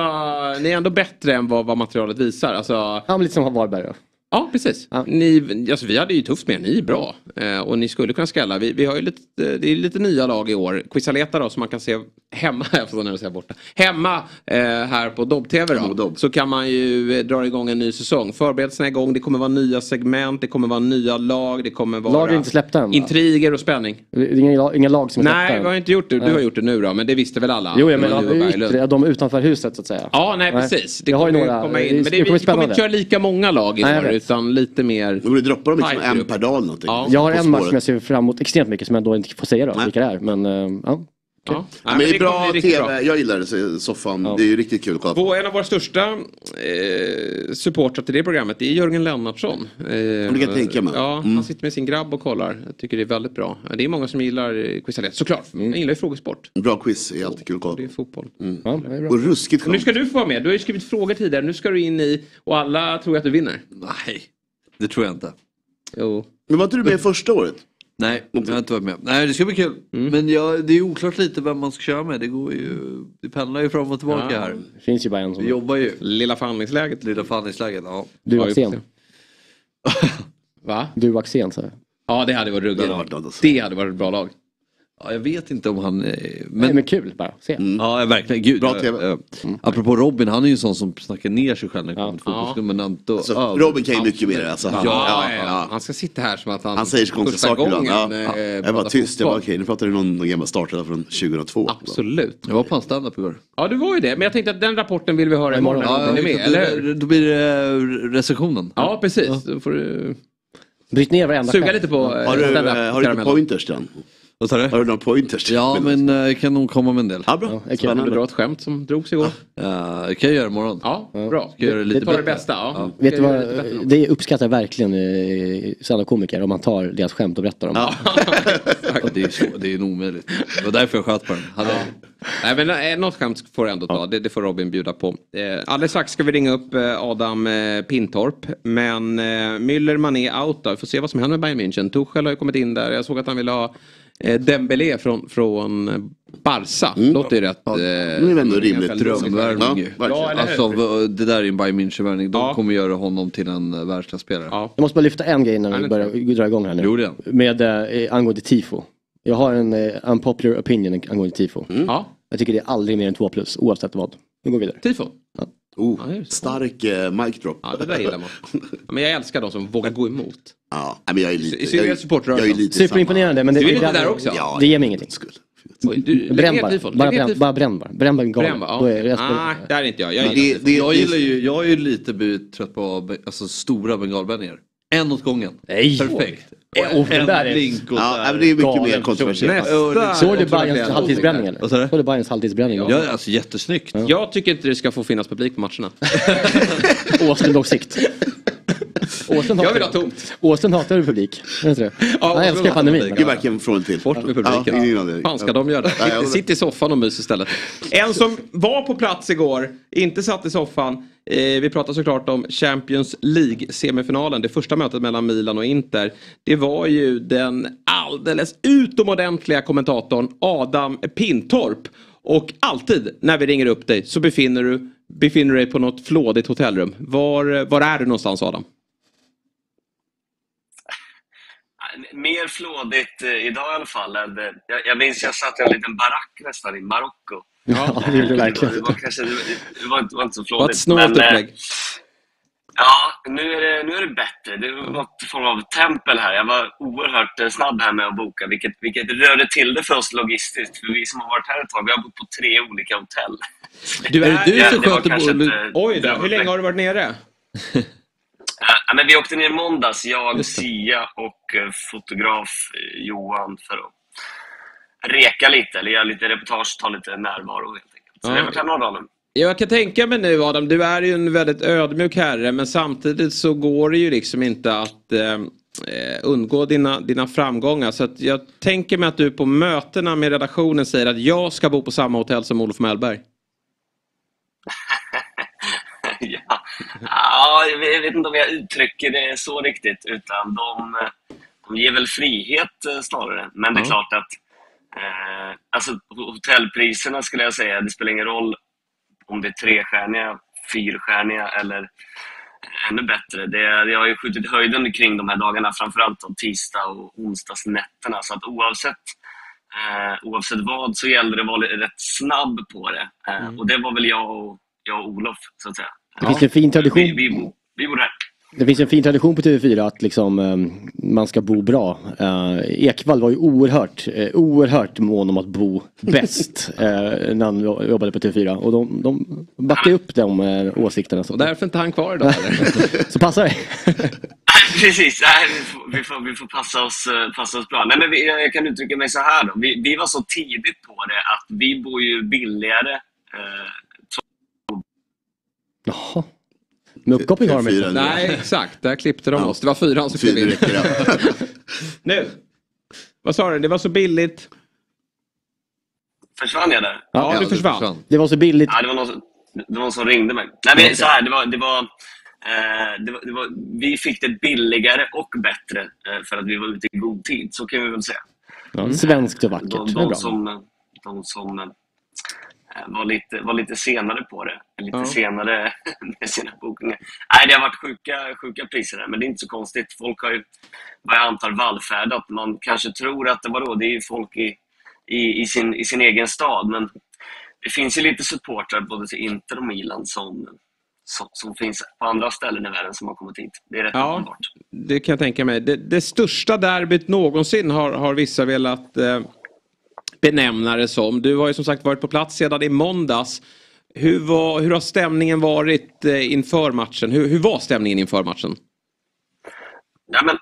ni är ändå bättre än vad, vad materialet visar. Alltså, Ja, men lite som Varberg då. Ja, precis. Ni, alltså, vi hade ju tufft med er. Ni är bra. Eh, och ni skulle kunna skrälla. Vi, vi har ju lite, eh, det är lite nya lag i år. Quisaleta då som man kan se hemma, jag får när säga borta. Hemma eh, här på Dobb-TV då. Så kan man ju eh, dra igång en ny säsong. Förberedelserna är igång. Det kommer vara nya segment. Det kommer vara nya lag. Det kommer vara Lag är inte släppta än va? intriger och spänning. Det är inga, inga lag som är Nej, vi har inte gjort det. Du Nej. har gjort det nu då. Men det visste väl alla? Jo, jag menar de utanför huset så att säga. Ja, nej precis. Det jag har ju några. komma in. Men det, det kommer vi kommer inte köra lika många lag i Nej, jag år. Utan lite mer... Vi borde droppa dem liksom en per dag eller någonting. Ja. Jag har en match som jag ser fram emot extremt mycket som jag då inte får säga då, vilka det är. Men eh, ja. Ja. Ja, men det är bra tv. Jag gillar det, så- soffan. Det är ju riktigt kul att kolla på. Vår, en av våra största eh, supportrar till det programmet det är Jörgen Lennartsson. Eh, det kan jag tänka mig. Ja, Mm. Han sitter med sin grabb och kollar. Jag tycker det är väldigt bra. Det är många som gillar eh, Quizalet. Såklart, jag gillar ju frågesport. Bra quiz är alltid kul att kolla Det är på. fotboll. Mm. Ja, det är bra. Och ruskigt Och nu skönt. ska du få vara med. Du har ju skrivit frågor tidigare. Nu ska du in i och alla tror att du vinner. Nej, det tror jag inte. Jo. Men var inte du med första året? Nej, jag har inte varit med. Nej, det ska bli kul. Men jag, det är oklart lite vem man ska köra med. Det går ju, det pendlar ju fram och tillbaka Ja. här. Det finns ju bara en som... Vi jobbar ju. Lilla förhandlingsläget. Lilla förhandlingsläget, ja. Du och Axén. Va? Du och Axén så. Ja, det hade varit ruggigt. Det hade varit ett bra lag. Ja, jag vet inte om han... eh, Men, Men, men kul bara, se. Ja, verkligen. Gud, Bra jag- TV. jag- Apropå Robin, han är ju en sån som snackar ner sig själv när det kommer till Ja. fotboll. Men han då, Alltså, ja, Robin kan ju mycket mer. Alltså. Ja, Ja, ja, ja. Han ska sitta här som att han, Han säger så konstiga saker ibland. Ja. eh, Jag var tyst. Jag var fotboll. okej, nu pratar du om någon gammal startare från 2002. Absolut. jag var på hans standup igår. Ja, du var ju det. Men jag tänkte att den rapporten vill vi höra imorgon. Robin är med, eller då, blir det eh, recensionen. Ja, precis. Då får du Bryt ner varenda suga lite på eh, Har du, eh, har du pointers Dan? Vad sa du? Har du några pointers? Ja, men eh, jag kan nog komma med en del. Ja, bra. Ja, okej. Kan du Spännande. dra ett skämt som drogs igår? Ja, det kan jag göra imorgon. Ja, bra. Ska jag göra det lite Ta det bättre? bästa. Ja. Vet du Ska jag vad, lite bättre det uppskattar verkligen eh, standup-komiker om man tar deras skämt och berättar dem. Ja, det är, så, det är nog omöjligt. Det var därför jag sköt på den. Hade, Nej, men eh, något skämt får du ändå ta. Det, det får Robin bjuda på. Eh, alldeles strax ska vi ringa upp eh, Adam eh, Pintorp. Men eh, Müller, Mané out då. Vi får se vad som händer med Bayern München. Tuchel har ju kommit in där. Jag såg att han ville ha eh, Dembélé från, från Barca. Låter ju rätt. Eh, Det är ändå rimligt. Drömvärvning ju. Ja, Ja? Alltså, det där är en Bayern München-värvning. De Ja. kommer göra honom till en eh, världsklasspelare. Ja. Jag måste bara lyfta en grej innan Ja, vi börjar dra igång här nu. Gjorde den? Med eh, angående tifo. Jag har en eh, unpopular opinion angående tifo. ja, Jag tycker det är aldrig mer än 2 plus oavsett vad. Nu går vi vidare. tifo. Oh, Ja, så. stark eh, mic drop. Ja, det där gillar man. Men jag älskar de som vågar gå emot. Ja, men jag är lite... Synnerhet jag, supportrarörelsen. jag är lite Superimponerande men det, Du är lite där också? Ja, det ger mig ingenting. Skull. Oj, du, Bränn bara. Bara bränn, bara bränn bara. Bränn bara galen. Då är resten... Nej, det är inte jag. Jag, det, det, Jag gillar ju, jag är ju lite trött på alltså, stora bengalbränningar. En åt gången. Nej! Perfekt. Eh, det en där är- blink och Ja, men det är mycket mer kontroversiellt. Såg du Bajens halvtidsbränning eller? Såg du Bajens halvtidsbränning? Ja, alltså jättesnyggt. Jag tycker inte det ska få finnas publik på matcherna. Åslund-åsikt. Åslund Jag vill ha tomt. Åslund hatar ju publik. Vet du det? Ja, Han Åslund älskar pandemin. Det är verkligen från och till. Bort med Ja, publiken. ingen anledning. fan ska Ja. de göra? Jag- Sitt i soffan och mys istället. En som var på plats igår, inte satt i soffan. Eh, vi pratar såklart om Champions League-semifinalen. Det första mötet mellan Milan och Inter. Det var ju den alldeles utomordentliga kommentatorn Adam Pintorp. Och alltid när vi ringer upp dig så befinner du, befinner du dig på något flådigt hotellrum. Var, var är du någonstans Adam? Mer flådigt eh, idag i alla fall. Jag, jag minns jag satt i en liten barack nästan i Marocko. Ja, det gjorde Det verkligen. var, kanske, det var, inte, var inte så Vad flådigt. ett snålt eh, upplägg. Ja, nu är, det, nu är det bättre. Det var något form av tempel här. Jag var oerhört eh, snabb här med att boka, vilket, vilket rörde till det för oss logistiskt. För vi som har varit här ett tag, vi har bott på tre olika hotell. Du Är det du Ja, som det var sköter bo- ett, Oj då, hur länge har du varit nere? Ja, men vi åkte ner i måndags, jag, det. Sia och eh, fotograf Johan för att reka lite, eller göra lite reportage, ta lite närvaro helt enkelt. Så Ja. några dagar nu. Jag kan tänka mig nu Adam, du är ju en väldigt ödmjuk herre men samtidigt så går det ju liksom inte att eh, undgå dina, dina framgångar. Så jag tänker mig att du på mötena med redaktionen säger att jag ska bo på samma hotell som Olof Mellberg. ja. ja, Ja, jag vet inte om jag uttrycker det så riktigt, utan de, de ger väl frihet eh, snarare. Men det är Ja. klart att eh, alltså, hotellpriserna skulle jag säga, det spelar ingen roll om det är trestjärniga, fyrstjärniga eller ännu bättre. Det, det har ju skjutit höjden kring de här dagarna, framförallt då tisdag och onsdagsnätterna. Så att oavsett, eh, oavsett vad så gäller det att vara rätt snabb på det. Eh, Och det var väl jag och, jag och Olof, så att säga. Det finns en fin tradition. Vi, vi, vi bor här. Det finns en fin tradition på TV4 att liksom, eh, man ska bo bra. Eh, Ekvall var ju oerhört, eh, oerhört mån om att bo bäst eh, när han jo- jobbade på TV4. Och de, de backade upp de eh, åsikterna. Så. Och därför är inte han kvar idag så passar det. Precis, nej, vi, får, vi, får, vi får passa oss, passa oss bra. Nej, men vi, jag kan uttrycka mig så här då. Vi, vi var så tidigt på det att vi bor ju billigare. Eh, Jaha. Med uppkoppling har de inte. Nej, exakt. Där klippte de oss. Det var fyran som klev in. nu. Vad sa du? Det var så billigt. försvann jag där? Ja, du försvann. Det var så billigt. Ja, det var någon som, det var någon som ringde mig. Nej, men så här, det var, det var, eh, det var, det var, vi fick det billigare och bättre eh, för att vi var ute i god tid. Så kan vi väl säga. Ja, svenskt och vackert. De, de bra. som, de som var, lite, var lite senare på det, lite Ja. senare med sina bokningar. Nej, det har varit sjuka, sjuka priser där, men det är inte så konstigt. Folk har ju, vad jag antar, vallfärdat. Man kanske tror att det var då, det är ju folk i, i, i, sin, i sin egen stad, men det finns ju lite supportrar både till Inter och Milan som, som, som finns på andra ställen i världen som har kommit hit. Det är rätt Ja, uppenbart. det kan jag tänka mig. Det, det största derbyt någonsin har, har vissa velat eh, benämna det som. Du har ju som sagt varit på plats sedan i måndags. Hur, var, hur har stämningen varit eh, inför matchen? Hur, hur var stämningen inför matchen? Ja, men,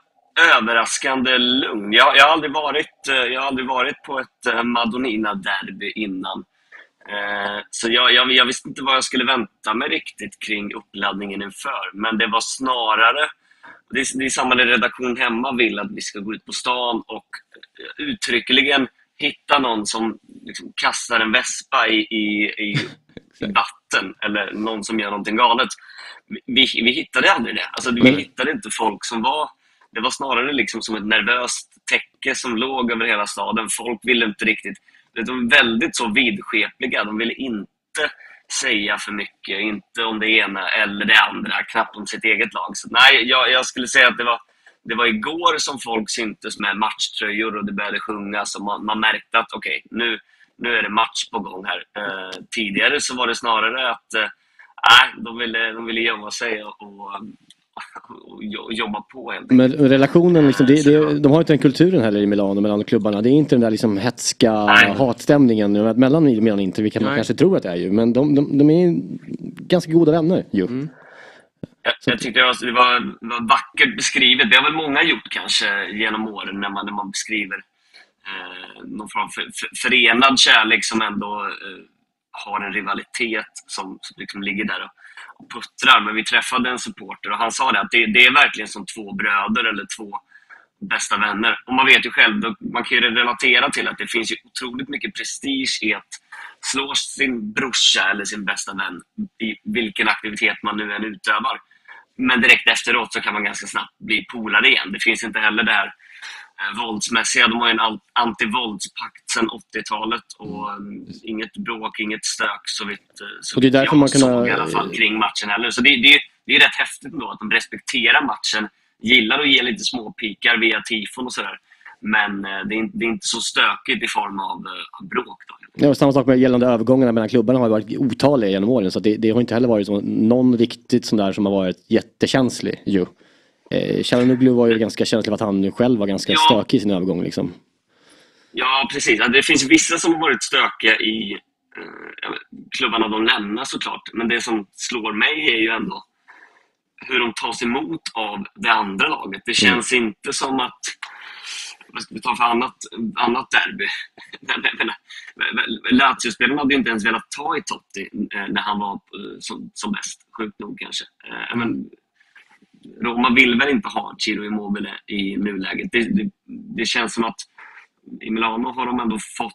överraskande lugn. Jag, jag, har aldrig varit, eh, jag har aldrig varit på ett eh, Madonina-derby innan. Eh, Så jag, jag, jag visste inte vad jag skulle vänta mig riktigt kring uppladdningen inför. Men det var snarare, det är, det är samma när redaktion hemma vill att vi ska gå ut på stan och uttryckligen hitta någon som liksom kastar en vespa i, i, i, vatten eller någon som gör någonting galet. Vi, vi hittade aldrig det. Alltså, vi hittade inte folk som var... Det var snarare liksom som ett nervöst täcke som låg över hela staden. Folk ville inte riktigt... De var väldigt så vidskepliga. De ville inte säga för mycket. Inte om det ena eller det andra. Knappt om sitt eget lag. Så, nej, jag, jag skulle säga att det var, det var igår som folk syntes med matchtröjor och det började sjungas. Och man, man märkte att okej, nu, nu är det match på gång här. Eh, tidigare så var det snarare att eh, nej, de, ville, de ville gömma sig och, och, och jo- jobba på helt. Men relationen, liksom, det, det, de har inte den kulturen heller i Milano mellan klubbarna. Det är inte den där liksom hetska hatstämningen mellan Milan och Inter, vilket man Nej. kanske tror att det är ju. Men de, de, de är ganska goda vänner ju. Jag, jag tyckte det var, det var, var vackert beskrivet. Det har väl många gjort kanske genom åren när man, när man beskriver eh, någon form av för, för, förenad kärlek som ändå eh, har en rivalitet som, som liksom ligger där och, och puttrar. Men vi träffade en supporter och han sa det att det, det är verkligen som två bröder eller två bästa vänner. Och man vet ju själv, då, man kan ju relatera till att det finns ju otroligt mycket prestige i att slå sin brorsa eller sin bästa vän i vilken aktivitet man nu än utövar. Men direkt efteråt så kan man ganska snabbt bli polare igen. Det finns inte heller det här eh, våldsmässiga. De har ju en antivåldspakt sedan 80-talet och mm, inget bråk, inget stök så vitt eh, så Och det är därför jag man kan såg i alla fall kring matchen heller. Så det, det, det är rätt häftigt ändå att de respekterar matchen, gillar att ge lite småpikar via tifon och sådär. Men eh, det är, inte- det är inte så stökigt i form av, eh, av bråk. Då. Ja, samma sak med gällande övergångarna mellan klubbarna har varit otaliga genom åren. Så det, det har inte heller varit så, någon riktigt sån där som har varit jättekänslig ju. Eh, var ju ganska känslig för att han själv var ganska stökig i sin övergång liksom. Ja, precis. Ja, Det finns vissa som har varit stökiga i eh, ja, klubbarna de lämnar såklart. Men det som slår mig är ju ändå hur de tas emot av det andra laget. Det känns inte som att vad ska vi ta för annat, annat derby? Lazio-spelarna hade inte ens velat ta i Totti eh, när han var eh, som, som bäst. Sjukt nog kanske. Eh, Men Roma vill väl inte ha Ciro Immobile i nuläget. Det, det, det känns som att i Milano har de ändå fått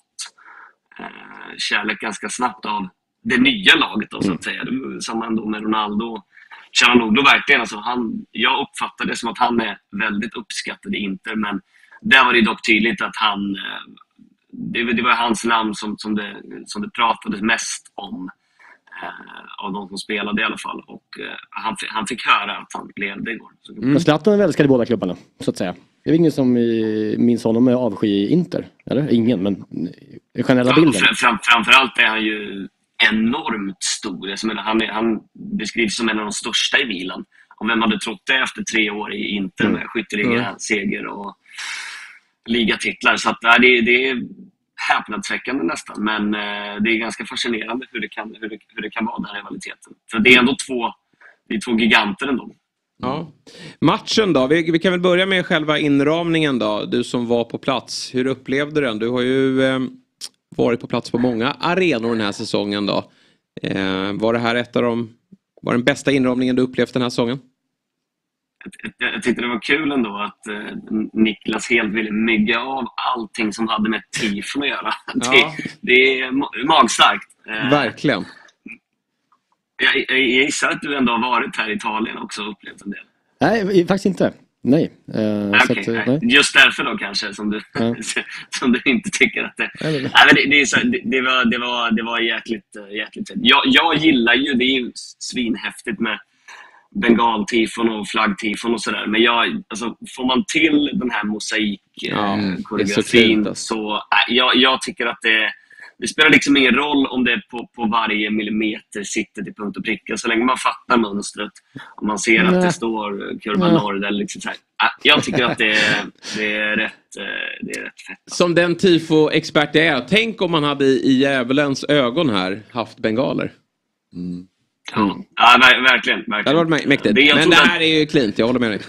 eh, kärlek ganska snabbt av det nya laget då, så att säga. Det var samma ändå med Ronaldo, Calhanoglu verkligen, alltså han, jag uppfattar det som att han är väldigt uppskattad i Inter, men där var det dock tydligt att han, eh, det, var- det var hans namn som, som, det, som det pratades mest om. Eh, av de som spelade i alla fall. Och eh, han, han fick höra att han levde igår. Så, Men Zlatan är väl älskad i båda klubbarna, så att säga. Det är väl ingen som i- minns honom med avsky i Inter? Eller? Ingen, men i generella bilden. fram, fram, framförallt är han ju enormt stor. Jag menar, han, är, han beskrivs som en av de största i Milan. Och vem hade trott det efter tre år i Inter Mm. med skytteliga seger och ligatitlar. Så att, ja, det, det är häpnadsväckande nästan. Men eh, det är ganska fascinerande hur det kan, hur det, hur det kan vara, den rivaliteten. För det är ändå två, det är två giganter ändå. Ja. Matchen då? Vi, vi kan väl börja med själva inramningen då. Du som var på plats. Hur upplevde du den? Du har ju eh, varit på plats på många arenor den här säsongen då. Eh, var det här ett av de... Var den bästa inramningen du upplevt den här säsongen? Jag, jag tyckte det var kul ändå att eh, Niklas helt ville mygga av allting som hade med tifon att göra. Ja. Det, det är ma- magstarkt. Eh, Verkligen. jag, jag gissar att du ändå har varit här i Italien också och upplevt en del. Nej, faktiskt inte. Nej. Eh, Okej, att, eh, nej. Just därför då kanske som du, Ja. som du inte tycker att det... Nej, Nej, det, det, så, det, det, var, det, var, det var jäkligt, eh, jäkligt jag, jag gillar ju, det är ju svinhäftigt med bengaltifon och flaggtifon och sådär. Men jag, alltså, får man till den här Ja, det är så mosaikkoreografin fint, så, alltså. äh, jag, jag tycker att det, det spelar liksom ingen roll om det på, på varje millimeter sitter till punkt och pricka. Så länge man fattar mönstret och man ser att det står kurva norr eller liksom så här. Äh, Jag tycker att det, är- det, är rätt, eh, det är rätt fett. Som den tifo-expert jag är. Tänk om man hade i, djävulens ögon här haft bengaler. Ja, ja ver- verkligen. Det hade verkligen. varit mä- mäktigt. Det Men det att- här är ju klint, jag håller med dig.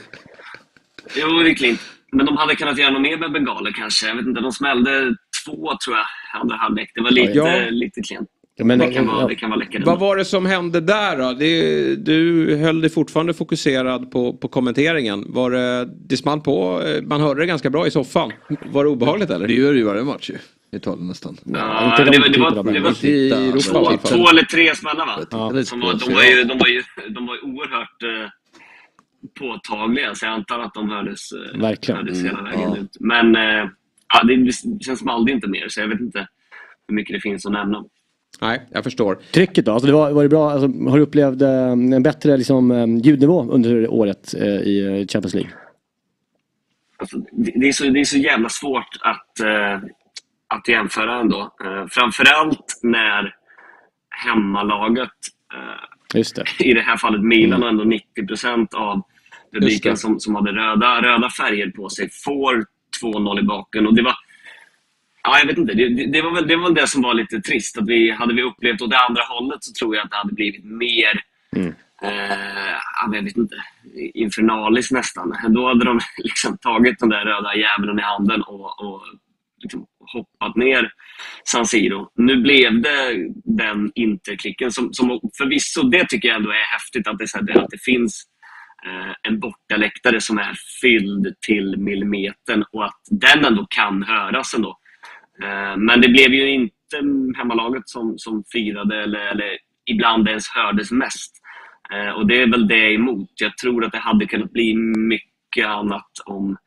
Jo, det är klint. Men de hade kunnat göra något mer med bengaler kanske. Jag vet inte, de smällde två tror jag, andra halvlek. Det var lite, Ja. lite klent. Men- det, kan vara, ja. det kan vara läckert. Vad var det som hände där då? Det, du höll dig fortfarande fokuserad på, på kommenteringen. Var det, det small på? Eh, Man hörde det ganska bra i soffan. Var det obehagligt eller? Det gör det ju varje match ju. I Italien nästan. Ja, det, var- det, var, det, var, det var Inte i Europa två, två eller tre smällar va? Ja. Som var, de, var ju, de, var ju, de var ju oerhört eh, påtagliga. Så jag antar att de hördes, eh, Verkligen. hördes hela Mm, vägen ja. ut. Men eh, ja, det, sen small det inte mer. Så jag vet inte hur mycket det finns att nämna. Nej, jag förstår. Trycket då? Alltså det var, var det bra? Alltså, har du upplevt eh, en bättre liksom, eh, ljudnivå under året eh, i Champions League? Alltså, det, det, är så, det är så jävla svårt att, eh, att jämföra ändå. Eh, framförallt när hemmalaget, eh, Just det. i det här fallet Milan och ändå 90 procent av publiken som, som hade röda, röda färger på sig, får 2-0 i baken. Och det var, ja, jag vet inte, det, det, var väl det, var det som var lite trist. Att vi, hade vi upplevt åt det andra hållet så tror jag att det hade blivit mer eh, ja, men jag vet inte, infernaliskt nästan. Då hade de liksom tagit den där röda djävulen i handen och, och liksom hoppat ner San Siro. Nu blev det den interklicken som, som förvisso, det tycker jag ändå är häftigt att det, så här, att det finns eh, en bortaläktare som är fylld till millimetern och att den ändå kan höras ändå. Eh, men det blev ju inte hemmalaget som, som firade eller, eller ibland ens hördes mest. Eh, och det är väl det jag är emot. Jag tror att det hade kunnat bli mycket annat om...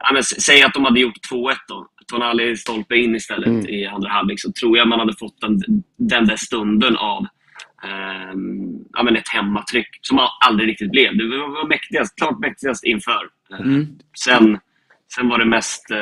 Ja, men, säg att de hade gjort 2-1 då. Tonali stolpe in istället Mm. i andra halvlek så tror jag man hade fått den, den där stunden av ehm, ja, men ett hemmatryck som aldrig riktigt blev. Det var var mäktigast, klart mäktigast inför. Eh, Mm. Sen, sen var det mest, eh,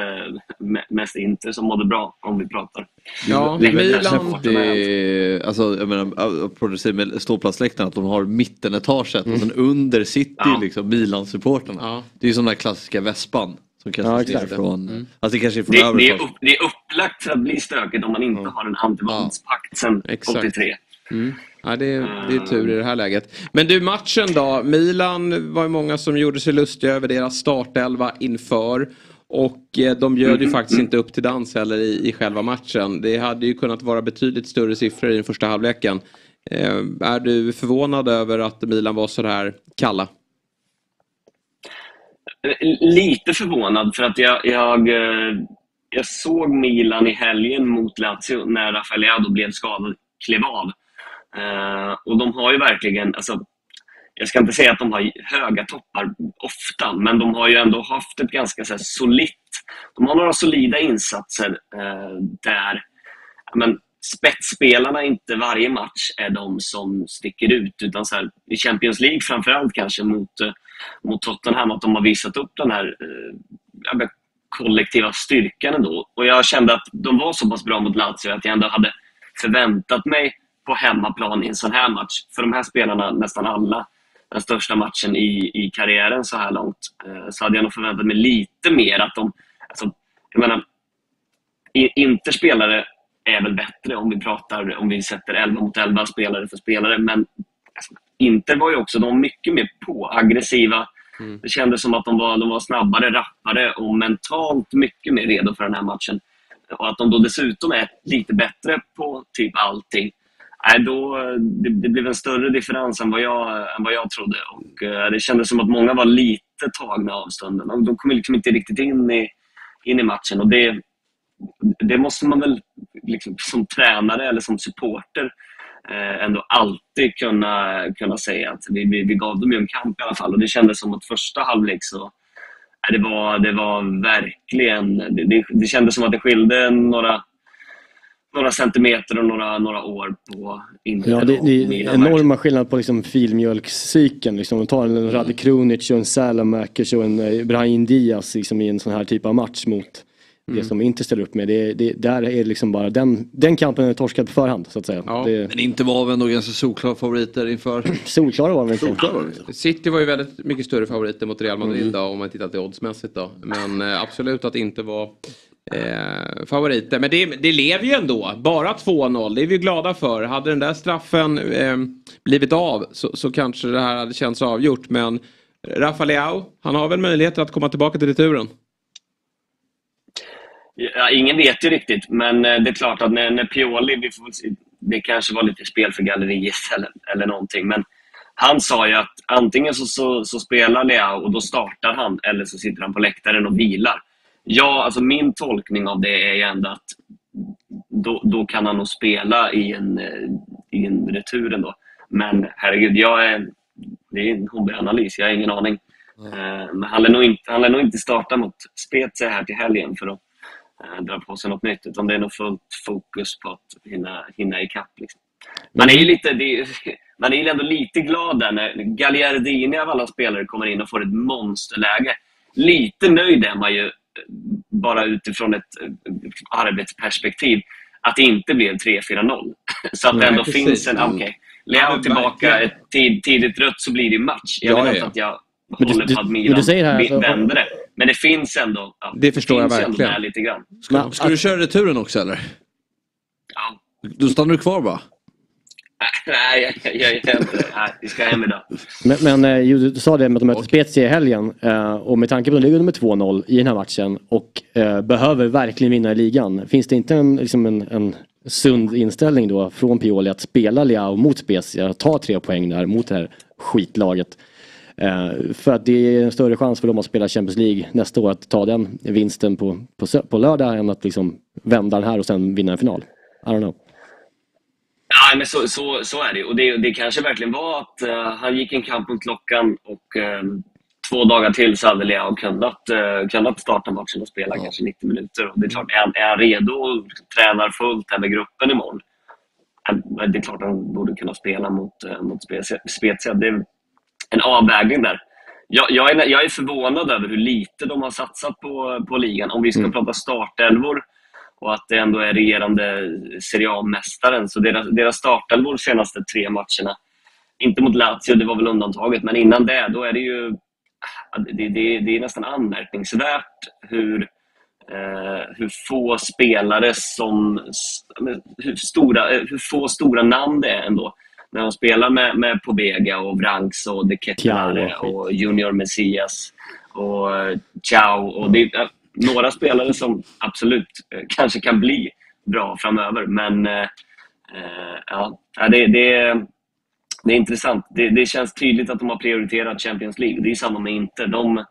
me- mest Inter som mådde bra om vi pratar. Ja, Det Milan- häftigt. Alltså, jag menar, det med ståplatsläktaren, att de har mittenetaget och sen under sitter Ja. liksom Milan-supportrarna. Det är ju som den där klassiska vespan. Som Ja, kastas exakt. från... Mm. Alltså det kanske är från Det, det, är upp, det är upplagt för att bli stökigt om man inte har en antivåldspakt sedan Exakt. 83. Mm. Ja, det, är, det är tur i det här läget. Men du, matchen då? Milan var ju många som gjorde sig lustiga över deras startelva inför. Och eh, de bjöd ju Mm, faktiskt inte upp till dans heller i, i själva matchen. Det hade ju kunnat vara betydligt större siffror i den första halvleken. Eh, är du förvånad över att Milan var så här kalla? Lite förvånad för att jag, jag, eh, jag såg Milan i helgen mot Lazio när Rafael Leao blev skadad, klev av. Eh, och de har ju verkligen, alltså, jag ska inte säga att de har höga toppar ofta, men de har ju ändå haft ett ganska så här, solitt... De har några solida insatser eh, där men, spetsspelarna inte varje match är de som sticker ut. Utan så här, I Champions League framförallt kanske mot, eh, mot Tottenham, att de har visat upp den här eh, kollektiva styrkan ändå. Och jag kände att de var så pass bra mot Lazio att jag ändå hade förväntat mig på hemmaplan i en sån här match. För de här spelarna, nästan alla, den största matchen i, i karriären så här långt, eh, så hade jag nog förväntat mig lite mer att de... Alltså, jag menar, i- Inter spelare är väl bättre om vi pratar, om vi sätter 11 mot 11 spelare för spelare, men alltså, Inter var ju också, de mycket mer på, aggressiva. Det kändes som att de var, de var snabbare, rappare och mentalt mycket mer redo för den här matchen. Och att de då dessutom är lite bättre på typ allting. Nej, då, det, det blev en större differens än vad jag, än vad jag trodde. Och, eh, det kändes som att många var lite tagna av stunden. De kom liksom inte riktigt in i, in i matchen. Och det, det måste man väl liksom, som tränare eller som supporter eh, ändå alltid kunna, kunna säga att vi, vi, vi gav dem ju en kamp i alla fall. Och det kändes som att första halvlek så eh, det var, det var verkligen... Det, det, det kändes som att det skilde några, några centimeter och några, några år på Inter Ja, det, det är enorma skillnader på liksom filmjölkscykeln. Liksom. Ta en Rade Krunic och en Salamakers och en eh, Brahim Diaz liksom, i en sån här typ av match mot det som inte ställer upp med. Det, det, där är liksom bara den, den kampen är torskad på förhand så att säga. Det, Men inte var väl ändå ganska solklara favoriter inför... solklara var de inte. City var ju väldigt mycket större favoriter mot Real Madrid då, om man tittar till oddsmässigt då. Men eh, absolut att inte vara eh, favoriter. Men det, det lever ju ändå. Bara 2-0, det är vi glada för. Hade den där straffen eh, blivit av så, så kanske det här hade känts avgjort. Men Rafa Leao, han har väl möjlighet att komma tillbaka till returen. Ja, ingen vet ju riktigt, men eh, det är klart att när, när Pioli, vi får det kanske var lite spel för galleriet eller, eller någonting, men han sa ju att antingen så, så, så spelar Leao och då startar han, eller så sitter han på läktaren och vilar. Ja, alltså min tolkning av det är ju ändå att då, då kan han nog spela i en, eh, i en retur ändå. Men herregud, jag är, det är en hobbyanalys, jag har ingen aning. Eh, Men han lär nog inte, han lär nog inte starta mot Spezia här till helgen för att eh, dra på sig något nytt. Utan det är nog fullt fokus på att hinna, hinna ikapp. Liksom. Man är ju lite, är- man är ju ändå lite glad där när Gagliardini av alla spelare kommer in och får ett monsterläge. Lite nöjd är man ju eh, bara utifrån ett eh, arbetsperspektiv att det inte blev 3-4-0. Så att det Nej, ändå precis. finns en, Mm. okej, Leo men tillbaka ett tid, tidigt rött så blir det match. Jag Ja, vet inte ja. att jag Men håller du- på att men Milan du säger här, alltså- vänder det. Men det finns ändå... Ja, Det förstår jag finns ju ändå verkligen. lite grann. Ska, ska du köra returen också eller? Ja. Då stannar du kvar bara? Nej, jag, jag inte det. Vi ska hem idag. Men, men eh, du sa det med att de möter Spezia i helgen eh, och med tanke på att de ligger med 2-0 i den här matchen och eh, behöver verkligen vinna i ligan. Finns det inte en, liksom en, en sund inställning då från Pioli att spela Leao mot Spezia, ta tre poäng där mot det här skitlaget? För att det är en större chans för dem att spela Champions League nästa år att ta den vinsten på, på, på lördag än att liksom vända den här och sen vinna en final. I don't know. Ja, men så, så, så är det. Och det, det kanske verkligen var att eh, han gick en kamp mot klockan och eh, två dagar till så hade Leao kunnat, uh, kunnat starta matchen och spela kanske 90 minuter. Och det är klart, är han, är han redo och tränar fullt här med gruppen imorgon, det är klart han borde kunna spela mot, uh, mot Spezia. Det är en avvägning där. Jag, jag, är, jag är förvånad över hur lite de har satsat på, på ligan. Om vi ska prata startelvor och att det ändå är regerande Serie A-mästaren. Så deras, deras startelvor senaste tre matcherna, inte mot Lazio, det var väl undantaget, men innan det, då är det ju det, det, det är nästan anmärkningsvärt hur, eh, hur få spelare som... Hur, stora, eh, hur få stora namn det är ändå. När de spelar med, med Pobega och Branks och De skit. och Junior Messias och eh, Ciao. Och det eh, några spelare som absolut eh, kanske kan bli bra framöver. Men eh, eh, ja, det, det, det är intressant. Det, det känns tydligt att de har prioriterat Champions League. Det är samma med Inter. De,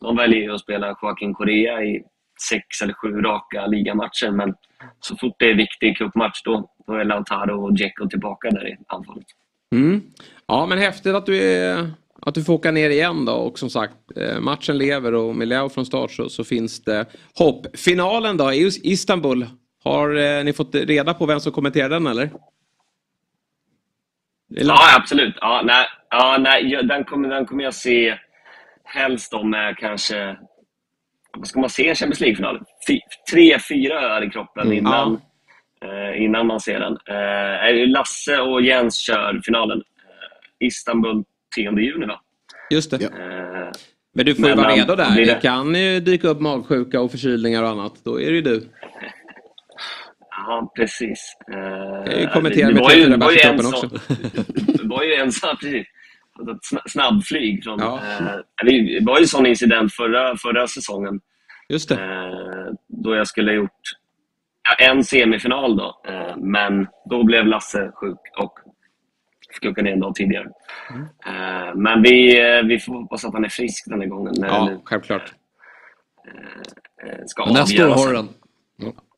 de väljer att spela Joaquin Correa i sex eller sju raka ligamatcher. Men så fort det är viktig cupmatch då, då är Lautaro och Dzeko tillbaka där i anfallet. Mm. Ja men häftigt att du, är, att du får åka ner igen då och som sagt eh, matchen lever och med Leo från start så, så finns det hopp. Finalen då i Istanbul. Har eh, ni fått reda på vem som kommenterar den eller? Ja, absolut. Ja, nej, ja, nej, den, kommer, den kommer jag se helst om kanske... Vad ska man se en Champions League-final? Tre, fyra öl i kroppen Mm, innan, eh, innan man ser den. Eh, det Lasse och Jens kör finalen. Eh, Istanbul 10 juni, va? Just det. Eh, Men du får ju vara redo där. Det det- kan ju dyka upp magsjuka och förkylningar och annat. Då är det ju du. Ja, precis. Eh, kan ju kommentera det med ju bärs i en kroppen sån- Det var ju en sån, precis. Snabbflyg. Från, eh, det var ju en sån incident förra, förra säsongen. Just det. Eh, då jag skulle ha gjort ja, en semifinal då. Eh, men då blev Lasse sjuk och åka ner en dag tidigare. Mm. Eh, men vi, eh, vi får hoppas att han är frisk den här gången. Ja, det självklart. eh, ska Men nästa år har den.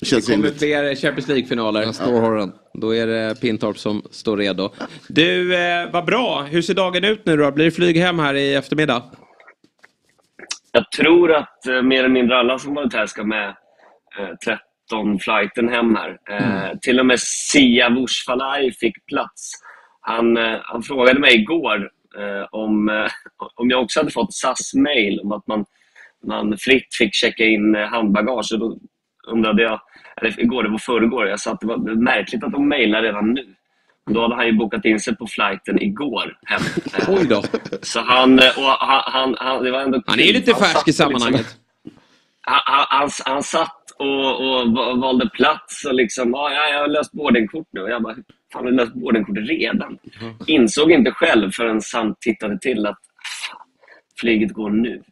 Det kommer fler Champions League-finaler. Nästa år har den. Då är det Pintorp som står redo. Du, eh, vad bra. Hur ser dagen ut nu då? Blir det flyg hem här i eftermiddag? Jag tror att eh, mer eller mindre alla som varit här ska med eh, 13-flighten hem här. Eh, Till och med Sia Wushfalai fick plats. Han, eh, han frågade mig igår eh, om, eh, om jag också hade fått SAS-mail om att man, man fritt fick checka in handbagage. Och då undrade jag, eller igår, det var förrgår, jag sa att det var märkligt att de mejlar redan nu. Då hade han ju bokat in sig på flighten igår hem. Oj då. Så han, och han, han, han, det var ändå Han är ju lite färsk i liksom- sammanhanget. han, han, han, han satt och, och va- valde plats och liksom, ja, ja, jag har löst boardingkort nu. Och jag bara, fan har du löst boardingkort redan? Insåg inte själv förrän han tittade till att flyget går nu.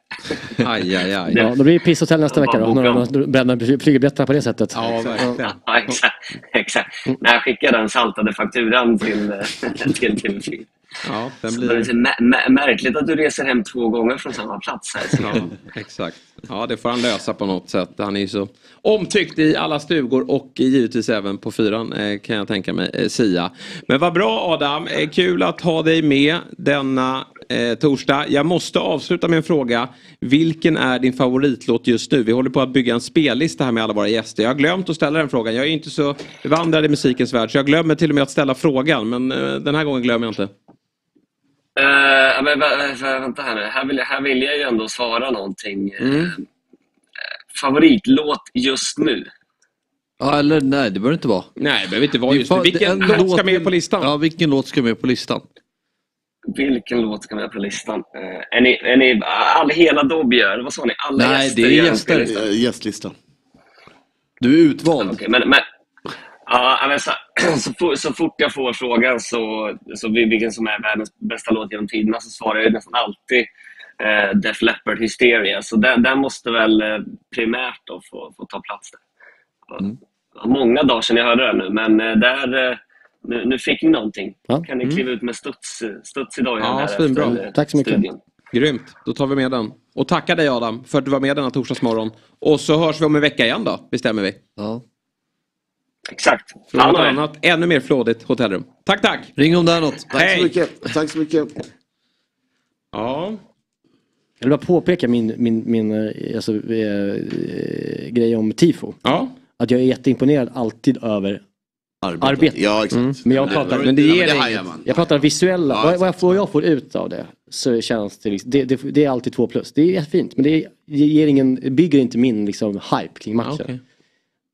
Aj, aj, aj. Ja, då blir det pisshotell nästa vecka då. När de bränner flygbiljetterna på det sättet. Ja, verkligen. Ja, exakt. exakt. När jag skickade den saltade fakturan till, till TV4. Ja, den blir- det är märkligt att du reser hem två gånger från samma plats. Här. Ja, exakt. Ja, det får han lösa på något sätt. Han är ju så omtyckt i alla stugor och givetvis även på fyran eh, kan jag tänka mig, eh, Sia. Men vad bra Adam, eh, kul att ha dig med denna eh, torsdag. Jag måste avsluta med en fråga. Vilken är din favoritlåt just nu? Vi håller på att bygga en spellista här med alla våra gäster. Jag har glömt att ställa den frågan. Jag är inte så bevandrad i musikens värld så jag glömmer till och med att ställa frågan. Men eh, den här gången glömmer jag inte. Eh, men, vä- vä- vänta här nu. Här vill, jag- här vill jag ju ändå svara någonting. Eh, Mm. favoritlåt just nu? Ja, eller nej, det behöver inte vara. Nej, det behöver inte vara just nu. Vilken en låt ska med på listan? Ja, vilken låt ska med på listan? Vilken låt ska med på listan? Eh, är ni, är ni all, hela Dobby gör? Vad sa ni? Alla Nej, gäster det är gäster. spellista? Eh, Gästlista. Du är utvald. Okej, men, men, ja, men så, så, fort, så fort jag får frågan så, så vil- vilken som är världens bästa låt genom tiderna så svarar jag nästan alltid eh, Def Leppard Hysteria. Så den, den måste väl eh, primärt då få, få ta plats där. Mm. Många dagar sedan jag hörde den nu, men där, nu, nu fick ni någonting. Ja. Kan ni kliva ut med studs, studs idag igen Ja, här svinbra. efter, eh, Tack så mycket. studion. Grymt, då tar vi med den. Och tackar dig Adam för att du var med denna torsdagsmorgon. Och så hörs vi om en vecka igen då, bestämmer vi. Ja. Exakt. Från något annat, ännu mer flådigt hotellrum. Tack, tack! Ring om det är något. Tack Hej. så mycket. Tack så mycket. Ja. Jag vill bara påpeka min, min, min eh, alltså, eh, grej om tifo. Ja. Att jag är jätteimponerad alltid över Arbete. arbete. Ja, exakt. Men jag pratar, men det ger det hajar man. jag pratar visuella, Ja, vad, vad, jag får, vad jag får ut av det så känns det, liksom, det, det, det är alltid två plus. Det är jättefint men det ger ingen, bygger inte min liksom, hype kring matchen. okej.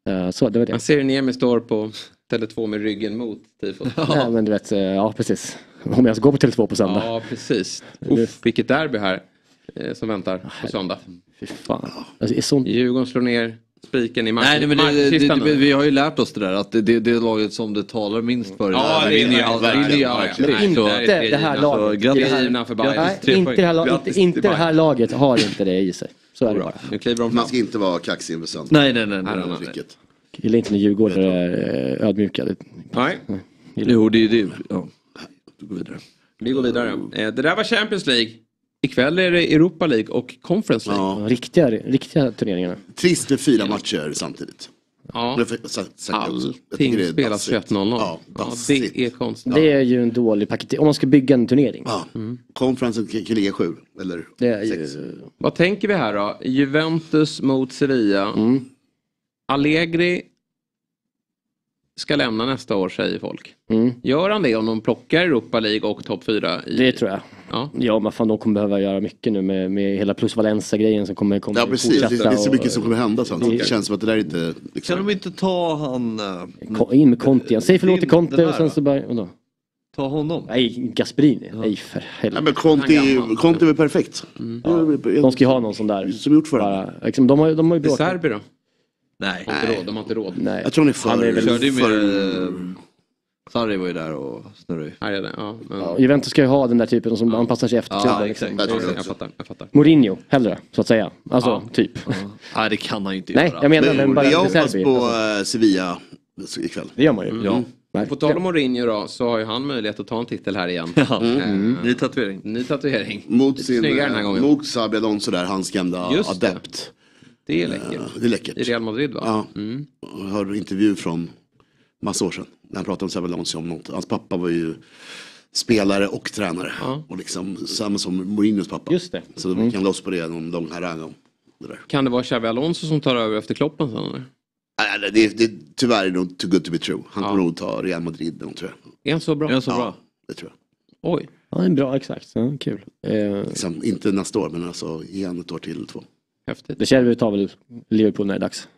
Eh, så det var det. Man ser Niemi står på Tele2 med ryggen mot tifot. Nej men du vet, eh, ja precis. Om jag ens går på Tele2 på söndag. Ja, precis. Uff, vilket derby här eh, som väntar på söndag. Fy fan. Alltså, det är sånt... Djurgården slår ner spiken i match- Nej, nej, men det, det, det, vi har ju lärt oss det där att det, det, det är laget som det talar minst för. Ja, det är vinner ju det. allt. Verkligen. vinner ju Ja, allt. ja. Men Nej, inte det är det här laget. grattis. Det inte det, här, det laget har inte det i sig. Så är det bara. Nu kliver de Man ska inte vara kaxig inför söndag. Nej, nej, nej. nej, gillar inte när djurgårdare är eh, ödmjuka. Det- Nej, Jo, det är det. Ja. Du går vidare. vi går vidare. Eh, Det där var Champions League. Ikväll är det Europa League och Conference League. Ja. Riktiga, riktiga turneringarna. Trist med fyra matcher samtidigt. Ja. Allting det är spelas dassigt. 21.00. Ja, Ja, det är konstigt. Det är ju en dålig paket. Om man ska bygga en turnering. Ja. Konferensen kan kan ligga sju eller Det är sex. ju... Vad tänker vi här då? Juventus mot Sevilla. Mm. Allegri ska lämna nästa år säger folk. Mm. Gör han det om de plockar Europa League och topp 4? I... Det tror jag. Ja. Ja men fan de kommer behöva göra mycket nu med, med hela plus Valencia-grejen som kommer, kommer Ja precis, det, det är så och- mycket som kommer hända sen. Det- Det känns som att det där inte... Liksom, Kan de inte ta han... Ko- In med Conte igen. Säg förlåt till Conte och sen så bara... Vadå? Ta honom. Nej, Gasperini. Nej för ja, helvete. men Conte, Conte är väl perfekt. De ska ju ha någon sån där. Som gjort för Bara, liksom, de har, de har ju bråkat. Serbi då? Nej. De har inte råd. De har inte råd. Nej. Jag tror han är för... Han är väl- Körde ju med... för eh, Sarri var ju där och snurrade är det. Ja, men... Ja, Juventus ska ju ha den där typen som anpassar sig efter Ja, klubben, liksom. Jag tror det jag fattar. Jag fattar. Mourinho, hellre så att säga. Alltså, Ja. typ. Nej det kan han ju inte Nej, göra. jag menar men Men bara jag hoppas Serbi. på Alltså, eh, Sevilla ikväll. det gör man ju. Ja. Nej. På tal om Mourinho då så har ju han möjlighet att ta en titel här igen. Ja. Eh, Ny tatuering. Ny tatuering. Mot sin... snyggare den här gången. Mot Xabi Alonso där, hans gamla Just det. adept. Det är läckert. Det är läckert. I Real Madrid va? Ja. Mm. Jag hörde en intervju från massa år sedan. När han pratade om Xabi Alonso om något. Hans pappa var ju spelare och tränare. Ja. Och liksom samma som Mourinhos pappa. Just det. Så vi kan loss på det någon lång harang om det där. Kan det vara Xabi Alonso som tar över efter Kloppen sen eller? Nej, det, det, tyvärr är det nog too good to be true. Han Ja. kommer nog ta Real Madrid någon, tror jag. Är han så bra? Är han så Ja, bra? det tror jag. Oj. Ja, det är bra, exakt. Ja, kul. Eh, Liksom, inte nästa år, men alltså igen ett år till, två. Häftigt. De Cherby tar väl Liverpool när det är dags.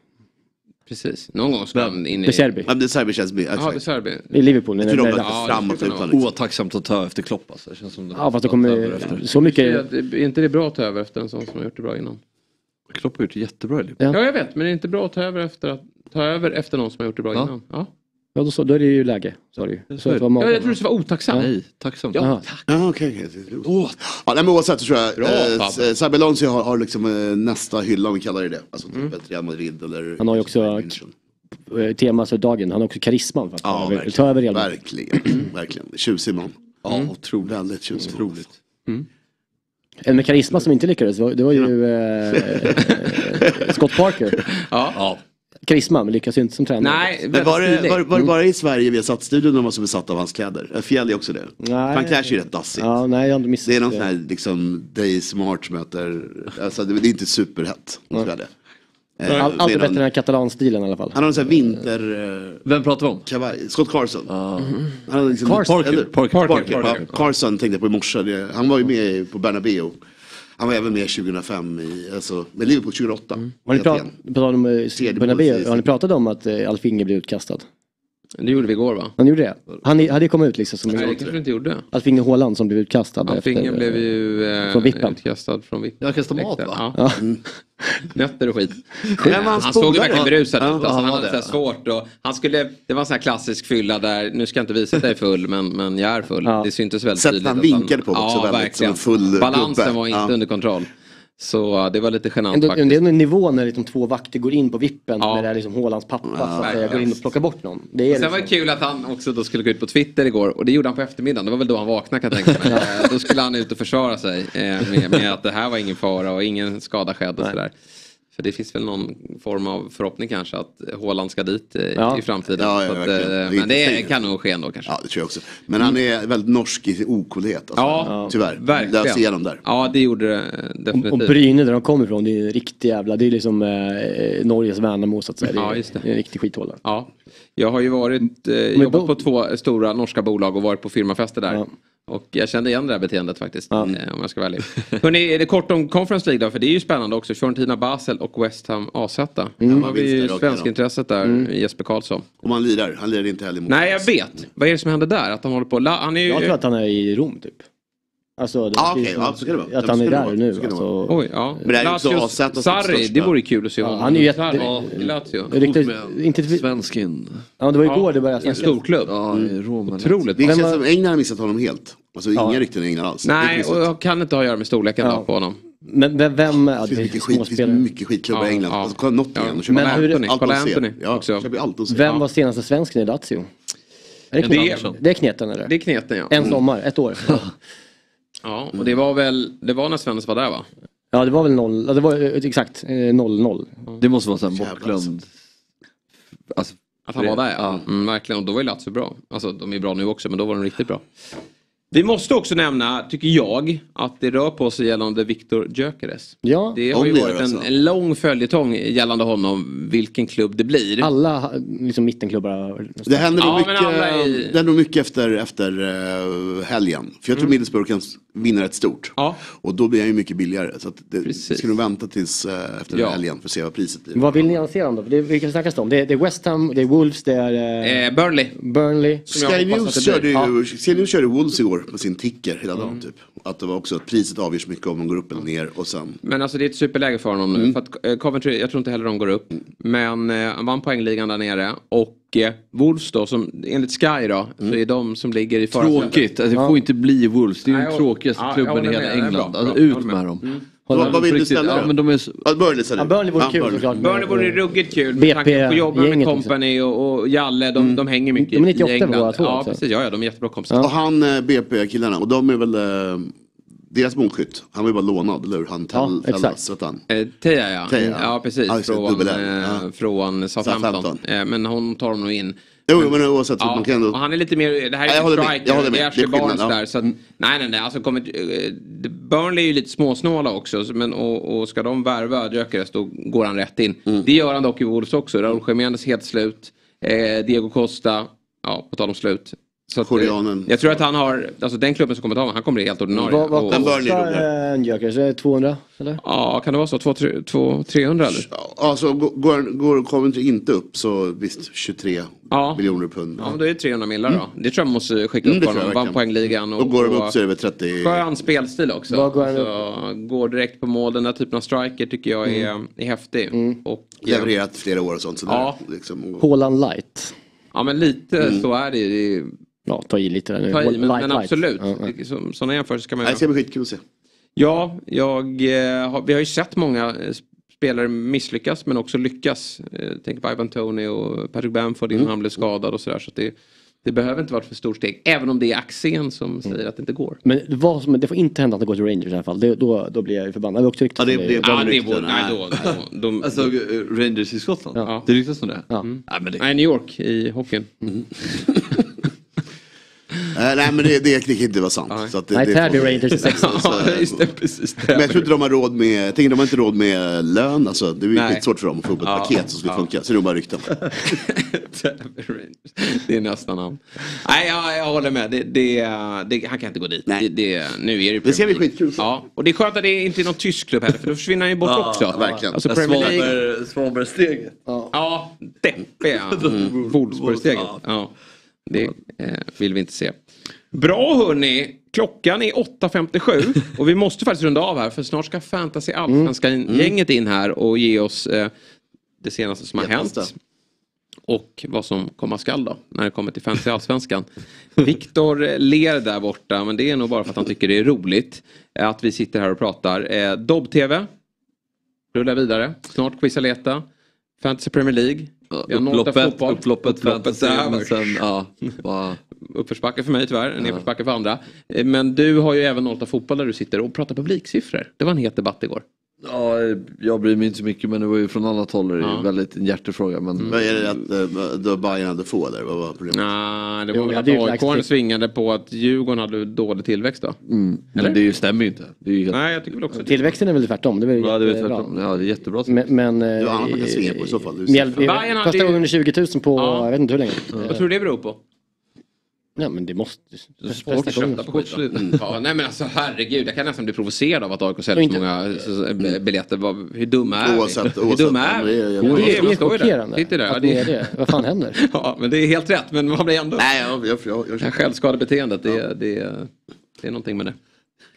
Precis. Någon gång ska han in i... De Cherby. Ja, det Serbi känns mer, Ja, det är exakt. Serbi. I Liverpool när Jag tror det de dags. Ja, framåt liksom. Otacksamt att ta efter Klopp alltså. Det känns som det Ja, fast det kommer så mycket... Är inte det bra att ta över efter en sån som har gjort det bra innan? Klopp har gjort det jättebra i Liverpool. Ja. Ja, jag vet. Men det är inte bra att ta över efter, att, ta över efter någon som har gjort det bra Ja. innan? Ja. Ja, då, så, då är det ju läge. Du ju. Så det. vara Ja, jag tror det var otacksamt. Nej, tacksamt. Ja, tack. Ja, okej. okej. Ja, nej, men oavsett så tror jag Bra, eh, Alonso har, har liksom eh, nästa hylla om vi kallar det det. Alltså typ ett Real Madrid eller... Han har ju också-. Eh, Tema för dagen. Han har också karisman för att Ja, verkligen. ta över Real Madrid. Verkligen, verkligen. Tjusig man. Ja, otroligt. Väldigt tjusig otroligt. En med karisma som inte lyckades, var- det var ju eh, eh, Scott Parker. Ja. Karisma, men lyckas ju inte som tränare. Nej, Men var det, var, var det Mm. bara i Sverige vi har satt studion när man så besatt av hans kläder? Eh, Fjäll är också det. Nej. Han klär sig ju rätt dassigt. Ja, nej, jag har inte Det är någon sån här liksom Day Smart möter, alltså det, det är inte superhett. det. Eh, Allt är bättre än någon- den här katalanstilen i alla fall. Han har en sån här vinter... Vem pratar vi om? Kavaj. Scott Carson. Ah. Han har liksom, Carson. Parker. Eller? Parker. Parker. Ja, Carson tänkte jag på i morse. Han var ju med på Bernabéu. Han var även med 2005 i, alltså, med Liverpool 2008. Har ni, prat, tal om eh, precis. har ni pratat om att eh, Alf Inge blev utkastad? Det gjorde vi igår va? Han gjorde det? Han hade ju kommit ut liksom som Nej, det kanske inte gjorde. Alf Inge Haaland som blev utkastad. Alfingen efter, blev eh, ju eh, från vippen. utkastad från vippen. Jag kastar mat va? Ja. Ja. Nötter och skit. Eh, hans han såg ju verkligen berusad Ja, ut. Alltså, han han hade det. svårt och han skulle, det var en sån här klassisk fylla där, nu ska jag inte visa att jag är full men, men jag är full. Ja. Det syntes väldigt Sättet tydligt. han att vinkade på var också ja, väldigt verkligen. som en full Balansen gubbe. var inte Ja. under kontroll. Så det var lite genant faktiskt. det är en nivå när liksom två vakter går in på vippen Ja. när det är liksom Haalands pappa så att verkligen. går in och plockar bort någon. Det är Sen var det liksom, kul att han också då skulle gå ut på Twitter igår och det gjorde han på eftermiddagen. Det var väl då han vaknade kan jag tänka mig. Eh, då skulle han ut och försvara sig eh, med, med att det här var ingen fara och ingen skada skedd och sådär. För det finns väl någon form av förhoppning kanske att Haaland ska dit eh, Ja. i framtiden. Ja, ja, Så att, eh, Det är men det säkert. kan nog ske ändå kanske. Ja, det tror jag också. Men han är väldigt norsk i sin ocoolhet. Alltså. Ja, Tyvärr. verkligen. Lös igenom där. Ja, det gjorde det eh, och, och definitivt. Bryne där de kommer ifrån, det är en riktig jävla, det är liksom eh, Norges Värnamo så att säga. Det är, Ja, just det. det är en riktig skithåla. Ja, jag har ju varit, eh, jobbat på två stora norska bolag och varit på firmafester där. Ja. Och jag kände igen det här beteendet faktiskt. Ja. Eh, om jag ska vara ärlig. Hörrni, är det kort om Conference League då? För det är ju spännande också. Fiorentina Basel och West Ham AZ. Mm. Då har vi ju svenskintresset där, Jesper Karlsson. Om han lirar. Han lirar inte heller mot Nej, jag vet. Vad är det som händer där? Att han håller på... La- Han är ju... Jag tror att han är i Rom typ. Alltså, det, Ja, okej, som- ja, så kan det vara. Att Ja, han är där nu. Alltså, Oj, ja. Men det är ju också som Sarri, det vore kul att se Ja, honom. han är ju jätte- Ja. i Lazio. riktigt, inte, Svenskin. ja, det var igår Ja, det började I en snackas. storklubb. Ja, Rom. Otroligt. Det känns som England har missat honom helt. Alltså Ja. inga rykten i England alls. Är Nej, och jag kan inte ha att göra med storleken Ja. på honom. Men vem, vem ja, Det finns är mycket skit, det finns mycket skitklubbar i Ja, England. ja. Alltså, kolla Nottingham. Ja. Men hur- Anthony, allt kolla. Anthony Ja, också. Vem var senaste svensken i Lazio? Är det, det är- det är kneten eller? Det är kneten ja. En sommar, ett år. Ja, och det var väl, det var när Svennes var där va? Ja det var väl noll, ja, det var eh, exakt eh, 0-0. Det måste vara en bortglömd Alltså, Att han var där ja. Mm, verkligen, och då var ju Lazio bra. Alltså de är bra nu också men då var de riktigt bra. Vi måste också nämna, tycker jag, att det rör på sig gällande Viktor Gyökeres. Ja, Det har ju varit en, alltså. en lång följetong gällande honom, vilken klubb det blir. Alla liksom, mittenklubbar har... Det händer nog Ja, mycket, i- det händer nog mycket efter, efter uh, helgen. För jag tror Mm. Middlesbrough kan vinna rätt stort. Och då blir han ju mycket billigare. Så att det, ska nog vänta tills eh, efter Ja. helgen för att se vad priset blir. Vad vill ni annonsera om då? Det, vilka snackas det om? Det är, det är West Ham, det är Wolves, det är... Eh, Burnley. Burnley. Sky News, körde ju, Sky News körde Wolves igår på sin ticker hela dagen Mm. typ. Att det var också att priset avgörs mycket om de går upp eller ner och sen Men alltså det är ett superläge för honom nu. Mm. För att eh, Coventry, jag tror inte heller de går upp. Men eh, han vann poängligan där nere. Och eh, Wolves då, som enligt Sky då, Mm. så är de som ligger i förarsätet. Tråkigt, alltså, det får inte bli Wolves. Det är den tråkigaste ja, klubben i hela med. England. bra, Alltså, ut med med. dem. Mm. Vad- vad vill du ställa ja, då? men de är så... Ja, Burnley ställer Ja, Burnley vore kul Burnley. såklart. Burnley vore ruggigt kul. med BP tanke på jobba med Company och, och Jalle, de, de hänger mycket De är 98 i England. båda två Ja, också. precis. Ja, ja, de är jättebra kompisar. Och han eh, BP-killarna, och de är väl eh, deras målskytt. Han var ju bara lånad, eller hur? Han Ja, Tell- exakt. Tellas, vet han. Eh, Teja ja. Teja. Ja precis. Ja, det, från, eh, Ja. från Southampton. Southampton. Eh, men hon tar honom nog in. Jo, men oavsett, Ja, man kan ändå... han är lite mer, det här är jag håller striker, jag håller med. det är Ashley Barnes där. Så att, nej, nej, nej, alltså kommer, eh, Burnley är ju lite småsnåla också. så- Men, och, och ska de värva Gyökeres då går han rätt in. Mm. Det gör han dock i Wolves också. Raúl Jiménez helt slut. Eh, Diego Costa, ja på tal om slut. Så att, eh, Koreanen. jag tror att han har, alltså den klubben som kommer ta honom, han kommer bli helt ordinarie. Vad, vad Och- kostar eh, en Gyökeres? Är det 200? Eller? Ja, kan det vara så? 200-300 eller? Alltså går, går, går Coventry inte upp så visst 23 Ja. miljoner pund. Ja, men då är det 300 millar då. Det tror jag man måste skicka Mm, upp jag honom. Vann poängligan. Och går de upp så är det väl 30... Skön spelstil också. Vad går han så, går direkt på mål. Den här typen av striker tycker jag är, Mm. är häftig. Och, Levererat flera år och sånt. Så Ja. där, liksom, och... Haaland light. Ja men lite Mm. så är det ju. Ja, ta i lite där nu. Ta i, men, Light, men light. absolut. Ja, Sådana jämförelser ska man Nej, göra. det ska bli skitkul att se. Ja, jag, eh, har, vi har ju sett många eh, spelare misslyckas men också lyckas. Eh, tänk på Ivan Tony och Patrick Bamford innan Mm. han blev skadad och sådär. Så det, det behöver inte vara ett för stort steg. Även om det är Axén som säger att det inte går. Men det, var som, det får inte hända att det går till Rangers i alla fall. Det, då, då blir jag ju förbannad. Det var också ryktat Ja, det- det- Ja, det vore, nej, då, då, de, Alltså Rangers i Skottland? Ja. Det ryktas om det? Ja. Mm. Nej, men det... Nej, New York i hockeyn. Eh, nej men det, det, det kan inte vara sant. Nej. Så att det, Nej, det får- Rangers är sex. Ja, just det, precis. Det. Men jag tror inte de har råd med, jag tänker de har inte råd med lön. Alltså, det är ju Nej. skitsvårt för dem att få upp ett Ja. paket som skulle Ja. funka. Så det är bara rykten. det är nästan han. Nej, jag, jag håller med. Det, det, det, han kan inte gå dit. Det, det, nu är det Det ska bli skitkul. Ja, och det är skönt att det inte är någon tysk klubb heller för då försvinner han ju bort också. verkligen. Alltså Premier League. Svanberg- Svanbergsteget. Ja, deppiga. Mm. Wolfsburg-steget. Ja, det eh, vill vi inte se. Bra hörni. Klockan är 8.57 och vi måste faktiskt runda av här för snart ska Fantasy Allsvenskan-gänget in här och ge oss eh, det senaste som har hänt. Och vad som komma skall då när det kommer till Fantasy Allsvenskan. Viktor ler där borta men det är nog bara för att han tycker det är roligt eh, att vi sitter här och pratar. Eh, Dobb-TV rullar vidare. Snart Quizaleta. Fantasy Premier League. Upploppet, upploppet, fantasy, där. men sen, ja, bara... Uppförsbacke för mig tyvärr, nedförsbacke för andra. Eh, Men du har ju även noll fotboll där du sitter och pratar publiksiffror. Det var en het debatt igår. Ja, jag bryr mig inte så mycket men det var ju från annat håll det är ju Ja. väldigt en hjärtefråga. Men... Vad är det att uh, då Bayern hade få eller vad var problemet? Nej, det Jo, var väl att det AIK svingade på att Djurgården hade dålig tillväxt då. Mm. Eller? Men det stämmer ju inte. Det är ju helt... Nej, jag tycker väl också det. Tillväxten är väl tvärtom. Det är väl Ja, det är jättebra. tvärtom. Ja, det är jättebra. Men, men eh, var annat man kan svinga på i så fall. Det Mjäl- Bayern hade kostar ju- under 20 000 på, Ja. jag vet inte hur länge. Vad tror du det beror på? Ja men det måste... Sport köpta på skit. Ja, nej men alltså herregud, jag kan nästan bli provocerad av att AIK säljer så Inte- många biljetter. Hur dumma är Oavsett- vi? Hur dumma är vi? det är- Det är, chockerande Sitter där. Att ni är det. Vad fan händer? Ja, men det är helt rätt. Men man blir ändå... Nej, jag, jag, jag, Det här jag, självskadebeteendet, det, är- det, är- det är någonting med det.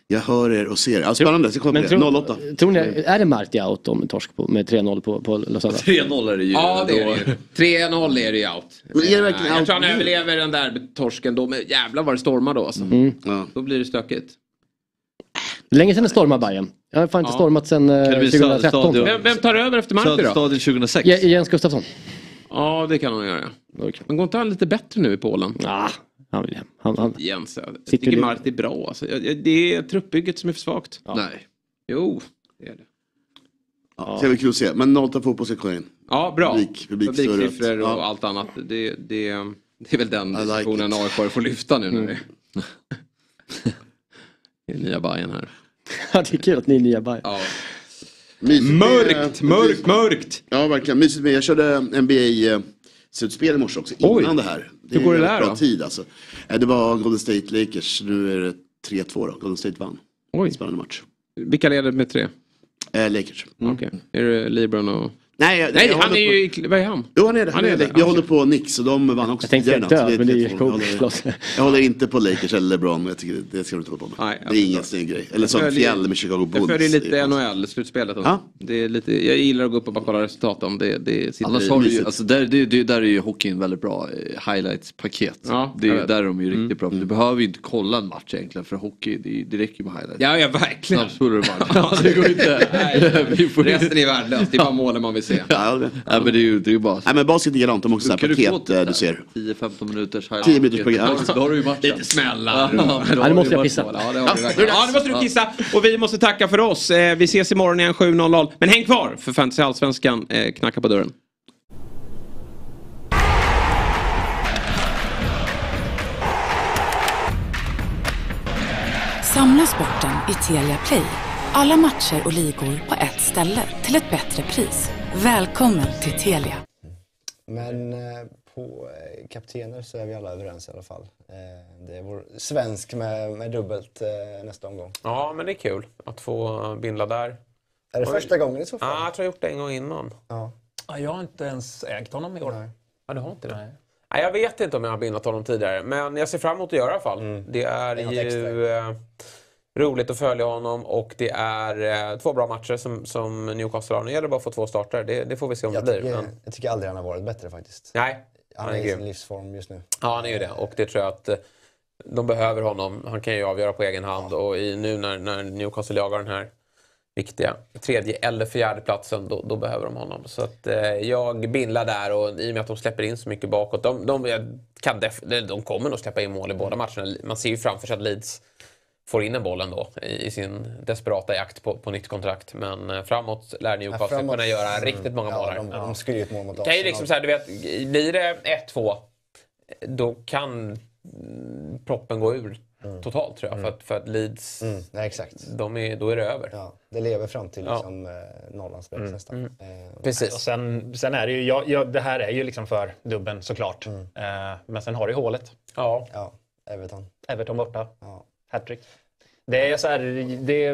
Jag hör er och ser er. Ja, spännande, jag komma Men på det. tror, 08. tror ni, är det Marti out om torsk på, med 3-0 på, på Lausanne? 3-0 är det ju. Ja, det är det ju. 3-0 är det ju out. Men är det verkligen jag out tror han nu? överlever den där torsken då. Men jävlar vad det stormar då alltså. Mm. Ja. Då blir det stökigt. Länge sedan det stormade Bayern. Jag har fan inte Ja. stormat sedan eh, Kan det bli 2013. Söderstadion? Vem, vem tar över efter Marti då? Söderstadion 2006. Je- Jens Gustafsson. Ja, det kan han göra. Men går inte han lite bättre nu i Polen? Ah, han vill hem. Han, han, Jens, jag tycker det- Marti är bra. Alltså. Det är truppbygget som är för svagt. Nej. Jo, det är det. Ja, det blir kul att se. Men Nolta fotboll ska komma in. Ja, bra. Publik, publik, Publiksiffror och Ja. allt annat. Det, det, det är väl den diskussionen AIK får lyfta nu. Mm. när det- Det är nya Bajen här. Ja, det är kul att ni är nya Bayern. Ja. Mysigt med- Mörkt, mörkt, mörkt! Ja, verkligen. Mysigt med. Jag körde NBA-slutspel i morse också, innan Oj. det här. Hur går det är där bra då? tid alltså. Eh, Det var Golden State Lakers, nu är det 3-2 då. Golden State vann. Oj. Spännande match. Vilka leder med tre? Eh, Lakers. Okej. Är det LeBron och... Nej, Nej han är ju i... Vad är han? Jo han är det. Han är det. Ja, Jag håller på Knicks och de vann också Jag tänkte tidigare död, men det är ju 3-2. cool. Jag Jag håller inte på Lakers eller LeBron. Jag tycker det, det ska du inte hålla på med. Nej, det är ingen snygg grej. Eller som fjäll med Chicago Bulls. Jag följer Det lite är NHL-slutspelet. Ja. Det är lite, jag gillar att gå upp och bara kolla resultat om det, det sitter Annars har du ju, alltså där, det, det, där är ju hockeyn väldigt bra eh, highlights-paket. Ja, det där är de ju riktigt Mm. bra. Du behöver ju inte kolla en match egentligen för hockey, det, det räcker med highlights. Ja, ja verkligen. Snabbspolar du bara. Ja, det går inte. Nej, Vi får- Resten är värdelöst, det är bara målen man vill se. Ja, det- Nej men det är ju det är ju bara... Nej men basket är likadant, de har också så här du paket eh, du ser. 10-15 minuters highlights. 10 minuters program. Då har du ju matchen. Lite smällar. Ja, Ja, nu måste jag pissa. Ja, Ja, nu det ja, nu måste du kissa. Och vi måste tacka för oss. Eh, Vi ses imorgon igen 7.00. Men häng kvar för Fantasy Allsvenskan eh, knackar på dörren. Samla sporten i Telia Play. Alla matcher och ligor på ett ställe till ett bättre pris. Välkommen till Telia. Men eh, på eh, kaptener så är vi alla överens i alla fall. Eh, det är vår svensk med, med dubbelt nästa omgång. Ja, men det är kul att få bindla där. Är det första gången i så fall? Ja, jag tror jag har gjort det en gång innan. Ja. Ja, jag har inte ens ägt honom i år. Ja, du har inte det? Nej. jag vet inte om jag har bindlat honom tidigare, men jag ser fram emot att göra i alla fall. Det är Det är ju eh, roligt att följa honom och det är eh, två bra matcher som, som Newcastle har. Nu gäller det bara att få två starter. Det, det får vi se om Jag det blir. tycker, Men... jag tycker aldrig han har varit bättre faktiskt. Nej, Han han är är i sin livsform just nu. Ja, han är ju det. Och det tror jag att eh, de behöver honom. Han kan ju avgöra på egen hand. Och i, nu när, när Newcastle jagar den här viktiga tredje eller fjärde platsen då, då behöver de honom. Så att, eh, jag bindlar där och i och med att de släpper in så mycket bakåt. De, de, kan def- de kommer nog släppa in mål i båda matcherna. Man ser ju framför sig att Leeds får in en boll ändå i, i sin desperata jakt på, på nytt kontrakt. Men eh, framåt lär Newcastle framåt- kunna göra Mm. riktigt många Ja, mål här. de- de skulle ju ett mål mot Det kan ju Arsenal. liksom så här, du vet, blir det 1-2 då kan mm, proppen gå ur totalt tror jag. För, att, för att Leeds, Mm, nej, exakt. De är, då är det över. Ja, det lever fram till Ja. liksom, eh, Norrlandsbreak Mm. nästan. Eh, Precis. Och sen, sen är det ju, ja, ja, det här är ju liksom för dubben såklart. Mm. Eh, men sen har du ju hålet. Ja. ja, Everton. Everton borta. Ja. Hattrick. Det är så här, det...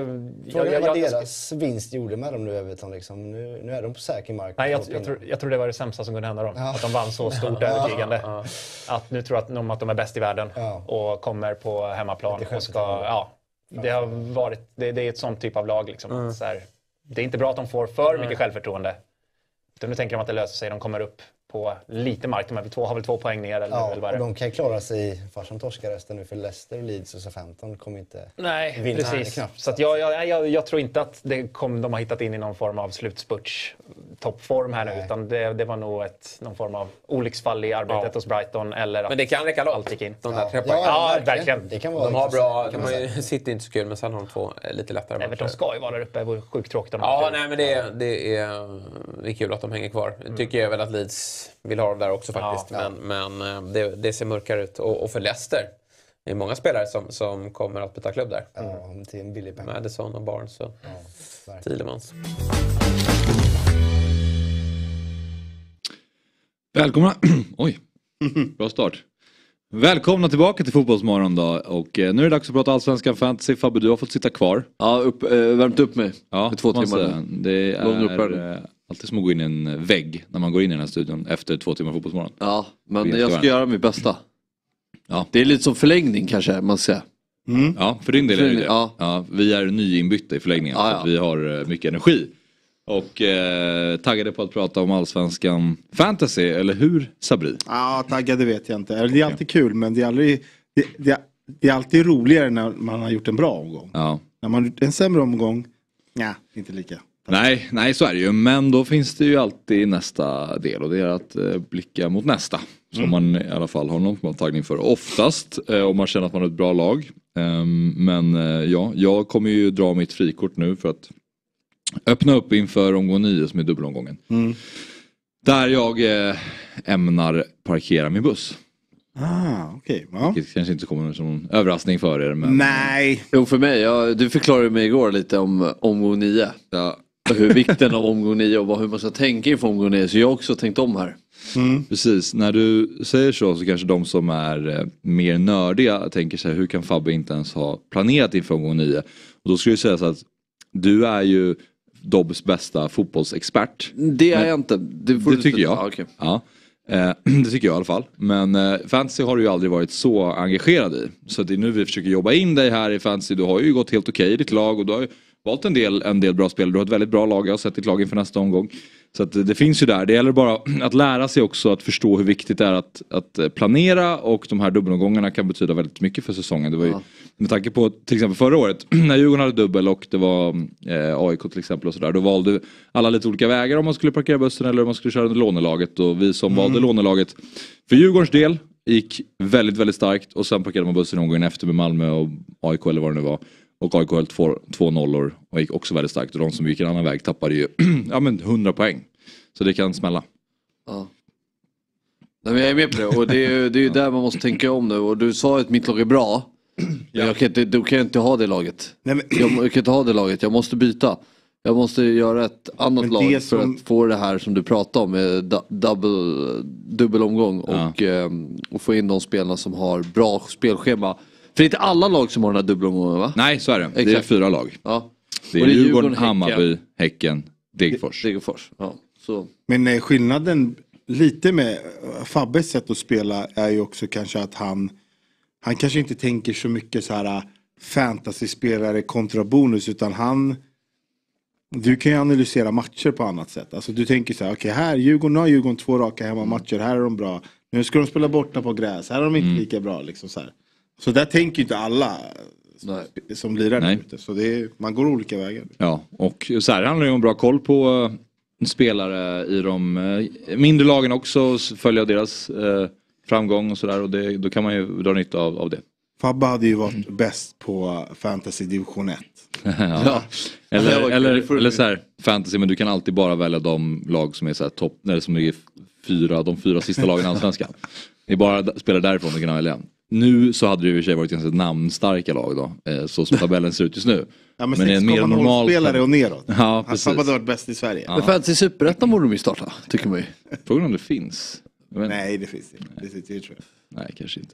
Frågan är vad jag- deras vinst gjorde med dem nu, Everton. Liksom. Nu, nu är de på säker mark. Nej, jag, jag, tror, jag tror det var det sämsta som kunde hända dem. Ja. Att de vann så stort Ja. övertygande. Ja. Att nu tror att de, att de är bäst i världen Ja. och kommer på hemmaplan. Och ska, ja, det, har varit, det, det är ett sånt typ av lag. Liksom, Mm. så här, det är inte bra att de får för mycket självförtroende. Utan nu tänker de att det löser sig. De kommer upp på lite mark. De är väl två, har väl två poäng ner eller, Ja, eller vad och det är. de kan klara sig, de torskar resten nu, för Leicester, Leeds och Southampton kommer inte Nej, vinna precis. knappt. Så att jag, jag, jag, jag tror inte att det kom, de har hittat in i någon form av slutspurts toppform här nu. Utan det, det var nog ett, någon form av olycksfall i arbetet Ja. hos Brighton. Eller att Men det kan räcka långt. Allt gick in. De där ja. tre Ja, poängen. ja, verkligen. Det kan De har bra, de har ju, City är inte så kul men sen har de två eh, lite lättare Everton ska ju vara där uppe. Det vore sjukt tråkigt om de Ja, nej men det, det, är, det är kul att de hänger kvar. Tycker jag väl att Leeds vill ha dem där också faktiskt. Ja. Men, men eh, det, det ser mörkare ut. Och, och för Leicester, det är många spelare som, som kommer att byta klubb där. Ja, till en billig peng. Madison och Barnes och Thielemans. Välkomna. Oj, bra start. Välkomna tillbaka till Fotbollsmorgon då. Och eh, nu är det dags att prata allsvenska fantasy. Fabbe, du har fått sitta kvar. Ja, upp, eh, värmt upp mig ja, i två timmar. säga. Det är alltid som att gå in i en vägg när man går in i den här studion efter två timmar Fotbollsmorgon. Ja, men jag ska göra mitt bästa. Ja. Det är lite som förlängning kanske man ska säga. Ja, för din del är det det. Ja. Ja, vi är nyinbytta i förlängningen. Ja, så ja. att vi har eh, mycket energi. Och eh, taggade på att prata om allsvenskan fantasy, eller hur Sabri? Ja, taggade vet jag inte. Det är alltid kul men det är aldrig... Det, det, det är alltid roligare när man har gjort en bra omgång. Ja. När man har gjort en sämre omgång, ja, inte lika. Nej, nej så är det ju. Men då finns det ju alltid nästa del och det är att eh, blicka mot nästa. Som Mm. man i alla fall har någon taggning för. Oftast eh, om man känner att man har ett bra lag. Ehm, men eh, ja, jag kommer ju dra mitt frikort nu för att öppna upp inför omgång 9 som är dubbelomgången. Mm. Där jag ämnar parkera min buss. Ah, okej. Ja. Vilket kanske inte kommer som någon överraskning för er. Men... Nej. Jo för mig, jag, du förklarade mig igår lite om omgång 9. Ja. Hur vikten av omgång 9 och vad, hur man ska tänka inför omgång 9. Så jag har också tänkt om här. Precis, när du säger så så kanske de som är eh, mer nördiga tänker sig hur kan Fabbe inte ens ha planerat inför omgång 9? Och då skulle jag säga så att du är ju Dobbs bästa fotbollsexpert. Det är jag inte. Det, får det du tycker inte- jag. Ja, okej. Ja. Eh, det tycker jag i alla fall. Men eh, fantasy har du ju aldrig varit så engagerad i. Så det är nu vi försöker jobba in dig här i fantasy. Du har ju gått helt okej i ditt lag och du har ju valt en del, en del bra spel. Du har ett väldigt bra lag. Jag har sett ditt lag inför nästa omgång. Så att det, det finns ju där. Det gäller bara att lära sig också att förstå hur viktigt det är att, att eh, planera och de här dubbelomgångarna kan betyda väldigt mycket för säsongen. Det var ju, Med tanke på till exempel förra året när Djurgården hade dubbel och det var eh, AIK till exempel och sådär. Då valde alla lite olika vägar om man skulle parkera bussen eller om man skulle köra under lånelaget. Och vi som Mm. valde lånelaget för Djurgårdens del gick väldigt, väldigt starkt och sen parkerade man bussen omgången efter med Malmö och AIK eller vad det nu var. Och AIK höll två, två nollor och gick också väldigt starkt och de som gick en annan väg tappade ju ja, men 100 poäng. Så det kan smälla. Ja. Nej, men jag är med på det och det är ju det är ju där man måste tänka om nu och du sa att mitt lag är bra. Men jag kan inte, då kan jag inte ha det laget. Jag, jag kan inte ha det laget, jag måste byta. Jag måste göra ett annat Men lag det för som- att få det här som du pratade om med du- double, dubbelomgång och, ehm, och få in de spelarna som har bra spelschema. För det är inte alla lag som har den här dubbelomgången va? Nej, så är det. Det är Exakt. fyra lag. Ja. Det är, Och det är Djurgården, Djurgården, Hammarby, Häcken. Häcken, Degerfors. Degerfors, ja. Så. Men eh, skillnaden lite med eh, Fabbes sätt att spela är ju också kanske att han han kanske inte tänker så mycket så här eh, fantasyspelare kontra bonus utan han du kan ju analysera matcher på annat sätt. Alltså du tänker så här, okej här Djurgården nu har Djurgården två raka hemmamatcher, här är de bra. Nu ska de spela borta på gräs, här är de inte Mm. lika bra. Liksom så, här. Så där tänker ju inte alla som, som lirar där Nej. ute. Så det är, man går olika vägar. Ja, och så här handlar det ju om bra koll på eh, spelare i de eh, mindre lagen också, följa deras eh, framgång och sådär och det, då kan man ju dra nytta av, av det. Fabbe hade ju varit bäst på fantasy division 1. ja. Ja, Eller, eller, eller så här, fantasy men du kan alltid bara välja de lag som är så här topp, eller som ligger fyra, de fyra sista lagen i Allsvenskan. Det är bara spelare därifrån du kan välja. Nu så hade det i och för sig varit ganska namnstarka lag då, eh, så som tabellen ser ut just nu. Ja men, i en mer normal- 6,0-spelare och neråt. Ja, Han- precis. Fabbe hade varit bäst i Sverige. Ja. Men Fantasy Superettan borde de ju starta, tycker man ju. Frågan om det finns. Men... Nej det finns inte. Det, det, det tror jag. Nej kanske inte.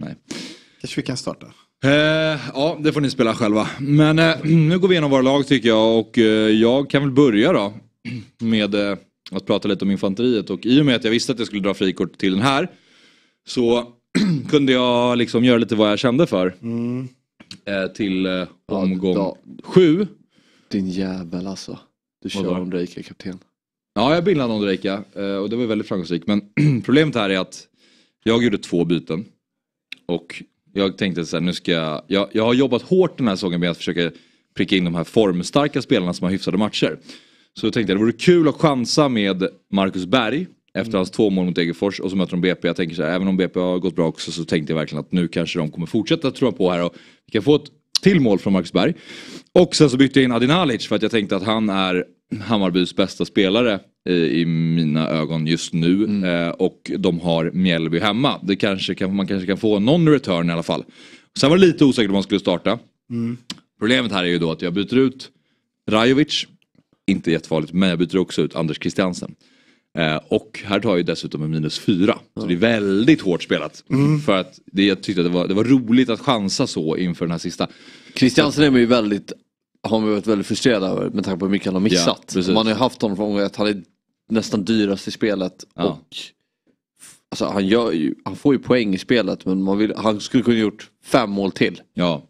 Nej. Kanske vi kan starta. Eh, ja, det får ni spela själva. Men eh, nu går vi igenom våra lag tycker jag och eh, jag kan väl börja då med eh, att prata lite om infanteriet och i och med att jag visste att jag skulle dra frikort till den här så kunde jag liksom göra lite vad jag kände för. Mm. Eh, till eh, omgång sju. Din jävel alltså. Du kör Vadå? Ondrejka kapten. Ja, jag bildade Ondrejka eh, och det var väldigt framgångsrikt. Men problemet här är att jag gjorde två byten. Och jag tänkte så här, nu ska jag, jag... Jag har jobbat hårt den här säsongen med att försöka pricka in de här formstarka spelarna som har hyfsade matcher. Så då tänkte jag det vore kul att chansa med Marcus Berg efter hans två mål mot Degerfors och så möter de BP. Jag tänker så här, även om BP har gått bra också så tänkte jag verkligen att nu kanske de kommer fortsätta tro på här och vi kan få ett till mål från Marcus Berg. Och sen så bytte jag in Adinalic för att jag tänkte att han är Hammarbys bästa spelare eh, i mina ögon just nu. Eh, och de har Mjällby hemma. Det kanske kan, man kanske kan få någon return i alla fall. Sen var det lite osäkert om man skulle starta. Mm. Problemet här är ju då att jag byter ut Rajovic, inte jättefarligt, men jag byter också ut Anders Christiansen. Eh, och här tar jag dessutom en minus fyra. Så det är väldigt hårt spelat. Mm. För att det, jag tyckte att det var, det var roligt att chansa så inför den här sista. Christiansen är ju väldigt, har man varit väldigt frustrerad över med tanke på hur mycket han har Ja, missat. precis. man har ju haft honom från gång ett, han är nästan dyrast i spelet. Och alltså, han, ju, han får ju poäng i spelet men vill, han skulle kunna gjort fem mål till. Ja,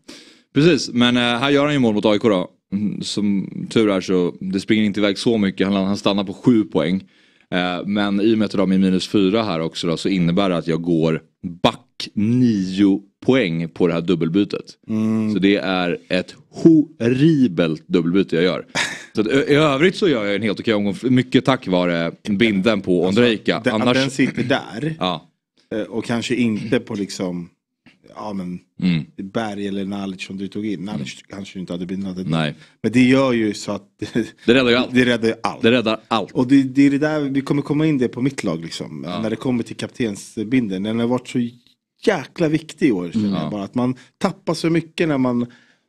precis. Men eh, här gör han ju mål mot AIK då. Mm, Som tur är så det springer inte iväg så mycket. Han, han stannar på sju poäng. Eh, men i och med att jag har min minus fyra här också då, så innebär det att jag går back nio poäng på det här dubbelbytet. Så det är ett horribelt dubbelbyte jag gör. Så att, i övrigt så gör jag en helt okej omgång, mycket tack vare binden på Ondrejka. Den, Att den sitter där Ja. eh, och kanske inte på liksom ja men Mm. Berg eller Nalic som du tog in. Nalic kanske inte hade bindlat det. Nej. Men det gör ju så att Det räddar ju allt. Det räddar allt. Det räddar allt. Och det, det är det där, vi kommer komma in det på mitt lag liksom. När det kommer till kaptensbindeln. Den har varit så jäkla viktig i år. känner jag Ja. Bara att man tappar så mycket när man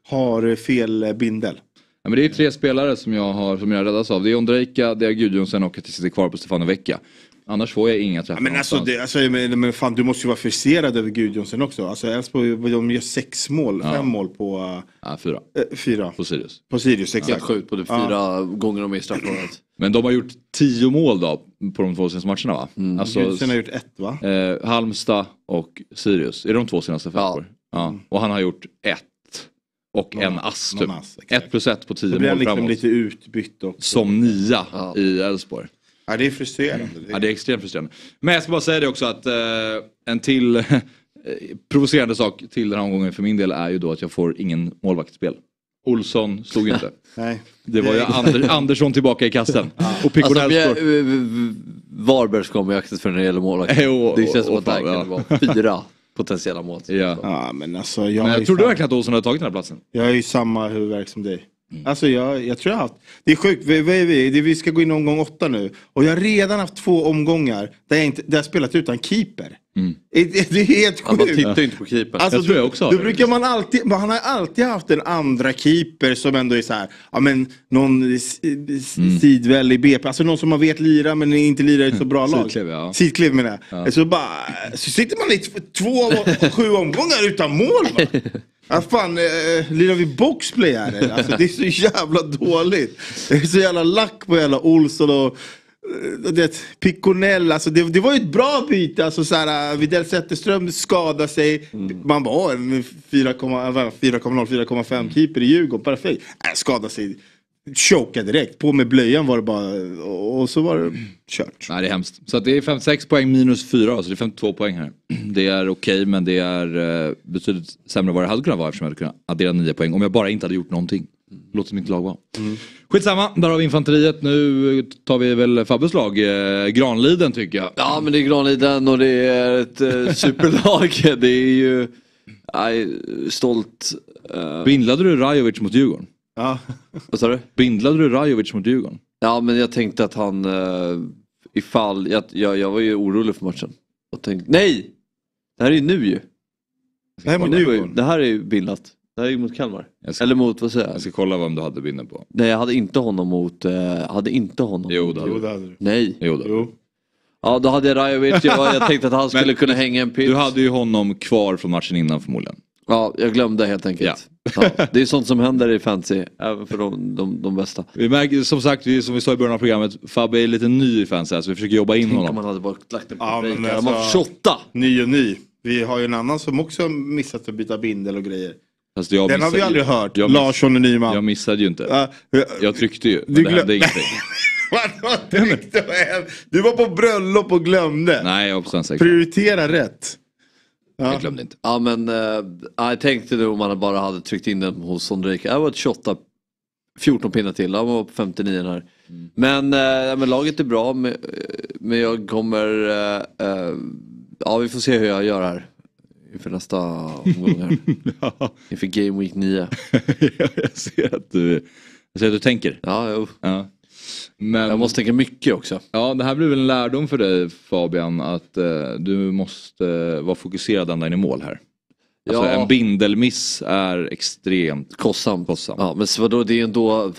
har fel bindel. Ja, men det är tre spelare som jag har som jag räddas av. Det är Ondrejka, det är Gudjonsen och att sitter kvar på Stefano Vecchia. Annars får jag inga träffar Men alltså, det, alltså men, men fan, du måste ju vara friserad över Gudjonsen också. Alltså Elfsborg, de gör sex mål, Ja. fem mål på... Ja, fyra. eh, fyra. På Sirius. På Sirius, Helt exakt. sjukt på Ja. fyra gånger de är i straffområdet. Men de har gjort tio mål då på de två senaste matcherna va? Mm. Alltså, Gudjonsen har gjort ett va? Eh, Halmstad och Sirius. Är det de två senaste för ja. ja. Och han har gjort ett. Och en ass typ. någon ass, ett plus ett på tio Då blir han mål liksom framåt. lite utbytt också. Som nia i Elfsborg. Ja, det är frustrerande. Ja, det är extremt frustrerande. Men jag ska bara säga det också att eh, en till eh, provocerande sak till den här omgången för min del är ju då att jag får ingen målvaktsspel. Olsson ju inte. Nej. Det var ju Ander, Andersson tillbaka i kassen. Och Pico Alltså, Nelspor- Bjär- v- v- Varberg ska med jaktet för när det gäller målvakt. Jo, Det känns som och att det här fan, kan ja. vara fyra potentiella mål. Ja. Ja, men alltså jag, Men jag trodde fan- verkligen att Olsson hade tagit den här platsen. Jag har ju samma huvudvärk som dig. Alltså jag, jag tror jag har haft, det är sjukt, vi, vi, vi, ska gå in i omgång åtta nu. Och jag har redan haft två omgångar där jag, inte, där jag spelat utan keeper. Det, det är helt Ja, man sjukt. tittar inte på keepern. Alltså, Jag tror då, jag också Då det. brukar man alltid, man har alltid haft en andra keeper som ändå är så här, ja men någon Mm. sidväl i BP, alltså någon som man vet lira men inte lirar i ett så bra lag. Sidklev, ja. Menar jag. Ja. Så, bara, så sitter man i två sju omgångar utan mål va? Ja, fan, eh, lirar vi boxplay här? Alltså, det är så jävla dåligt. Jag är så jävla lack på jävla Olsson och eh, det, Piconell, alltså det, det var ju ett bra byte. Alltså, så här, eh, Widell Zetterström skadade sig. Man bara, en 4,0, 4,5 keeper i Djurgården, perfekt. Äh, skadade sig, chokade direkt. På med blöjan var det bara, och så var det kört. Nej det är hemskt. Så att det är 56 poäng minus 4, så det är 52 poäng här. Det är okej men det är eh, betydligt sämre än vad det hade kunnat vara eftersom jag hade kunnat addera 9 poäng om jag bara inte hade gjort någonting. Låt mitt lag vara. Skitsamma, där har vi infanteriet. Nu tar vi väl Fabbes lag, eh, Granliden tycker jag. Ja men det är Granliden och det är ett eh, superlag. Det är ju nej, stolt. eh, Bindlade du Rajovic mot Djurgården? Ja. Vad sa du? Bindlade du Rajovic mot Djurgården? Ja men jag tänkte att han eh, ifall, jag, jag, jag var ju orolig för matchen. Och tänkte, nej! Det här är ju nu ju. Det här mot Nu. Det här är ju bildat. Det här är ju mot Kalmar. Ska- Eller mot, vad säger jag? Jag ska kolla vem du hade binden på. Nej jag hade inte honom mot, eh, hade inte honom Jo, mot det hade Jo, du. det hade du. Nej. Jo, då. Jo. Ja då hade jag Rajovic, jag, jag tänkte att han skulle Men- kunna hänga en pitch. Du hade ju honom kvar från matchen innan förmodligen. Ja, jag glömde helt enkelt. Ja. Det är sånt som händer i fantasy, även för de, de, de bästa. Vi märker som sagt, vi- som vi sa i början av programmet, Fabbe är lite ny i fansen så vi försöker jobba in Tänk om honom. man hade bara lagt den på Ja, break. man alltså- fått 28! Ny och ny. Vi har ju en annan som också har missat att byta bindel och grejer. Jag Den har vi aldrig hört. Jag miss- Larsson och Nyman. Jag missade ju inte. Ja, ja. Jag tryckte ju, men Du det glöm- hände ingenting. Du var på bröllop och glömde. Nej, jag. Prioritera rätt. Ja. Jag glömde inte. Ja men eh, jag tänkte nu om man bara hade tryckt in den hos Sondrejka. Jag var ett 28, 14 pinnar till. Han var på 59 här. Mm. Men, eh, men laget är bra. Men, eh, men jag kommer, eh, ja vi får se hur jag gör här. Inför nästa omgång här. Inför Game Week 9. jag ser att du, jag ser att du tänker. Ja, jo. Ja. Men, Jag måste tänka mycket också. Ja, det här blir väl en lärdom för dig Fabian att eh, du måste eh, vara fokuserad ända in i mål här. Alltså Ja. en bindelmiss är extremt Kostsam. kostsam. Ja men så vadå det är ändå,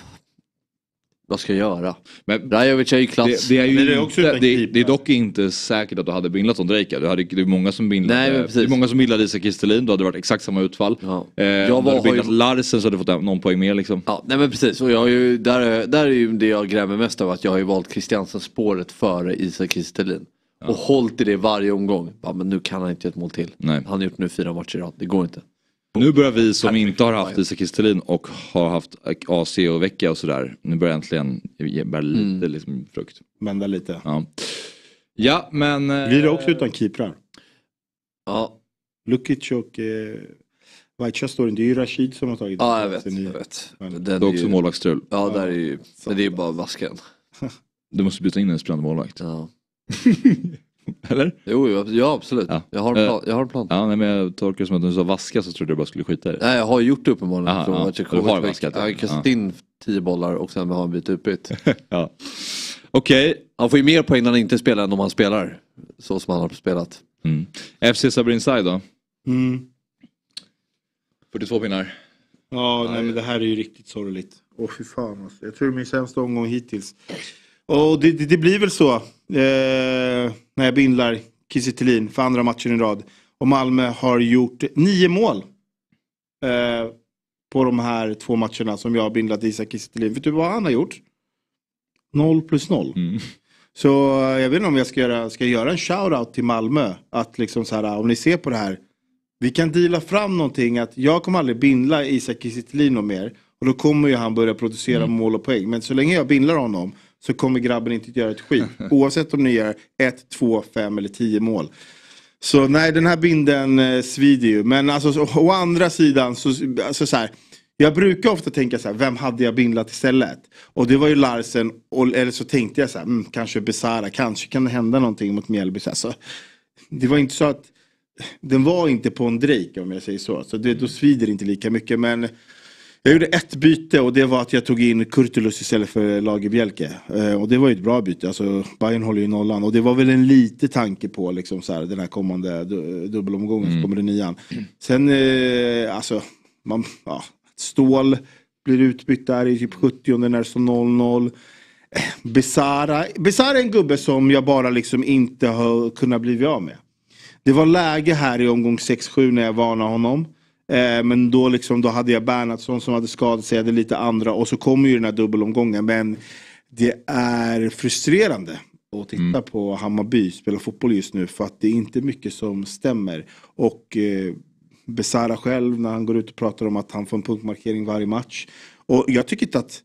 vad ska jag göra? Men Rajovic är ju klass. det, det, är ju det är inte, också utan det, det är dock inte säkert att du hade bindlat Ondrejka. Du hade, det är många som bindlade, Nej, men det precis. är många som bindlade Isak Kristelin. Då hade det varit exakt samma utfall. Ja. Eh, Jag om var- du hade har ju- bindlat Larsen så hade du fått någon poäng mer liksom. Ja, nej men precis. Och jag har ju, där, där är ju det jag grämer mest av att jag har ju valt Christiansen spåret före Isak Kristelin. Och hållit i det varje omgång. Ja, men nu kan han inte göra ett mål till. Nej. Han har gjort nu fyra matcher i rad. Det går inte. Nu börjar vi som inte har haft Isak Kristelin och har haft AC och vecka och sådär. Nu börjar äntligen ge bära lite Mm. liksom, frukt. Vända lite. Ja, ja men... eh, Blir det också utan keeprar? Ja, Lukic och eh, Vaicha står inte. Det är ju Rashid som har tagit ja jag vet. Sen i- Jag vet. Men- Den Det är också ju, målvaktsstrul. Ja, där är ju, men det är ju bara vasken. Du måste byta in en spelande målvakt. Ja. Eller? Jo, jo, ja absolut. Jag, har en plan, jag har en plan. Ja, nej, men jag tolkar det som att du sa vaska så trodde jag bara skulle skita i det. Nej, jag har gjort det uppenbarligen. Aha, från ja. matchen. Du har vaskat det. Jag har kastat Ja. in tio bollar och sen har en bit utbytt. ja. Okej. Han får ju mer poäng när han inte spelar än om han spelar. Så som han har spelat. Mm. FC Sabrinside då? Mm. 42 pinnar. Ja, nej, men det här är ju riktigt sorgligt. Åh fy fan alltså. Jag tror det är min sämsta omgång hittills. Och det, det, blir väl så. Eh, när jag bindlar Kiese för andra matchen i rad. Och Malmö har gjort nio mål. Eh, på de här två matcherna som jag har bindlat Isak Kiese. Vet du vad han har gjort? Noll plus noll. Så eh, jag vet inte om jag ska göra, ska göra en shout-out till Malmö. Att liksom så här, om ni ser på det här. Vi kan deala fram någonting att jag kommer aldrig bindla Isak Kiese mer. Och då kommer ju han börja producera mål och poäng. Men så länge jag bindlar honom så kommer grabben inte att göra ett skit. Oavsett om ni gör ett, två, fem eller tio mål. Så nej, den här binden eh, svider ju. Men alltså, så, å andra sidan, så, alltså, så här, jag brukar ofta tänka så här, vem hade jag bindlat istället? Och det var ju Larsen, och, eller så tänkte jag så här, mm, kanske Besara, kanske kan det hända någonting mot Mjällby. Så så, det var inte så att, den var inte på en Drake om jag säger så. Så det, då svider det inte lika mycket. Men jag gjorde ett byte och det var att jag tog in Kurtulus istället för Lagerbielke. Eh, och det var ju ett bra byte. Alltså, Bayern håller ju nollan. Och det var väl en lite tanke på liksom, så här, den här kommande du, dubbelomgången så kommer det nian. Sen, eh, alltså, man, ja, Stål blir utbytt där i typ 70 när det står 0-0. Eh, Besara. Besara är en gubbe som jag bara liksom inte har kunnat bli av med. Det var läge här i omgång 6-7 när jag varnade honom. Eh, men då, liksom, då hade jag Bernhardsson som hade skadat sig, jag hade lite andra och så kommer ju den här dubbelomgången. Men det är frustrerande att titta på Hammarby spela fotboll just nu för att det är inte mycket som stämmer. Och eh, Besara själv när han går ut och pratar om att han får en punktmarkering varje match. Och jag tycker inte att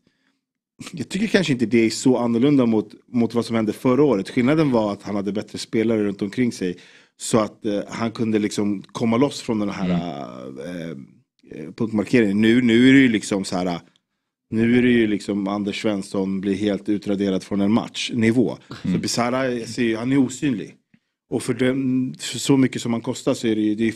jag tycker kanske inte det är så annorlunda mot, mot vad som hände förra året. Skillnaden var att han hade bättre spelare runt omkring sig. Så att eh, han kunde liksom komma loss från den här eh, eh, punktmarkeringen. Nu, nu är det ju liksom så här. Nu är det ju liksom Anders Svensson blir helt utraderad från en matchnivå. Så Besara, jag ser ju, han är osynlig. Och för, den, för så mycket som han kostar så är det ju det är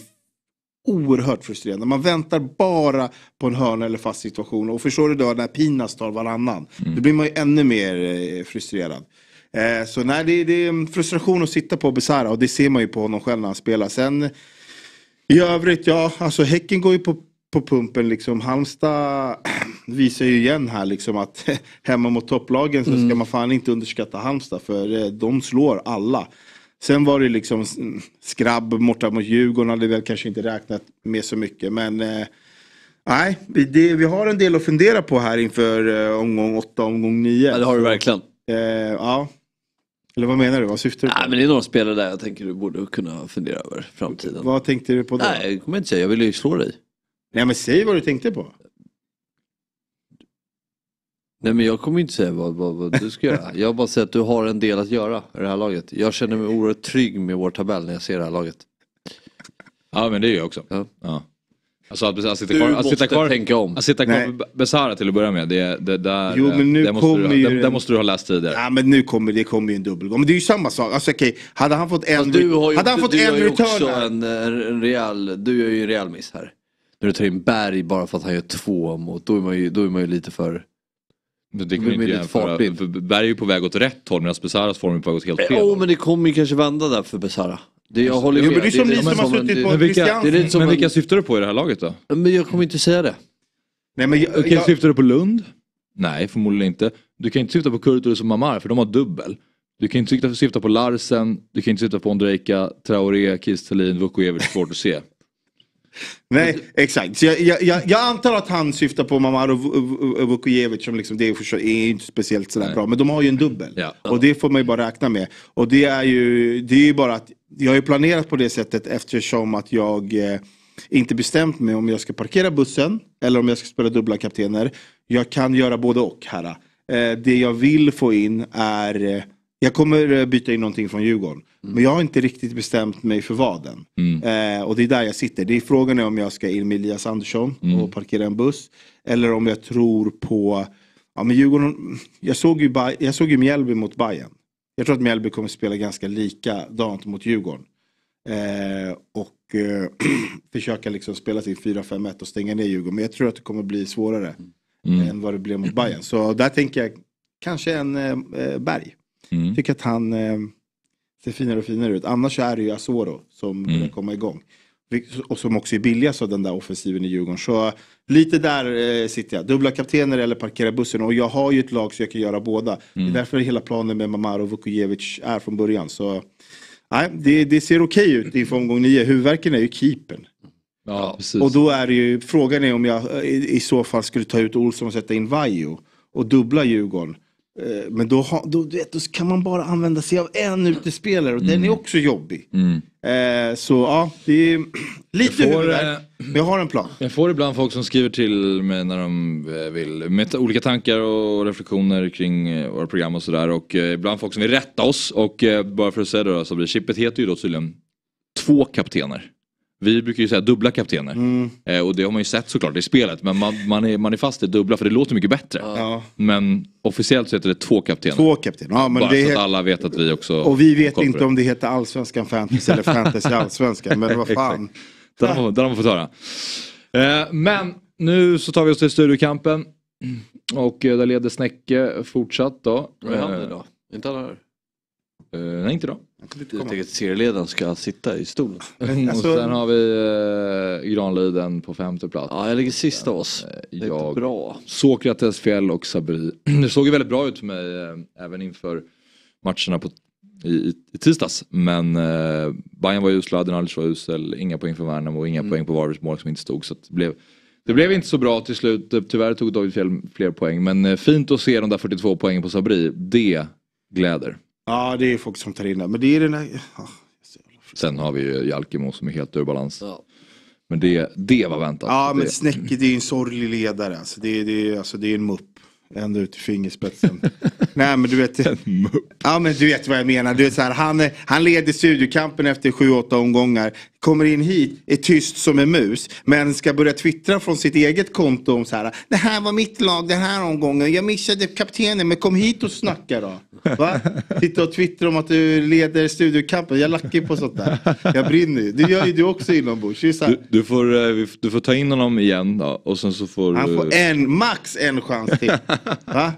oerhört frustrerande. Man väntar bara på en hörna eller fast situation. Och förstår du då när Pinas tar varannan. Då blir man ju ännu mer eh, frustrerad. Eh, så nej, det, det är en frustration att sitta på Besara och det ser man ju på honom själv när han spelar. Sen i övrigt, ja, alltså Häcken går ju på, på pumpen liksom. Halmstad visar ju igen här liksom att hemma mot topplagen så ska man fan inte underskatta Halmstad för eh, de slår alla. Sen var det liksom mm, skrabb borta mot Djurgården hade väl kanske inte räknat med så mycket men eh, nej, vi- det, vi har en del att fundera på här inför omgång 8 omgång 9. Ja, det har du verkligen. Eh, ja. Eller vad menar du? Vad syftar du på? Nej, men det är några spelare där jag tänker du borde kunna fundera över framtiden. Vad tänkte du på då? Nej, det kommer jag inte säga. Jag vill ju slå dig. Nej men säg vad du tänkte på. Nej men jag kommer inte säga vad, vad, vad du ska göra. Jag bara säger att du har en del att göra i det här laget. Jag känner mig oerhört trygg med vår tabell när jag ser det här laget. Ja men det är jag också. Ja. Alltså att, att sitta Du kvar, att måste sitta kvar, tänka om. Att sitta kvar Nej. med Besara till att börja med. Det, det, där, Jo, men nu det måste, kommer du, ju det, det måste du ha läst tidigare. Ja men nu kommer det kommer ju en dubbelgång. Men det är ju samma sak. Alltså okej, hade han fått en, Fast du har ju, hade han fått du en ju return här. en, en rejäl, du gör ju en rejäl miss här. När du tar in Berg bara för att han gör två mot, då är man ju, då är man ju lite för... Men det kan inte jämföra. För Berg är ju på väg åt rätt håll medan Besaras form är på väg åt helt fel Åh håll. men det kommer ju kanske vända där för Besara. Det, jag håller Jo, med. men det är som ni som har suttit på Men vilka- det är lite som men en- vilka syftar du på i det här laget då? Men jag kommer inte säga det. Nej, men jag, Okej, jag, syftar du på Lund? Nej, förmodligen inte. Du kan inte syfta på Kurtulus och Mamar för de har dubbel. Du kan inte syfta, syfta på Larsen, du kan inte syfta på Ondrejka, Traoré, Kistelin, Vukovic, svårt att se. Nej, exakt. Så jag, jag, jag, antar att han syftar på Mamar och Vu- Vu- Vukojevic som liksom, det är, ju inte speciellt sådär bra. Men de har ju en dubbel. Och det får man ju bara räkna med. Och det är ju, det är ju bara att jag har ju planerat på det sättet eftersom att jag eh, inte bestämt mig om jag ska parkera bussen eller om jag ska spela dubbla kaptener. Jag kan göra både och här. Eh, det jag vill få in är eh, jag kommer eh, byta in någonting från Djurgården. Men jag har inte riktigt bestämt mig för vad än. Eh, och det är där jag sitter. Det är frågan är om jag ska in med Elias Andersson och parkera en buss. Eller om jag tror på, ja men Djurgården, jag såg ju, jag såg ju Mjällby mot Bayern Jag tror att Mjällby kommer spela ganska likadant mot Djurgården. Eh, och eh, försöka liksom spela sin 4-5-1 och stänga ner Djurgården. Men jag tror att det kommer bli svårare Mm. än vad det blev mot Bayern. Så där tänker jag kanske en eh, eh, Berg. Mm. Tycker att han eh, ser finare och finare ut. Annars är det ju Asoro som Mm. börjar komma igång. Och som också är billigast av den där offensiven i Djurgården. Så lite där eh, sitter jag. Dubbla kaptener eller parkera bussen. Och jag har ju ett lag så jag kan göra båda. Det Mm. är därför hela planen med Mamaro och Vukojevic är från början. Så nej, det, det ser okej ut inför omgång nio. Huvudvärken är ju keepern. Ja, precis. Och då är det ju, frågan är om jag eh, i, i så fall skulle ta ut Olsson och sätta in Vaiho och dubbla Djurgården. Eh, Men då, har- då, vet, då kan man bara använda sig av en utespelare och den är också jobbig. Mm. Eh, så ja, det är lite Jag får, huvudvärk. Men jag har en plan. Jag får ibland folk som skriver till mig när de eh, vill med olika tankar och reflektioner kring eh, våra program och sådär. Och eh, ibland folk som vill rätta oss. Och eh, bara för att säga det då, så blir chippet heter ju då tydligen två kaptener. Vi brukar ju säga dubbla kaptener. Mm. Eh, och det har man ju sett såklart i spelet. Men man, man, är, man är fast i dubbla för det låter mycket bättre. Ja. Men officiellt så heter det två kaptener. Två kaptener. Ja, men Bara det så att alla vet att vi också Och vi vet inte det. om det heter allsvenskan fantasy eller fantasy allsvenskan. Men vad fan. Den har, den har man fått höra. Eh, men nu så tar vi oss till studiokampen. Och eh, där leder Snäcke fortsatt då. Vad är han Eh, idag? Är inte alla här? Eh, nej inte idag. Jag tänker att serieledaren ska sitta i stolen. och sen har vi eh, Granliden på femte plats. Ja, jag ligger sist av oss. Det är jag, inte bra. Sokrates, Fjäll och Sabri. Det såg ju väldigt bra ut för mig eh, även inför matcherna på, i, i, i tisdags. Men eh, Bayern var usla, Denalic var usel, inga poäng för Värnamo och inga Mm. poäng på Varbergs mål som inte stod. Så att det, blev, det blev inte så bra till slut. Tyvärr tog David Fjäll fler poäng. Men eh, fint att se de där 42 poängen på Sabri. Det gläder. Ja, det är folk som tar in det. Men det är den där... ja. Sen har vi ju Jalkemo som är helt ur balans. Men det, det var väntat. Ja, men det, Snäcke det är ju en sorglig ledare. Alltså, det, är- det, alltså, det är en mupp. Ända ut i fingerspetsen. Nej men du vet. Ja men du vet vad jag menar. Du vet, så här, han, han leder studiokampen efter 7-8 omgångar. Kommer in hit, är tyst som en mus. Men ska börja twittra från sitt eget konto om så här. Det här var mitt lag den här omgången. Jag missade kaptenen men kom hit och snacka då. Va? Sitta och twittra om att du leder studiokampen. Jag lackar på sånt där. Jag brinner ju. Det gör ju du också inombords. Du, du, får, eh, du får ta in honom igen då, och sen så får Han du... får en, max en chans till. Va?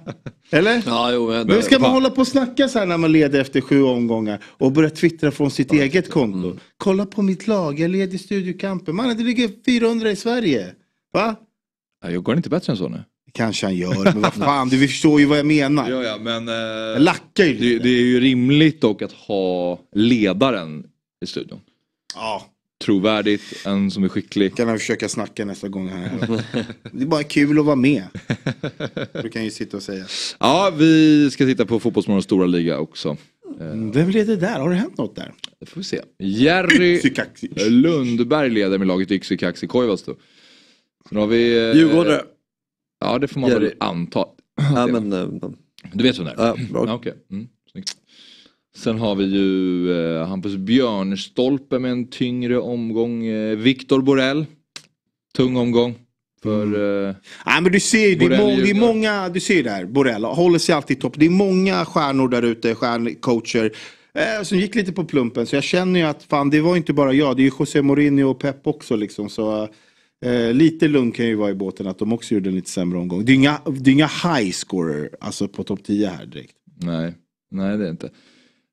Eller? Ja, jo, men, Men ska man hålla på och snacka så här när man leder efter sju omgångar och börja twittra från sitt eget konto? Kolla på mitt lag, jag leder studiokampen. Mannen det ligger 400 i Sverige. Va? Ja, Jag går inte bättre än så nu? Kanske han gör, men vad fan, du förstår ju vad jag menar. Ja, ja, men... Jag lackar ju det, det är ju rimligt dock att ha ledaren i studion. Ja. Trovärdigt, en som är skicklig. Kan han försöka snacka nästa gång här. Det är bara kul att vara med. Du kan ju sitta och säga. Ja, vi ska titta på Fotbollsmorgons stora liga också. Mm, Vem leder där? Har det hänt något där? Det får vi se. Jerry. Lundberg leder med laget Yxikaxi Koivasto. Sen har vi... eh, Djurgårdare. Ja, det får man Jerry. väl anta. Ja, men, eh, Du vet vem det är? Ja, bra. Ja, okej. Mm, snyggt. Sen har vi ju eh, Hampus Björnstolpe med en tyngre omgång. Eh, Viktor Borell. Tung omgång. För... Eh, Nej men du ser det är, må- det är många, du ser där, Borrell håller sig alltid i topp. Det är många stjärnor där ute, stjärncoacher. Eh, som gick lite på plumpen. Så jag känner ju att fan det var inte bara jag, det är ju José Mourinho och Pep också liksom. Så eh, lite lugn kan ju vara i båten att de också gjorde en lite sämre omgång. Det är inga, det är inga high scorer alltså på topp 10 här direkt. nej, nej det är inte.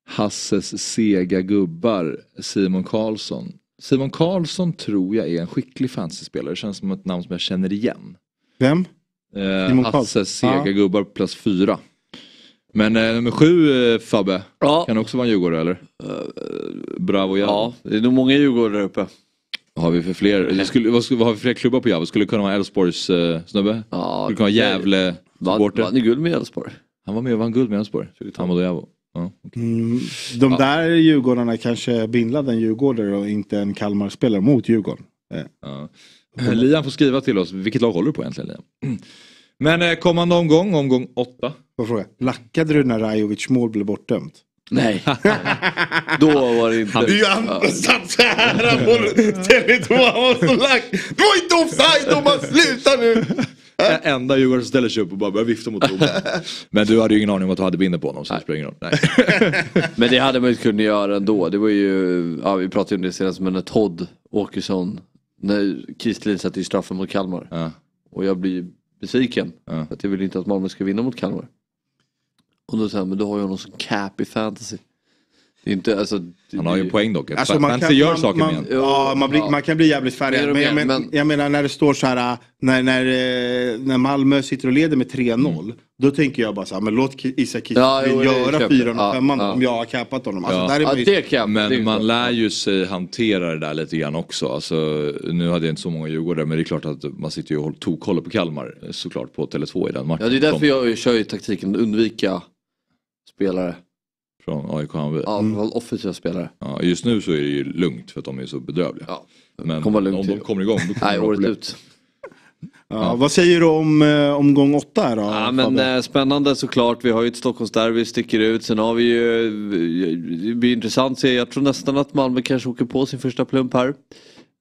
Hasses sega gubbar, Simon Karlsson. Simon Karlsson tror jag är en skicklig fantasyspelare. Det känns som ett namn som jag känner igen. Vem? Eh. Hasses sega Ja. gubbar plats fyra. Men eh, nummer sju, eh, Fabbe, kan också vara en djurgårdare eller? Bravo Javre. Ja, det är nog många Djurgårdare där uppe. Vad har vi för fler? Skulle, vad, vad har vi för fler klubbar på Javre? Skulle det kunna vara Elfsborgs eh, snubbe? Ja, skulle det kunna vara Gävle Vann supporter? vann ni guld med Elfsborg? Han var med och vann guld med Elfsborg. Hamadou Javo. Ja. Mm, de där Djurgårdarna kanske bindlade en djurgårdare och inte en Kalmar-spelare mot Djurgården. Eh. Ja. Liam får skriva till oss, vilket lag håller du på egentligen Liam? Men eh, kommande omgång, omgång åtta. Får fråga, lackade du när Rajovic mål blev bortdömt? Nej. Då var det inte... Han satt så här på Tele2, han var så lack. Det var inte offside domaren, sluta nu! En enda Djurgårdare som ställer sig upp och bara börjar vifta mot domaren. Men du hade ju ingen aning om att du hade binder på honom så det spelar ingen roll. Nej. Men det hade man ju kunnat göra ändå. Det var ju, ja, vi pratade ju om det senast men när Todd Åkesson, när Kistelin satte ju straffen mot Kalmar. Och jag blir besviken. För att jag vill inte att Malmö ska vinna mot Kalmar. Och då säger han, men du har ju honom som cap i fantasy. Det är inte, alltså, det, Han har ju det- poäng dock. Alltså man kan, gör man, saker man, med en. Ja, man, blir, man kan bli jävligt färgad. och Men, jag, men, men- jag menar när det står så här, när, när, eh, när Malmö sitter och leder med 3-0. Då tänker jag bara så här, men låt Isak Mm. Ja, jo, det göra köper 4 jag. Ja, 5 ja. om jag har capat honom. Alltså, Ja. där är man ju, Men man lär ju sig hantera det där lite grann också. Alltså, nu hade jag inte så många Djurgårdare men det är klart att man sitter ju och tokkollar på Kalmar såklart på Tele2 i den matchen. Ja det är därför jag kör ju taktiken undvika spelare. Från AIK Hammarby. Ja, mm. offensiva spelare. Ja, just nu så är det ju lugnt för att de är så bedrövliga. Men kommer lugnt om de till. kommer igång då kommer Nej, året ut. ja, Vad säger du om eh, omgång 8 här då? Ja men eh, spännande såklart. Vi har ju ett Stockholmsderby, sticker ut. Sen har vi ju, eh, det blir intressant att se. Jag tror nästan att Malmö kanske åker på sin första plump här.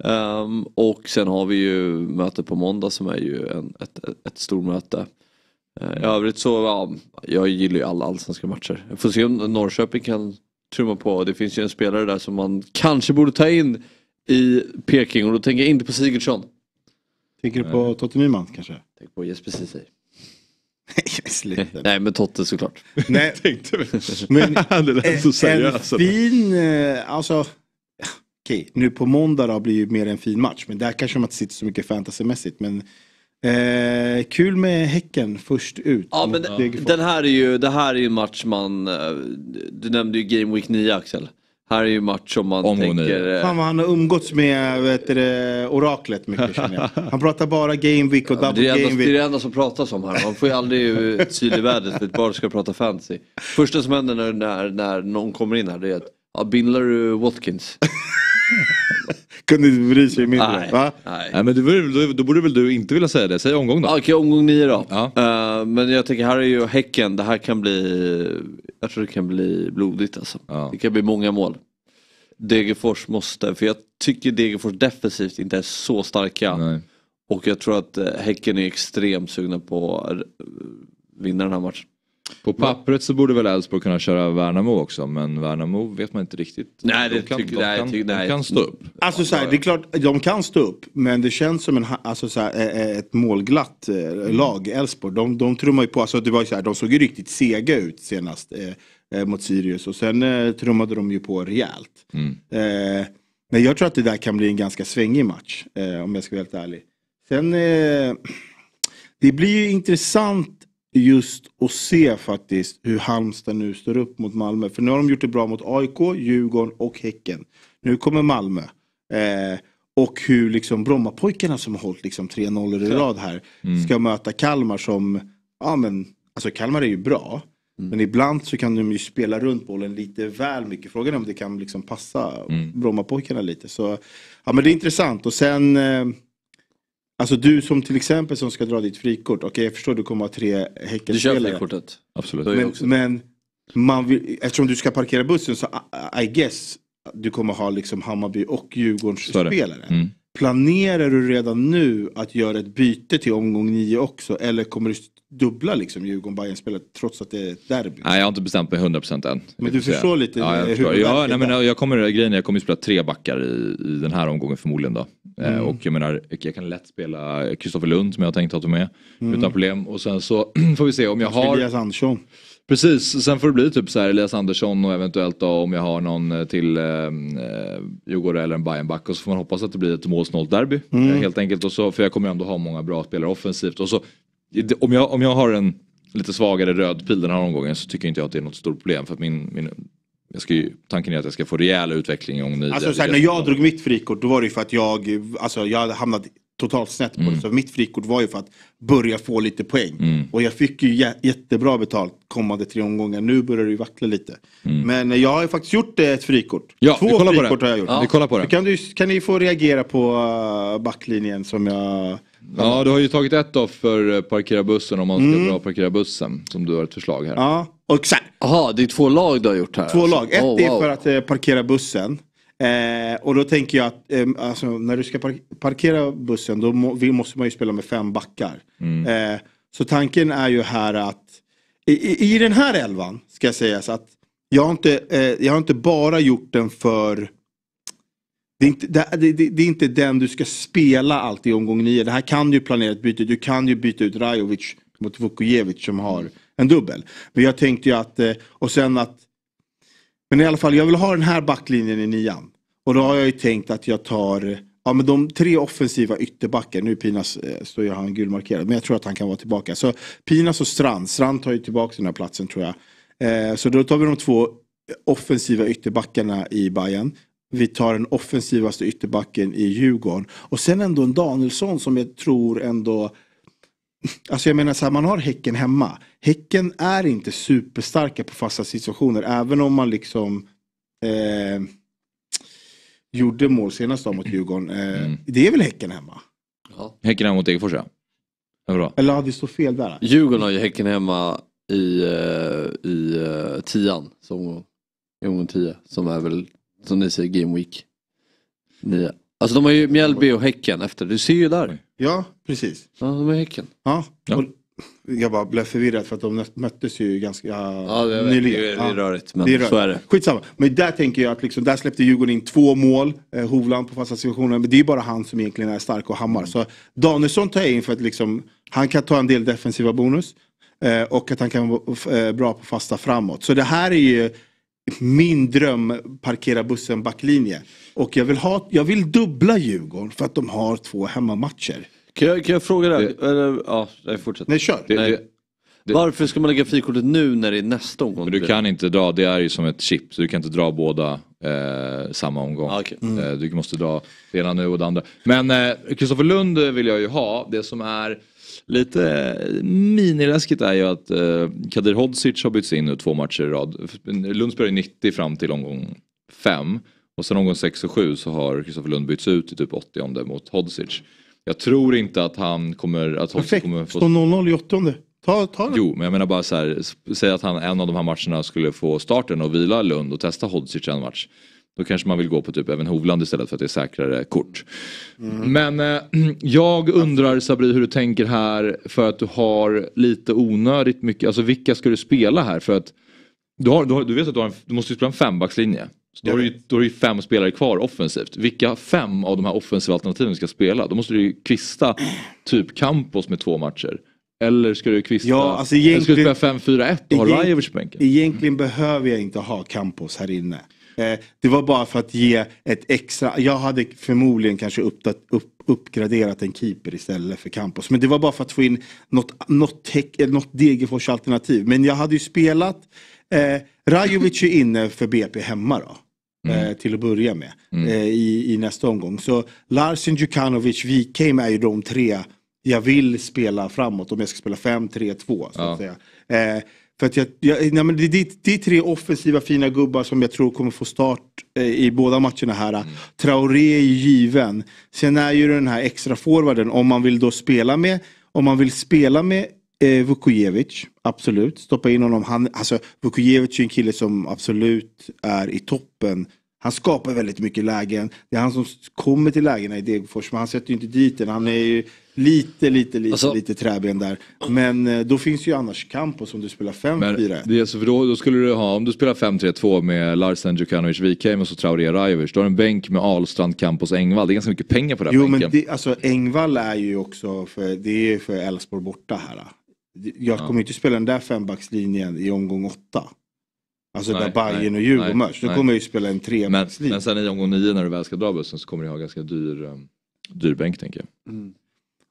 Ehm, och sen har vi ju möte på måndag som är ju en, ett, ett, ett stormöte. I övrigt så, ja, jag gillar ju alla allsvenska matcher. Jag får se om Norrköping kan trumma på. Det finns ju en spelare där som man kanske borde ta in i Peking och då tänker jag inte på Sigurdsson. Tänker du på Totte Nyman kanske? Tänk på Jesper Ceesay. Nej men Totte såklart. Nej, tänkte men det lät så en seriöst. fin, eh, alltså okej, nu på måndag då blir ju mer en fin match. Men där kanske man inte sitter så mycket fantasymässigt. Men eh, kul med Häcken först ut. Ja men Degerfors. den här är ju, det här är ju en match man, eh, du nämnde ju Game Week 9 Axel. Här är ju match som man Omgång tänker... eh, Fan vad han har umgåtts med vet du, oraklet mycket känner jag. Han pratar bara Game Week och Ja, double det, är enda, Game det är Week. det enda som pratas om här. Man får ju aldrig syl i vädret för att bara ska prata fantasy. Första som händer när, när, när någon kommer in här det är att ja, bindlar du Watkins? Kunde bry sig mindre. Nej. Va? Nej. Nej men du, då, då borde väl du inte vilja säga det. Säg omgång då. Ja, Okej, omgång 9 då. Eh, men jag tänker här är ju Häcken, det här kan bli, jag tror det kan bli blodigt alltså. Det kan bli många mål. Degerfors måste, för jag tycker Degerfors defensivt inte är så starka. Och jag tror att eh, Häcken är extremt sugna på att vinna den här matchen. På pappret så borde väl Elfsborg kunna köra Värnamo också men Värnamo vet man inte riktigt. Nej, det de kan, tycker- de nej, kan, tycker- de kan stå upp. Alltså så här, det är klart, de kan stå upp. Men det känns som en, alltså så här, ett målglatt lag, Elfsborg. De, de trummar ju på, alltså det var ju så här, de såg ju riktigt sega ut senast eh, mot Sirius. Och sen eh, trummade de ju på rejält. Eh, men jag tror att det där kan bli en ganska svängig match. Eh, om jag ska vara helt ärlig. Sen, eh, det blir ju intressant just att se faktiskt hur Halmstad nu står upp mot Malmö. För nu har de gjort det bra mot AIK, Djurgården och Häcken. Nu kommer Malmö. Eh, och hur liksom Brommapojkarna som har hållit liksom 3-0 i rad här ska möta Kalmar som, ja men, alltså Kalmar är ju bra. Men ibland så kan de ju spela runt bollen lite väl mycket. Frågan är om det kan liksom passa Brommapojkarna lite. Så, ja men det är intressant. Och sen, eh, alltså du som till exempel som ska dra ditt frikort. Okej jag förstår du kommer ha tre Du kör Häckenspelare. frikortet? Absolut. Men, men man vill, eftersom du ska parkera bussen så I, I guess du kommer ha liksom Hammarby och Djurgårdens spelare. Mm. Planerar du redan nu att göra ett byte till omgång nio också? Eller kommer du dubbla liksom djurgården bayern spelare trots att det är ett derby? Nej jag har inte bestämt mig 100% än. Men du förstår lite ja, jag hur förstår. Ja, nej, men jag kommer, grejen är, jag kommer ju spela tre backar i, i den här omgången förmodligen då. Eh, Mm. Och jag menar, jag kan lätt spela Kristoffer Lund som jag har tänkt ta med. Mm. Utan problem. Och sen så får vi se om jag har... Elias Andersson. Precis, sen får det bli typ så här Elias Andersson och eventuellt då om jag har någon eh, till eh, eh, Djurgården eller en Bayernback och så får man hoppas att det blir ett målsnålt derby. Mm. Helt enkelt och så, för jag kommer ändå ha många bra spelare offensivt. Och så, om, jag, om jag har en lite svagare röd pil den här omgången så tycker inte jag att det är något stort problem. För att min, min, jag ska ju, tanken är att jag ska få rejäl utveckling i nio. Alltså så här, när jag drog mitt frikort då var det ju för att jag, alltså jag hade hamnat totalt snett på Mm. det. Så mitt frikort var ju för att börja få lite poäng. Mm. Och jag fick ju jä- jättebra betalt kommande tre omgångar. Nu börjar det ju vackla lite. Men eh, jag har ju faktiskt gjort eh, ett frikort. Mm. Ja, Två frikort har jag gjort. Ja. Vi kollar på det. Så kan, du, kan ni få reagera på eh, backlinjen som jag... Ja, du har ju tagit ett då för parkera bussen om man ska Mm. dra parkera bussen. Som du har ett förslag här. Ja, och Jaha, det är två lag du har gjort här? Två alltså. lag. Ett Oh, är wow. för att eh, parkera bussen. Eh, och då tänker jag att eh, alltså, när du ska park- parkera bussen då må, måste man ju spela med fem backar. Mm. Eh, så tanken är ju här att i, i, i den här elvan ska sägas att jag har inte, eh, jag har inte bara gjort den för det är, inte, det, det, det är inte den du ska spela alltid i omgång nio. Det här kan du planera ett byte. Du kan ju byta ut Rajovic mot Vukojevic som har en dubbel. Men jag tänkte ju att, eh, och sen att men i alla fall, jag vill ha den här backlinjen i nian. Och då har jag ju tänkt att jag tar Ja men de tre offensiva ytterbackar, nu är Pinas, eh, står ju han gulmarkerad, men jag tror att han kan vara tillbaka. Så Pinas och Strand, Strand tar ju tillbaka den här platsen tror jag. Eh, så då tar vi de två offensiva ytterbackarna i Bayern. Vi tar den offensivaste ytterbacken i Djurgården. Och sen ändå en Danielsson som jag tror ändå Alltså jag menar så här, man har Häcken hemma. Häcken är inte superstarka på fasta situationer. Även om man liksom eh, gjorde mål senast då mot Djurgården. Eh, Det är väl Häcken hemma? Häcken hemma mot Degerfors ja. Bra. Eller hade det stått fel där? Djurgården har ju Häcken hemma i, eh, i uh, tian. Som, i omgång tio. Som är väl, som ni säger, Game Week 9. Alltså de har ju Mjällby och Häcken efter. Du ser ju där. Ja, precis. Ja, de är Häcken. Ja. Och jag bara blev förvirrad för att de möttes ju ganska Ja, det är- nyligen. det är- det är rörigt, men Det rörigt. så är det. Skitsamma. Men där tänker jag att liksom, där släppte Djurgården in två mål. Eh, Hovland på fasta situationer. Men det är bara han som egentligen är stark och Hammar. Så Danielsson tar jag in för att liksom, han kan ta en del defensiva bonus. Eh, och att han kan vara eh, bra på fasta framåt. Så det här är ju min dröm parkera bussen backlinje. Och jag vill, ha, jag vill dubbla Djurgården för att de har två hemmamatcher. Kan jag, kan jag fråga dig? Eller, ja, nej, fortsätt. Nej, kör. Nej. Varför ska man lägga frikortet nu när det är nästa omgång? Men du kan inte dra, det är ju som ett chip, så du kan inte dra båda eh, samma omgång. Eh, du måste dra det ena nu och det andra. Men Kristoffer Lund vill jag ju ha. Det som är lite eh, miniläskigt är ju att eh, Kadir Hodzic har bytts in nu två matcher i rad. Lund spelar ju 90 fram till omgång 5. Och sen omgång 6 och 7 så har Kristoffer Lund bytts ut i typ 80 mot Hodzic. Jag tror inte att han kommer... Att Perfekt. kommer få Står 0-0 i åttonde. Ta, ta det. Jo, men jag menar bara så här, säg att han en av de här matcherna skulle få starten och vila Lund och testa Hodzic en match. Då kanske man vill gå på typ även Hovland istället för att det är säkrare kort. Men eh, jag undrar Sabri hur du tänker här för att du har lite onödigt mycket, alltså vilka ska du spela här? För att du, har, du, har, du vet att du, har en, du måste spela en fembackslinje. Så då, har du, då har du ju fem spelare kvar offensivt. Vilka fem av de här offensiva alternativen ska spela? Då måste du ju kvista typ Campos med två matcher. Eller ska du kvista, Ja, alltså eller ska du spela 5-4-1 och ha Rajovic på bänken? Egentligen behöver jag inte ha Campos här inne. Eh, det var bara för att ge ett extra, jag hade förmodligen kanske uppdat, upp, uppgraderat en keeper istället för Campos. Men det var bara för att få in något, något, tech, eh, något Degerfors alternativ. Men jag hade ju spelat, eh, Rajovic är inne för BP hemma då. Eh, till att börja med eh, i, i nästa omgång. Så Larsen, Djukanovic, Wikheim är ju de tre jag vill spela framåt om jag ska spela 5-3-2. Så Ja. Eh, för att jag, jag, nej, men det, det, det är tre offensiva fina gubbar som jag tror kommer få start eh, i båda matcherna här. Mm. Traoré är ju given. Sen är ju den här extra forwarden om man vill då spela med, om man vill spela med eh, Vukojevic, absolut. Stoppa in honom. Han, alltså, Vukojevic är en kille som absolut är i toppen. Han skapar väldigt mycket lägen. Det är han som kommer till lägena i Degerfors men han sätter ju inte dit den. Han är ju lite, lite, lite, Alltså- lite träben där. Men eh, då finns ju annars Campos om du spelar 5-4. Men det är så för då, då skulle du ha, om du spelar 5-3-2 med Larsen, Djukanovic, Wikheim och så Traoré, Rajovic. Då har du en bänk med Ahlstrand, Campos, Engvall. Det är ganska mycket pengar på den Jo bänken. men det, alltså Engvall är ju också för, det är för Elfsborg borta här. Jag kommer inte spela den där fembackslinjen i omgång åtta. Alltså där Bayern och Djurgården möts. Då kommer jag ju spela en men, trebackslinje. men sen i omgång 9 när du väl ska dra bussen så kommer du ha ganska dyr, um, dyr bänk tänker jag.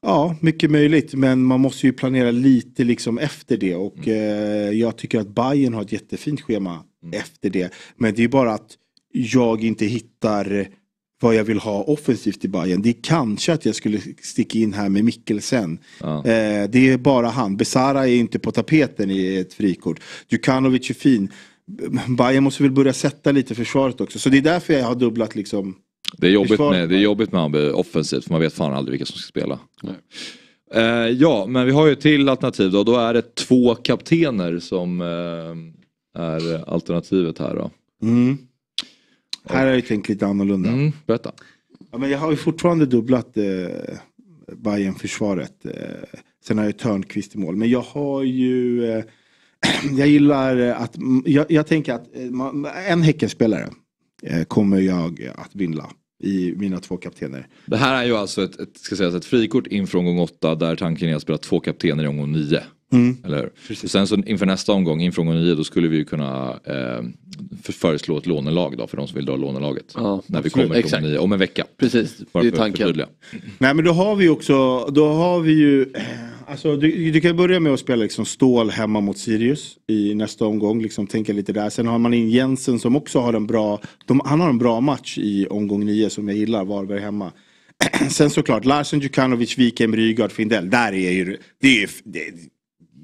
Ja, mycket möjligt. Men man måste ju planera lite liksom efter det. Och eh, jag tycker att Bayern har ett jättefint schema efter det. Men det är bara att jag inte hittar vad jag vill ha offensivt i Bayern. Det är kanske att jag skulle sticka in här med Mikkelsen. Eh, det är bara han. Besara är inte på tapeten i ett frikort. Djukanovic är fin. Bayern måste väl börja sätta lite försvaret också. Så det är därför jag har dubblat liksom. Det är jobbigt med, det är jobbigt med Hammarby offensivt för man vet fan aldrig vilka som ska spela. Eh, ja, men vi har ju ett till alternativ då. Då är det två kaptener som eh, är alternativet här då. Mm. Här har jag tänkt lite annorlunda. Mm, berätta. Ja, men jag har ju fortfarande dubblat eh, bayern försvaret eh, Sen har jag Törnqvist i mål. Men jag har ju... Eh, jag gillar att... Jag, jag tänker att eh, man, en Häckenspelare eh, kommer jag att vinna i mina två kaptener. Det här är ju alltså ett, ett, ska sägas, ett frikort inför omgång 8 där tanken är att spela två kaptener i omgång 9. Mm. Eller hur? Och Sen så inför nästa omgång, inför omgång 9, då skulle vi ju kunna eh, för, föreslå ett lånelag då för de som vill dra lånelaget. Ja, när vi kommer till omgång 9, om en vecka. Precis, det är tanken. Nej men då har vi också, då har vi ju, eh, alltså du, du kan börja med att spela liksom stål hemma mot Sirius i nästa omgång, liksom tänka lite där. Sen har man in Jensen som också har en bra, de, han har en bra match i omgång 9 som jag gillar, Varberg hemma. Sen såklart Larsen, Djukanovic, Wikheim, Rygaard, Findell. Där är ju, det är, det är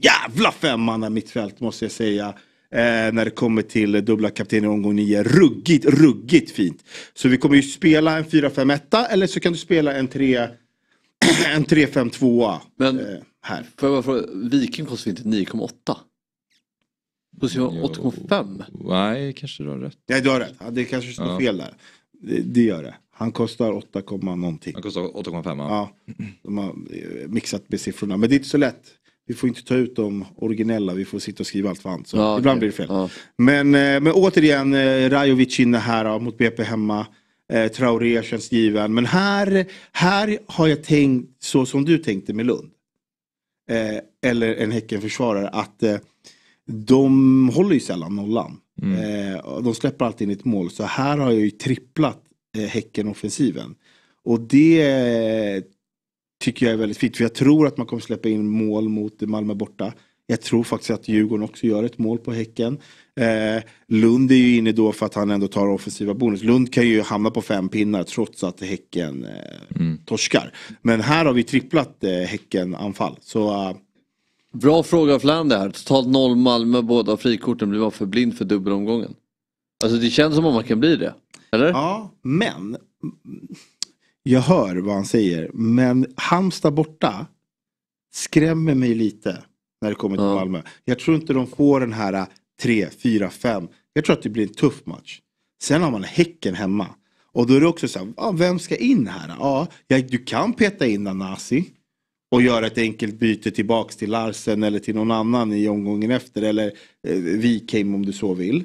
jävla femmanna mittfält måste jag säga. Eh, när det kommer till dubbla kaptener i omgång 9. Ruggigt, ruggigt fint. Så vi kommer ju spela en 4-5-1 eller så kan du spela en 3 en 3-5-2 Men eh, här. får jag bara fråga, Viking kostar inte 9,8? Kostar 8,5? Nej, kanske du har rätt. Nej du har rätt, ja, det kanske står Ja. fel där. Det, det gör det. Han kostar 8, någonting. Han kostar 8,5 ja. De har eh, mixat med siffrorna. Men det är inte så lätt. Vi får inte ta ut de originella, vi får sitta och skriva allt fan. Så Ja, ibland okej. blir det fel. Men, eh, men återigen, eh, Rajovic inne här mot BP hemma. Eh, Traoré känns given. Men här, här har jag tänkt så som du tänkte med Lund. Eller en Häckenförsvarare att de håller ju sällan nollan. Och de släpper alltid in ett mål. Så här har jag ju tripplat Häcken-offensiven. Och det tycker jag är väldigt fint. För jag tror att man kommer släppa in mål mot Malmö borta. Jag tror faktiskt att Djurgården också gör ett mål på Häcken. Eh, Lund är ju inne då för att han ändå tar offensiva bonus. Lund kan ju hamna på fem pinnar trots att Häcken eh, torskar. Men här har vi tripplat eh, Häcken-anfall. Så eh, Bra fråga av Flander här. Totalt noll Malmö, båda frikorten. Blir man för blind för dubbelomgången? Alltså det känns som om man kan bli det. Eller? Ja, men jag hör vad han säger. Men Halmstad borta skrämmer mig lite när det kommer till Malmö. Jag tror inte de får den här 3, 4, 5. Jag tror att det blir en tuff match. Sen har man Häcken hemma. Och då är det också så här, ja, vem ska in här? Ja, ja, du kan peta in Anasi och göra ett enkelt byte tillbaks till Larsen eller till någon annan i omgången efter. Eller eh, Wikheim om du så vill.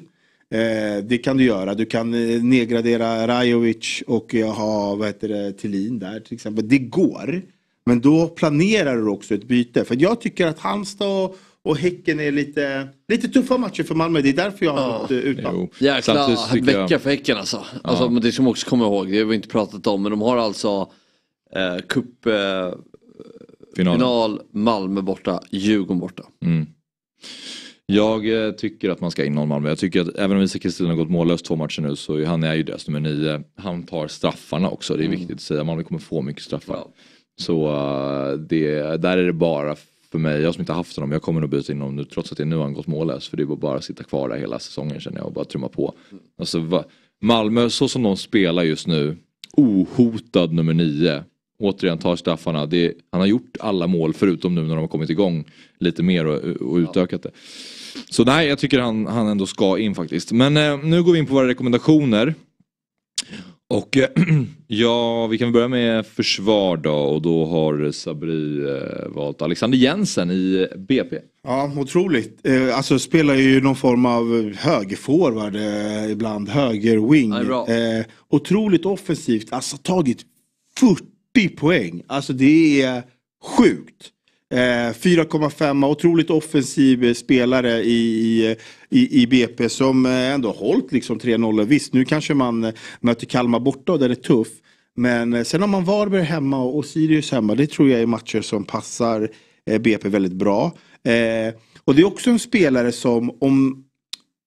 Eh, det kan du göra. Du kan eh, nedgradera Rajovic och eh, ha vad heter det, Thelin där till exempel. Det går. Men då planerar du också ett byte. För jag tycker att Halmstad och, Häcken är lite, lite tuffa matcher för Malmö. Det är därför jag har gått eh, utan. Jäkla vecka för Häcken alltså. alltså Ja. men det ska man också komma ihåg, det har vi inte pratat om, men de har alltså eh, cup, eh, Finalen. final, Malmö borta, Djurgården borta. Mm. Jag eh, tycker att man ska in någon Malmö. Jag tycker att även om Isak Kristin har gått mållös två matcher nu så han är ju deras nummer nio. Han tar straffarna också, det är viktigt att säga. Malmö kommer få mycket straffar. Så eh, det, där är det bara för mig, jag som inte haft honom, jag kommer nog byta in honom nu trots att det nu har han gått mållös. För det är bara att sitta kvar där hela säsongen känner jag och bara trumma på. Alltså, va, Malmö, så som de spelar just nu, ohotad nummer nio. Återigen tar straffarna. Det, han har gjort alla mål förutom nu när de har kommit igång lite mer och, och utökat det. Så nej, jag tycker han, han ändå ska in faktiskt. Men eh, nu går vi in på våra rekommendationer. Och eh, ja, vi kan börja med försvar då och då har Sabri eh, valt Alexander Jensen i BP. Ja, otroligt. Eh, alltså spelar ju någon form av högerforward eh, ibland, högerwing. Eh, otroligt offensivt, alltså tagit 40 poäng. Alltså det är sjukt. Eh, 4,5, otroligt offensiv eh, spelare i, i, i BP som eh, ändå hållit liksom 3-0. Visst, nu kanske man möter Kalmar borta och den är tuff. Men sen har man Varberg hemma och Sirius hemma. Det tror jag är matcher som passar BP väldigt bra. Och det är också en spelare som om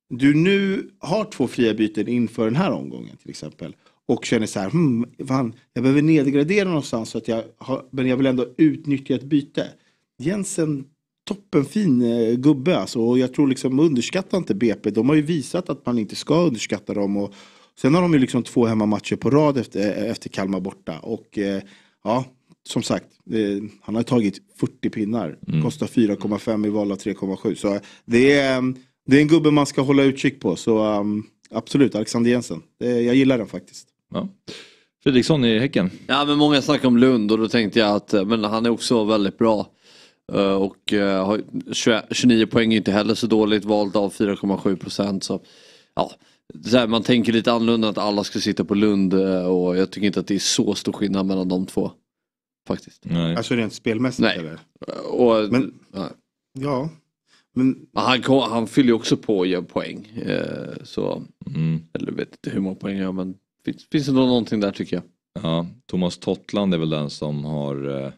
du nu har två fria byten inför den här omgången till exempel. Och känner så här, hmm, fan, jag behöver nedgradera någonstans så att jag har, men jag vill ändå utnyttja ett byte. Jensen, toppenfin eh, gubbe alltså. Och jag tror liksom underskatta inte BP. De har ju visat att man inte ska underskatta dem. Och sen har de ju liksom två hemmamatcher på rad efter, efter Kalmar borta. Och eh, ja, som sagt, eh, han har tagit 40 pinnar. Kostar 4,5 i val av 3,7. Så det är, det är en gubbe man ska hålla utkik på. Så um, absolut, Alexander Jensen. Jag gillar den faktiskt. Ja. Fredriksson i Häcken. Ja men många snackar om Lund och då tänkte jag att eh, men han är också väldigt bra. Eh, Och eh, har 20 29 poäng är inte heller så dåligt valt av 4,7 procent. Så, ja, här, man tänker lite annorlunda att alla ska sitta på Lund eh, och jag tycker inte att det är så stor skillnad mellan de två. Faktiskt. Nej. Alltså rent spelmässigt Nej. eller? Och, Men- nej. Ja. Men han, han fyller ju också på och gör poäng. Eh, så, Mm. eller vet inte hur många poäng gör men finns, finns det någonting där tycker jag. Ja, Thomas Tottland är väl den som har eh,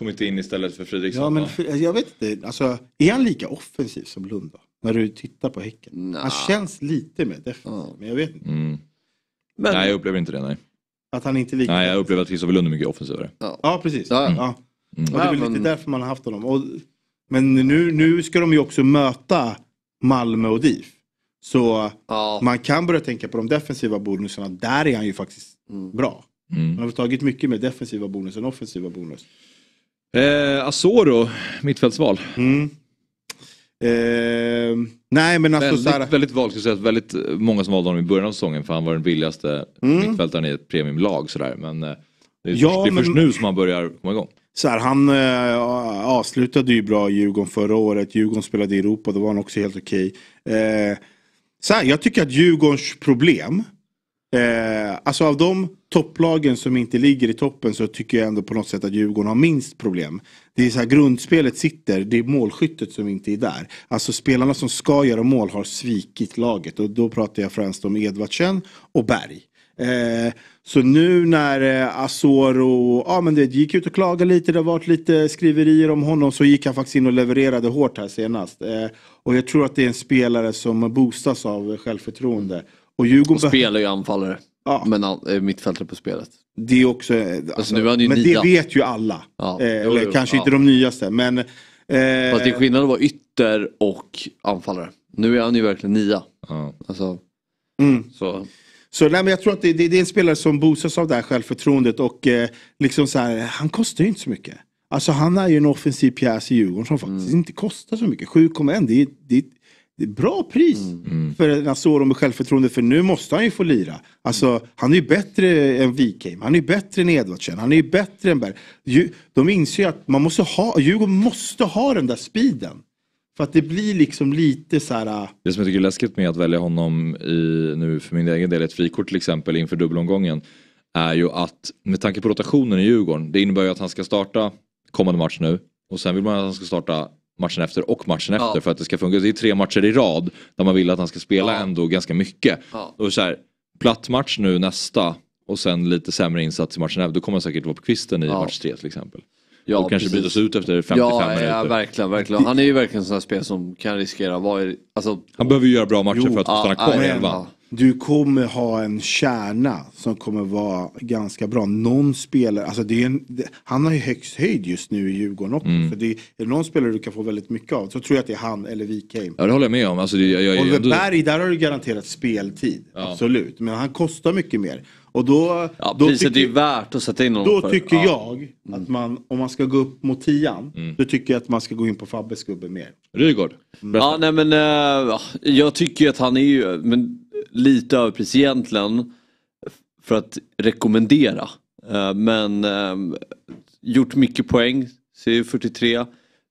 kommit in istället för Fredriksson. Ja, men för, jag vet inte, alltså, är han lika offensiv som Lund då? När du tittar på Häcken? Han känns lite mer defensiv, men jag vet inte. Mm. Men- Nej, jag upplever inte det. Nej, Att han inte är lika nej jag upplever att Kristoffer Lund är mycket offensivare. Ja, precis. Ja. Ja. Mm. Och det är väl Ja, lite därför man har haft honom. Och, men nu, nu ska de ju också möta Malmö och DIF. Så man kan börja tänka på de defensiva bonusarna. Där är han ju faktiskt bra. Mm. Han har tagit mycket mer defensiva bonus än offensiva bonus. Eh, Asoro, mittfältsval. Mm. Eh, nej men alltså väldigt, så här, väldigt val, skulle säga, väldigt eh, många som valde honom i början av säsongen för han var den billigaste Mm. mittfältaren i ett premiumlag sådär. Men eh, det är, Ja, först, det är först nu som han börjar komma igång. Så här, han eh, avslutade ju bra i Djurgården förra året. Djurgården spelade i Europa, då var han också helt okej. Eh, så här, jag tycker att Djurgårdens problem, eh, alltså av de topplagen som inte ligger i toppen så tycker jag ändå på något sätt att Djurgården har minst problem. Det är så här, grundspelet sitter, det är målskyttet som inte är där. Alltså spelarna som ska göra mål har svikit laget och då pratar jag främst om Edvardsen och Berg. Eh, så nu när eh, Asoro, ja men det gick ut och klagade lite, det har varit lite skriverier om honom så gick han faktiskt in och levererade hårt här senast. Eh, och jag tror att det är en spelare som boostas av självförtroende. Och Djurgården Och spelar ju anfallare. Men han är mittfältare på spelet. Det är också, eh, alltså, nu är han ju men nia. det vet ju alla. Ja, Eh, jo, eller jo, kanske ja. inte de nyaste men... Eh, Fast det är skillnad att vara ytter och anfallare. Nu är han ju verkligen nia. Alltså, Mm. så. Så nej, men jag tror att det, det, det är en spelare som boostas av det här självförtroendet och eh, liksom så här, han kostar ju inte så mycket. Alltså han är ju en offensiv pjäs i Djurgården som faktiskt Mm. inte kostar så mycket. 7,1 det är, det, är, det är bra pris Mm. för en Asoro med självförtroende för nu måste han ju få lira. Alltså han är ju bättre än Wikheim, han är ju bättre än Edvardsen, han är ju bättre än Berg. De inser ju att man måste ha, Djurgården måste ha den där speeden. För att det blir liksom lite så här... äh, Det som jag tycker är läskigt med att välja honom i, nu för min egen del, ett frikort till exempel inför dubbelomgången. Är ju att med tanke på rotationen i Djurgården, det innebär ju att han ska starta kommande match nu. Och sen vill man att han ska starta matchen efter och matchen Ja. efter för att det ska funka. Det är tre matcher i rad där man vill att han ska spela ändå ganska mycket. Ja. Och så här, platt match nu nästa och sen lite sämre insats i matchen efter. Då kommer han säkert vara på kvisten i Ja. match tre till exempel. Ja, och kanske bytas ut efter 55 ja, minuter. Ja, verkligen, verkligen. Han är ju verkligen en sån här spel som kan riskera att vara alltså, Han behöver ju göra bra matcher Jo, för att ja, stanna kvar i elvan. Ja. Du kommer ha en kärna som kommer vara ganska bra. Någon spelare, alltså det är en, det, han har ju högst höjd just nu i Djurgården också. Mm. Så det, är det någon spelare du kan få väldigt mycket av så tror jag att det är han eller Wikheim. Ja det håller jag med om. Alltså, det, jag, jag, Oliver ändå- Berg, där har du garanterat speltid. Absolut. Men han kostar mycket mer. Och då, ja, då priset tycker, är värt att sätta in honom då för. tycker ja. jag att man, om man ska gå upp mot tian, Mm. då tycker jag att man ska gå in på Fabbes gubbe mer. Rygaard. Ja, nej men ja, jag tycker ju att han är ju men, lite överpris egentligen för att rekommendera. Eh, men eh, gjort mycket poäng, ser ju 43.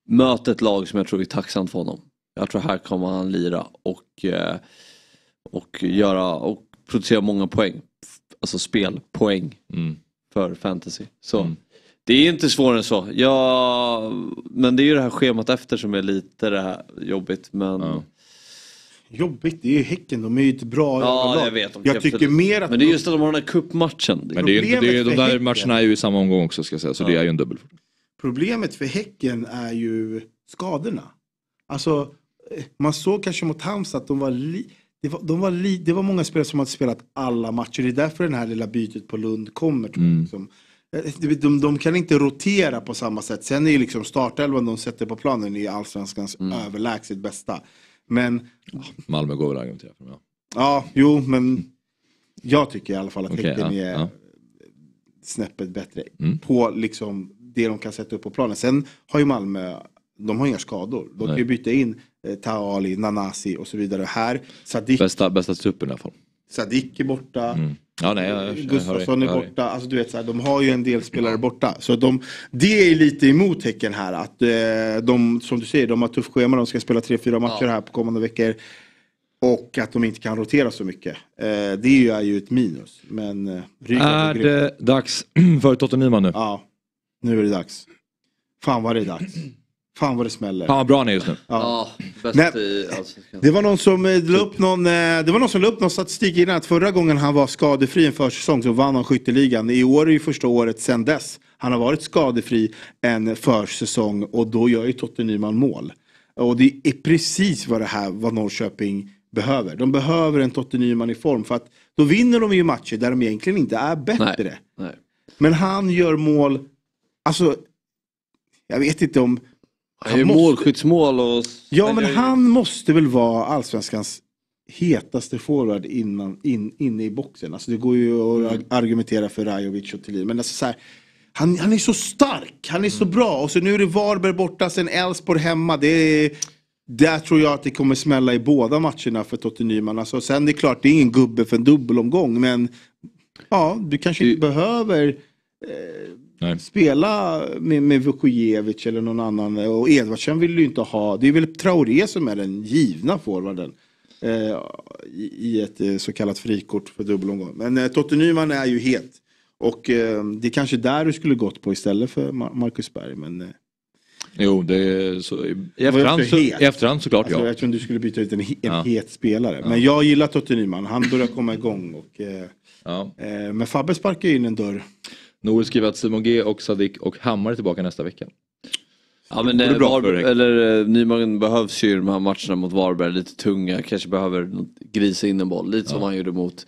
Möter ett lag som jag tror är tacksamt för honom. Jag tror här kommer han lira och, eh, och göra och producera många poäng. Alltså spelpoäng Mm. för fantasy. Så det är inte svårare än så. Ja, men det är ju det här schemat efter som är lite det här jobbigt. Men... Ja, Jobbigt, det är ju Häcken, de är ju ett bra överlag. jag vet. de Jag tycker absolut- mer att Men det är just att de har den här cupmatchen. Men det är ju det är, ju- de Problemet där Häcken- matcherna är ju i samma omgång också ska jag säga. Så det är ju en dubbel. Problemet för Häcken är ju skadorna. Alltså, eh, man såg kanske mot Halmstad att de var, li, det, var, de var li, det var många spelare som hade spelat alla matcher. Det är därför det här lilla bytet på Lund kommer. Tror jag, liksom. Eh, de, de, de kan inte rotera på samma sätt. Sen är ju liksom startelvan de sätter på planen i allsvenskans överlägset bästa. Men Malmö går väl att argumentera för. Ja. ja, jo, men jag tycker i alla fall att Okej, Häcken ja, är ja. snäppet bättre Mm. på liksom det de kan sätta upp på planen. Sen har ju Malmö de har inga skador. De kan Nej. ju byta in eh, Taali, Nanasi och så vidare. Här, Sadik, Bästa, bästa truppen i alla fall. Sadik är borta. Ja, nej, jag, Gustafsson är borta. Alltså, du vet, så här, de har ju en del spelare borta. Så de, det är lite emot Häcken här. Att eh, de, som du säger, de har tufft schema. De ska spela tre, fyra matcher här på kommande veckor. Och att de inte kan rotera så mycket. Eh, det är ju, ett minus. Men eh, Är det dags för Totte Nyman nu? Ja, nu är det dags. Fan vad det är dags. Fan vad det smäller. Fan vad bra han är just nu. Ja. bäst Nej, i Allsvenskan. Det var någon som eh, la upp någon, eh, det var någon som la upp någon statistik innan att förra gången han var skadefri en försäsong så vann han skytteligan. I år är ju första året sedan dess han har varit skadefri en försäsong och då gör ju Totte Nyman mål. Och det är precis vad det här, vad Norrköping behöver. De behöver en Totte Nyman i form för att då vinner de ju matcher där de egentligen inte är bättre. Nej. Men han gör mål, alltså jag vet inte om... Han gör målskyttsmål och... Ja men han måste väl vara allsvenskans hetaste forward innan, in, inne i boxen. Alltså det går ju att Mm. argumentera för Rajovic och Thelin. Men alltså så här, han, han är så stark, han är så Mm. bra. Och så nu är det Varberg borta, sen Elfsborg hemma. Det är, där tror jag att det kommer smälla i båda matcherna för Totte Nyman. Alltså, sen det är klart, det är ingen gubbe för en dubbelomgång. Men ja, du kanske inte behöver eh, spela med, med Vukojevic eller någon annan. Och Edvardsen vill du inte ha. Det är väl Traoré som är den givna forwarden. Eh, i, I ett eh, så kallat frikort för dubbelomgång. Men eh, Totte Nyman är ju het. Och eh, det är kanske där du skulle gått på istället för Ma- Marcus Berg. Men, eh, Jo, det är så, i, efterhand, så, i efterhand såklart alltså, ja. Jag tror du skulle byta ut en, en Ja. het spelare. Ja. Men jag gillar Totte Nyman. Han börjar komma igång. Och, eh, Ja. eh, men Fabbe sparkar in en dörr. Noel skriver att Simon G och Sadik och Hammar är tillbaka nästa vecka. Ja men Det eh, bra Varberg, eller eh, Nyman behövs ju i de här matcherna mot Varberg, lite tunga, kanske behöver grisa in en boll, lite som han gjorde mot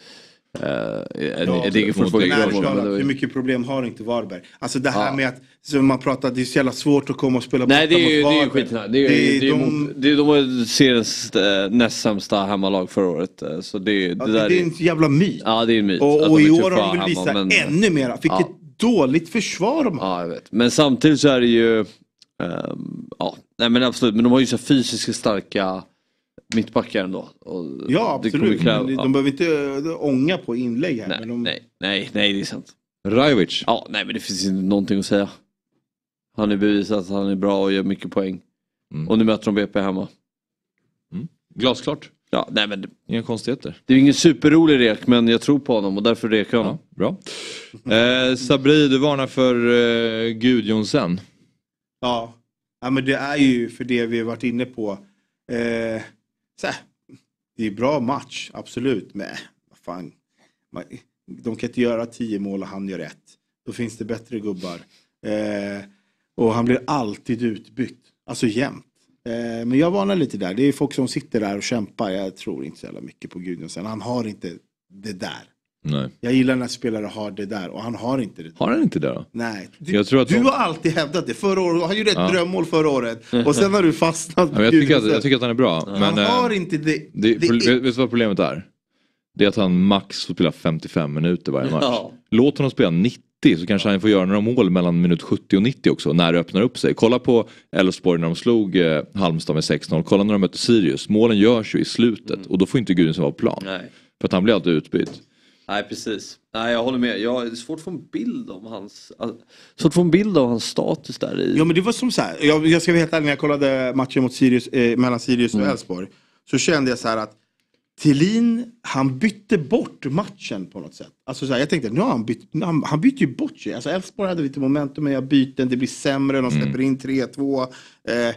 eh, Ja, det hur mycket problem har inte Varberg? Alltså det här Ja. med att, som man pratar, det är så jävla svårt att komma och spela Nej det borta är ju, mot det är ju Varberg. Det är, det är, det är, de- mot, det är, de var seriens näst sämsta hemmalag förra året. Så det, Ja, det det, där det är en jävla myt. Ja det är en myt. Och, och de i är år har de hemma, visat men- ännu mera. Vilket Ja. Dåligt försvar de har. Ja, jag vet. Men samtidigt så är det ju, ehm, ja, nej men absolut, men de har ju så här fysiska starka mittbackar ändå. Och Ja absolut, kräva- men ja. de behöver inte äh, ånga på inlägg här. Nej, men de, nej, nej, nej, det är sant. Rajovic? Ja, nej men det finns inte någonting att säga. Han har bevisat att han är bra och gör mycket poäng. Mm. Och nu möter de BP hemma. Glasklart. Ja, nej men Inga konstigheter. det är ingen superrolig rek men jag tror på honom och därför rekar jag honom. Bra. Eh, Sabri, du varnar för eh, Gudjonsen. Ja. ja, men det är ju för det vi har varit inne på. Eh, så här, det är bra match, absolut. Men vad fan. Man, de kan inte göra tio mål och han gör ett. Då finns det bättre gubbar. Eh, och han blir alltid utbytt. Alltså jämt. Eh, men jag varnar lite där. Det är folk som sitter där och kämpar. Jag tror inte så jävla mycket på Gudjonsen. Han har inte det där. Nej. Jag gillar när spelare har det där och han har inte det. Har han inte det då? Nej. Du, Jag tror att du de- har alltid hävdat det. Förra året, han gjorde ett Ja. drömmål förra året. Och sen har du fastnat Ja, jag, tycker att, jag tycker att han är bra. Men, Han eh, har inte det. det, det är- vet, vet du vad problemet är? Det är att han max får spela 55 minuter varje match. Ja. Låt honom spela 90 så kanske han får göra några mål mellan minut 70 och 90 också när det öppnar upp sig. Kolla på Elfsborg när de slog eh, Halmstad med 6-0. Kolla när de mötte Sirius. Målen görs ju i slutet och då får inte Gudjonsson vara på plan. Nej. För att han blir alltid utbytt. Nej precis. Nej jag håller med. Jag har svårt att få en bild om hans, alltså, svårt att få en bild av hans status där i. Ja men det var som så här. Jag, jag ska vara helt ärlig, när jag kollade matchen mot Sirius, eh, mellan Sirius och Mm. Elfsborg. Så kände jag så här att Thelin, han bytte bort matchen på något sätt. Alltså så här, jag tänkte, nu har han bytt, han, han bytte ju bort sig. Alltså Elfsborg hade lite momentum, men jag byter, det blir sämre, de släpper in 3-2. Eh,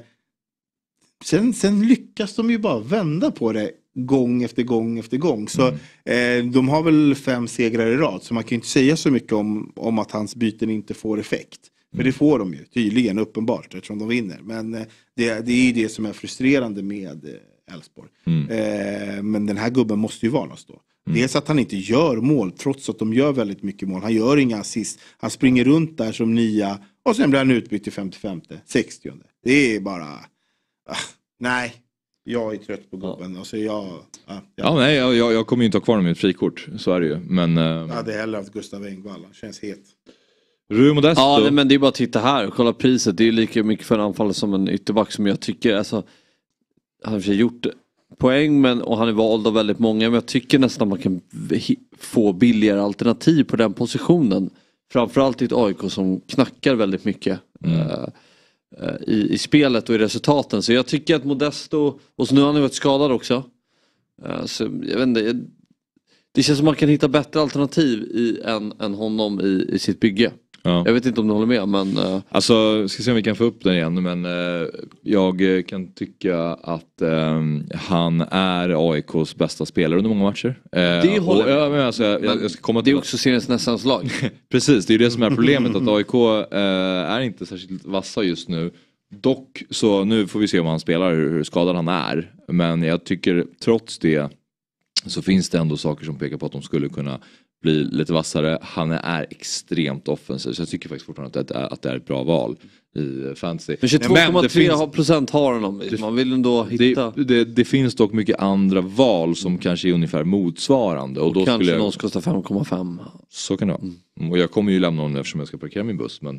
sen, sen lyckas de ju bara vända på det gång efter gång efter gång. Så eh, de har väl fem segrar i rad, så man kan ju inte säga så mycket om, om att hans byten inte får effekt. För det får de ju, tydligen, uppenbart, eftersom de vinner. Men eh, det, det är ju det som är frustrerande med Elfsborg. Eh, men den här gubben måste ju varnas då. Dels att han inte gör mål, trots att de gör väldigt mycket mål. Han gör inga assist. Han springer runt där som nia och sen blir han utbytt till 55, 60. Det är bara... Ah, nej, jag är trött på gubben. Alltså jag, ah, jag Ja, nej, jag, jag kommer ju inte ha kvar ett frikort. Så är det ju. Men, eh, jag hade hellre haft Gustav Engvall. Han känns het. Rui Modesto. Ja, nej, men det är bara att titta här och kolla priset. Det är lika mycket för en anfallare som en ytterback som jag tycker, alltså, han har gjort poäng men, och han är vald av väldigt många men jag tycker nästan man kan få billigare alternativ på den positionen. Framförallt i ett AIK som knackar väldigt mycket. eh, eh, i, i spelet och i resultaten. Så jag tycker att Modesto, och så nu har han ju varit skadad också. Eh, så jag vet inte, det känns som man kan hitta bättre alternativ i, än, än honom i, i sitt bygge. Jag vet inte om du håller med men... eh, Alltså, ska se om vi kan få upp den igen men eh, jag kan tycka att eh, han är AIKs bästa spelare under många matcher. Eh, Det håller och, jag ja, men alltså, jag, jag, jag ska komma till det är också seriens nästans lag. Precis, det är ju det som är problemet att AIK eh, är inte särskilt vassa just nu. Dock så nu får vi se om han spelar, hur, hur skadad han är. Men jag tycker trots det så finns det ändå saker som pekar på att de skulle kunna bli lite vassare. Han är extremt offensiv så jag tycker faktiskt fortfarande att det är, att det är ett bra val i fantasy. Men 22,3 procent har honom. Man vill ändå hitta... Det, det, det finns dock mycket andra val som kanske är ungefär motsvarande. Och, Och då kanske jag... någon kostar 5,5. Så kan det vara. Mm, Och jag kommer ju lämna honom eftersom jag ska parkera min buss. Men,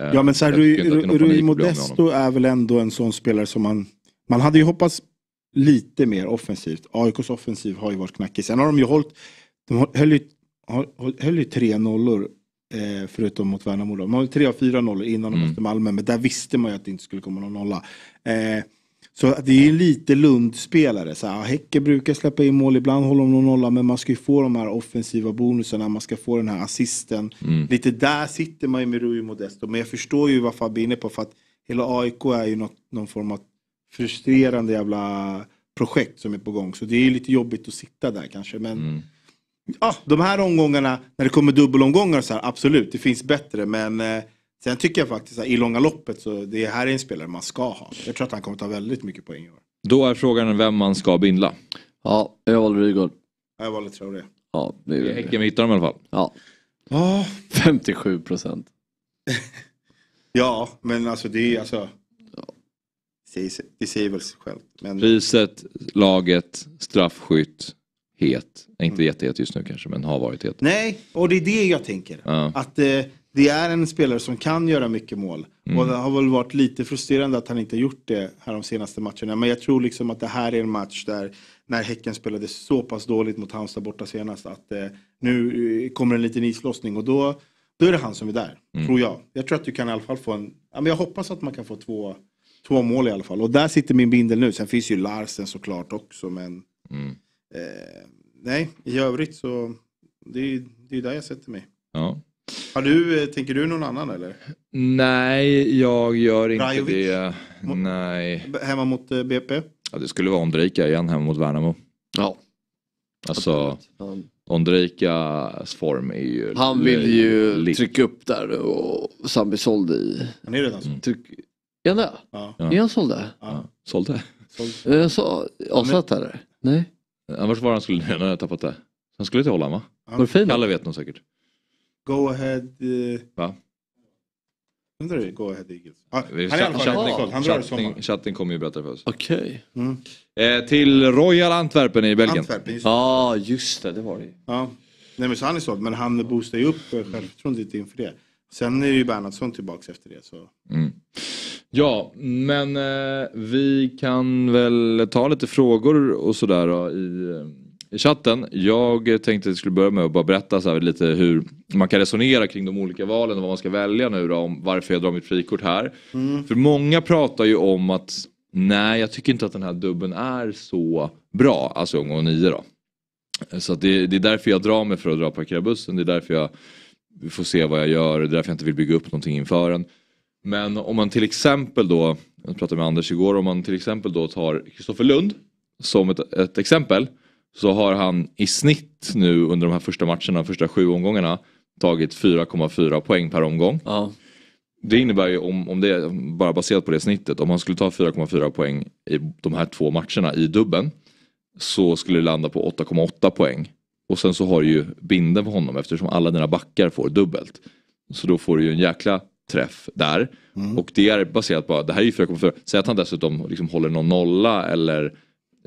eh, Ja men så här, jag Rui, Rui Modesto är väl ändå en sån spelare som man Man hade ju hoppats lite mer offensivt. AIKs offensiv har ju varit knackig. Sen har de ju hållit De höll ju, höll ju tre nollor eh, förutom mot Värnamo. De ju tre av fyra nollor innan de Mm. mötte Malmö. Men där visste man ju att det inte skulle komma någon nolla. Eh, så det är ju lite Lund-spelare. Så här, Häcke brukar släppa in mål, ibland håller de någon nolla. Men man ska ju få de här offensiva bonusarna, man ska få den här assisten. Mm. Lite där sitter man ju med Rui Modesto. Men jag förstår ju vad Fabbe är inne på. För att hela AIK är ju något, någon form av frustrerande jävla projekt som är på gång. Så det är ju lite jobbigt att sitta där kanske. Men Mm. Ja, de här omgångarna, när det kommer dubbelomgångar så här, absolut, det finns bättre. Men eh, sen tycker jag faktiskt att i långa loppet så det här är en spelare man ska ha. Jag tror att han kommer ta väldigt mycket poäng i år. Då är frågan vem man ska bindla. Ja, jag valde Rygaard. Jag valde Traoré. Ja, det är Häcken vi hittar dem i alla fall. Ja. Ja. 57 procent. Ja, men alltså det är alltså... Det säger väl sig självt. Men, Priset, laget, straffskytt, het. Är Mm. Inte jättehet just nu kanske men har varit het. Nej, och det är det jag tänker. Ja. Att eh, det är en spelare som kan göra mycket mål. Mm. Och det har väl varit lite frustrerande att han inte gjort det här de senaste matcherna. Men jag tror liksom att det här är en match där när Häcken spelade så pass dåligt mot Halmstad borta senast att eh, nu eh, kommer en liten islossning och då, då är det han som är där. Mm. Tror jag. Jag tror att du kan i alla fall få en, ja, men jag hoppas att man kan få två, två mål i alla fall. Och där sitter min bindel nu. Sen finns ju Larsen såklart också men Mm. Eh, nej, i övrigt så det är det är där jag sätter mig. Ja. Har du, eh, tänker du någon annan eller? Nej, jag gör inte Rajovic? det. Nej. Hemma mot eh, BP? Ja, det skulle vara Ondrejka igen hemma mot Värnamo. Ja. Alltså, Ondrejkas form är ju... han vill ju löjligt. trycka upp där och Sambi sålde i... Han är redan så. Tryck... Är han det? Ja. Är han såld där? Ja. Sålde? Är han så avsatt eller? Nej? Annars var han skulle nu har jag tappat det. Han skulle till Holland va? Var det fin? Kalle vet nog säkert. Go ahead... Eh, Va? undrar du? Go ahead Eagles. Ah, han är i alla fall Han drar i sommar. chatten, kommer ju berätta för oss. Okej. Mm. Eh, till Royal Antwerpen i Belgien. Antwerpen, just Ja, det. ah, just det. Det var det ju. Ja. Nej men så han är såld, men han boostar ju upp eh, självförtroendet inför det. Sen är ju Bernhardsson tillbaks efter det. Så. Mm. Ja, men eh, vi kan väl ta lite frågor och sådär då, i, eh, i chatten. Jag tänkte att jag skulle börja med att bara berätta så här lite hur man kan resonera kring de olika valen och vad man ska välja nu då, om varför jag drar mitt frikort här. Mm. För många pratar ju om att nej, jag tycker inte att den här dubben är så bra, alltså omgång nio då. Så det, det är därför jag drar mig för att dra parkera bussen, det är därför jag får se vad jag gör, det är därför jag inte vill bygga upp någonting inför den. Men om man till exempel då, jag pratade med Anders igår, om man till exempel då tar Kristoffer Lund som ett, ett exempel. Så har han i snitt nu under de här första matcherna, första sju omgångarna tagit 4,4 poäng per omgång. Ja. Det innebär ju om, om det är bara baserat på det snittet, om han skulle ta 4,4 poäng i de här två matcherna i dubben så skulle det landa på 8,8 poäng. Och sen så har du ju binden för honom eftersom alla dina backar får dubbelt. Så då får du ju en jäkla träff där. Och det är baserat på, det här är ju 4,4. Säg att han dessutom liksom håller någon nolla eller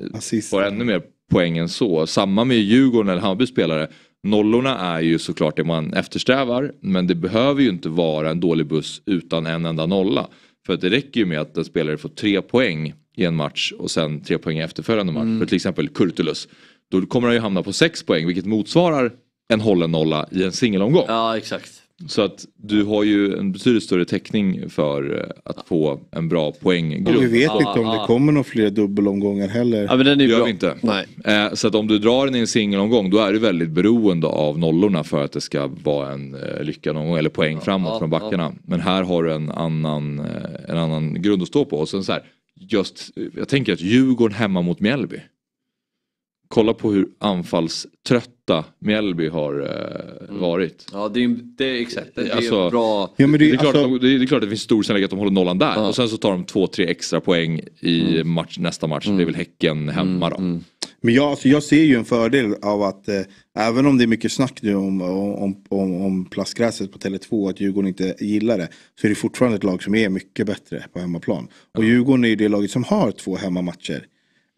eh, får ännu mer poäng än så. Samma med Djurgården eller Hammarby spelare. Nollorna är ju såklart det man eftersträvar men det behöver ju inte vara en dålig buss utan en enda nolla. För att det räcker ju med att en spelare får tre poäng i en match och sen tre poäng i efterföljande match. För till exempel Kurtulus. Då kommer han ju hamna på sex poäng vilket motsvarar en hållen nolla i en singelomgång. Ja exakt. Så att du har ju en betydligt större täckning för eh, att få en bra poänggrund. Och vi vet inte om det kommer några fler dubbelomgångar heller. Ja men den är Det gör bra. vi inte. Nej. Eh, Så att om du drar den i en singelomgång då är du väldigt beroende av nollorna för att det ska vara en eh, lyckad omgång eller poäng framåt ja, från backarna. Men här har du en annan, en annan grund att stå på. Och sen så här, just, jag tänker att Djurgården hemma mot Mjällby. Kolla på hur anfallströtta Mjällby har eh, varit. Ja det är, det är exakt. Det är Alltså, bra. Ja, men det- det, är klart, alltså- det, är, det är klart att det finns stor sannolikhet att de håller nollan där. Och sen så tar de två, tre extra poäng i match, nästa match. Det är väl Häcken hemma då. Men jag, alltså jag ser ju en fördel av att eh, även om det är mycket snack nu om, om, om, om plastgräset på Tele2 att Djurgården inte gillar det. Så är det fortfarande ett lag som är mycket bättre på hemmaplan. Och Djurgården är ju det laget som har två hemmamatcher.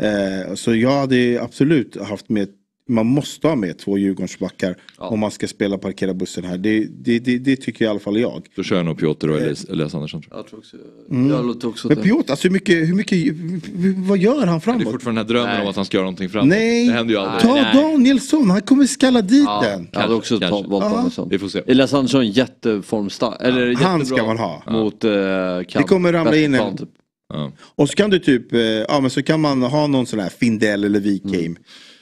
Eh, så jag hade absolut haft med man måste ha med två Djurgårdsbackar om man ska spela parkera bussen här. Det, det, det, det tycker i alla fall jag. Då kör jag nog Piotr och Elias, Elias Andersson. Tror jag. Jag tror också, Mm. jag låter också Men Piotr, alltså hur mycket, hur mycket, vad gör han framåt? Det är fortfarande den här drömmen om att han ska göra någonting framåt. Nej, Det händer ju aldrig. ta Danielsson, han kommer skalla dit den. Jag hade också Kanske, ta- valt kanske. Danielsson. Vi får se. Elias Andersson jätteformstark. Eller Han jättebra ska man ha. Mot uh, Det kommer ramla in en- Typ. Och så kan du typ, eh, ja men så kan man ha någon sån här Findell eller Wikheim.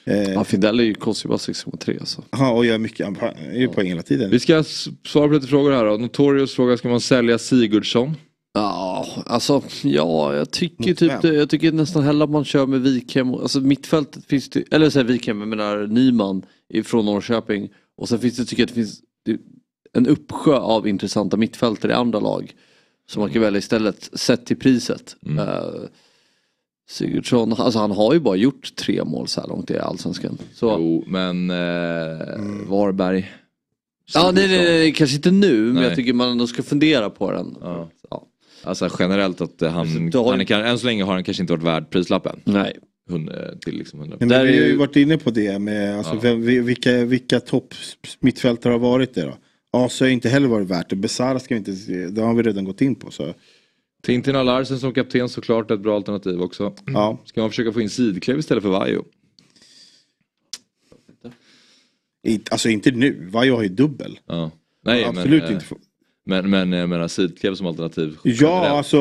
Eh, Ja, Findell är ju bara 6,3 alltså. Ja, och gör mycket, han är ju poäng hela tiden. Vi ska svara på lite frågor här då. Notorious fråga, ska man sälja Sigurdsson? Ja, alltså ja, jag tycker typ det, jag tycker nästan hellre att man kör med Wikhem. Alltså mittfältet finns det, eller här Wikhem, jag menar Nyman från Norrköping. Och sen finns det, tycker jag att det finns en uppsjö av intressanta mittfältare i andra lag. Som man kan välja istället, sett till priset. Mm. Eh, Sigurdsson, alltså han har ju bara gjort tre mål så här långt i Allsvenskan. Så, Jo, men eh, Varberg. ja, nej, nej, nej, kanske inte nu, men Nej. jag tycker man ändå ska fundera på den. Ja. Ja. Alltså generellt att han, Du har- han är, kan- än så länge har han kanske inte varit värd prislappen. Nej. Eh, till liksom 100. Nej, men vi har ju varit inne på det med alltså, Ja. vilka, vilka topp mittfältare har varit det då? Asa har inte heller varit värt det. Besara ska vi inte se, det har vi redan gått in på. Så. Tintin och Larsen som kapten såklart ett bra alternativ också. Ja. Ska man försöka få in Sidklev istället för Vaiho? Alltså inte nu, Vaiho har ju dubbel. Ja. Nej, Absolut men, inte. eh, Men, men jag menar Sidklev som alternativ. Ja, alltså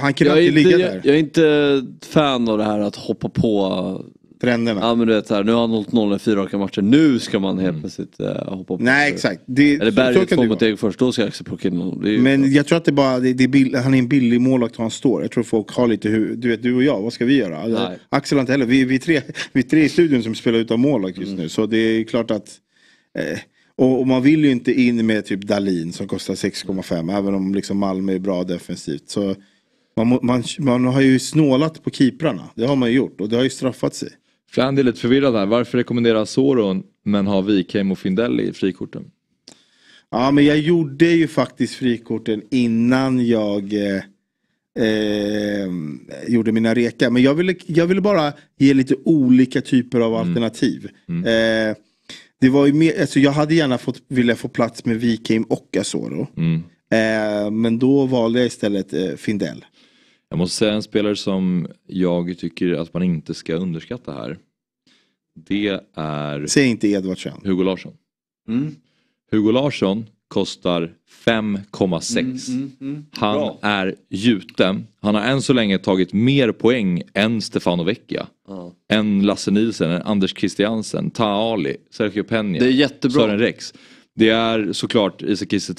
han kan Jag inte, ligga jag, där. jag är inte fan av det här att hoppa på Trenderna. Ja men du vet här, nu har han hållit noll i fyra raka matcher, nu ska man helt plötsligt eh, hoppa på. Nej exakt. Det, Eller Berget två mot. Degerfors, då ska jag också plocka in Men jag tror att det bara, det, det är bill, han är en billig målvakt var han står. Jag tror folk har lite hur, du vet du och jag, vad ska vi göra? Nej. Axel har inte heller, vi, vi, är tre, vi är tre i studion som spelar utan målvakt Mm. just nu. Så det är klart att eh, och, och man vill ju inte in med typ Dalin som kostar 6,5 även om liksom Malmö är bra defensivt. Så man, man, man har ju snålat på keeprarna. Det har man ju gjort och det har ju straffat sig. Flandy är lite förvirrad här. Varför rekommenderar Soron men har Wikheim och Findell i frikorten? Ja men jag gjorde ju faktiskt frikorten innan jag eh, eh, gjorde mina rekar. Men jag ville, jag ville bara ge lite olika typer av alternativ. Eh, det var ju mer, alltså jag hade gärna fått, vilja få plats med Wikheim och Asoro. Mm. Eh, men då valde jag istället eh, Findell. Jag måste säga en spelare som jag tycker att man inte ska underskatta här. Det är Säg inte Edvardsen. Hugo Larsson. Mm. Hugo Larsson kostar 5,6. Mm, mm, mm. Han Bra. är gjuten. Han har än så länge tagit mer poäng än Stefano Vecchia. Ja. Än Lasse Nielsen, än Anders Christiansen, Ta Ali, Sergio Peña. Det är jättebra. Sören Rex. Det är såklart Isak Kiese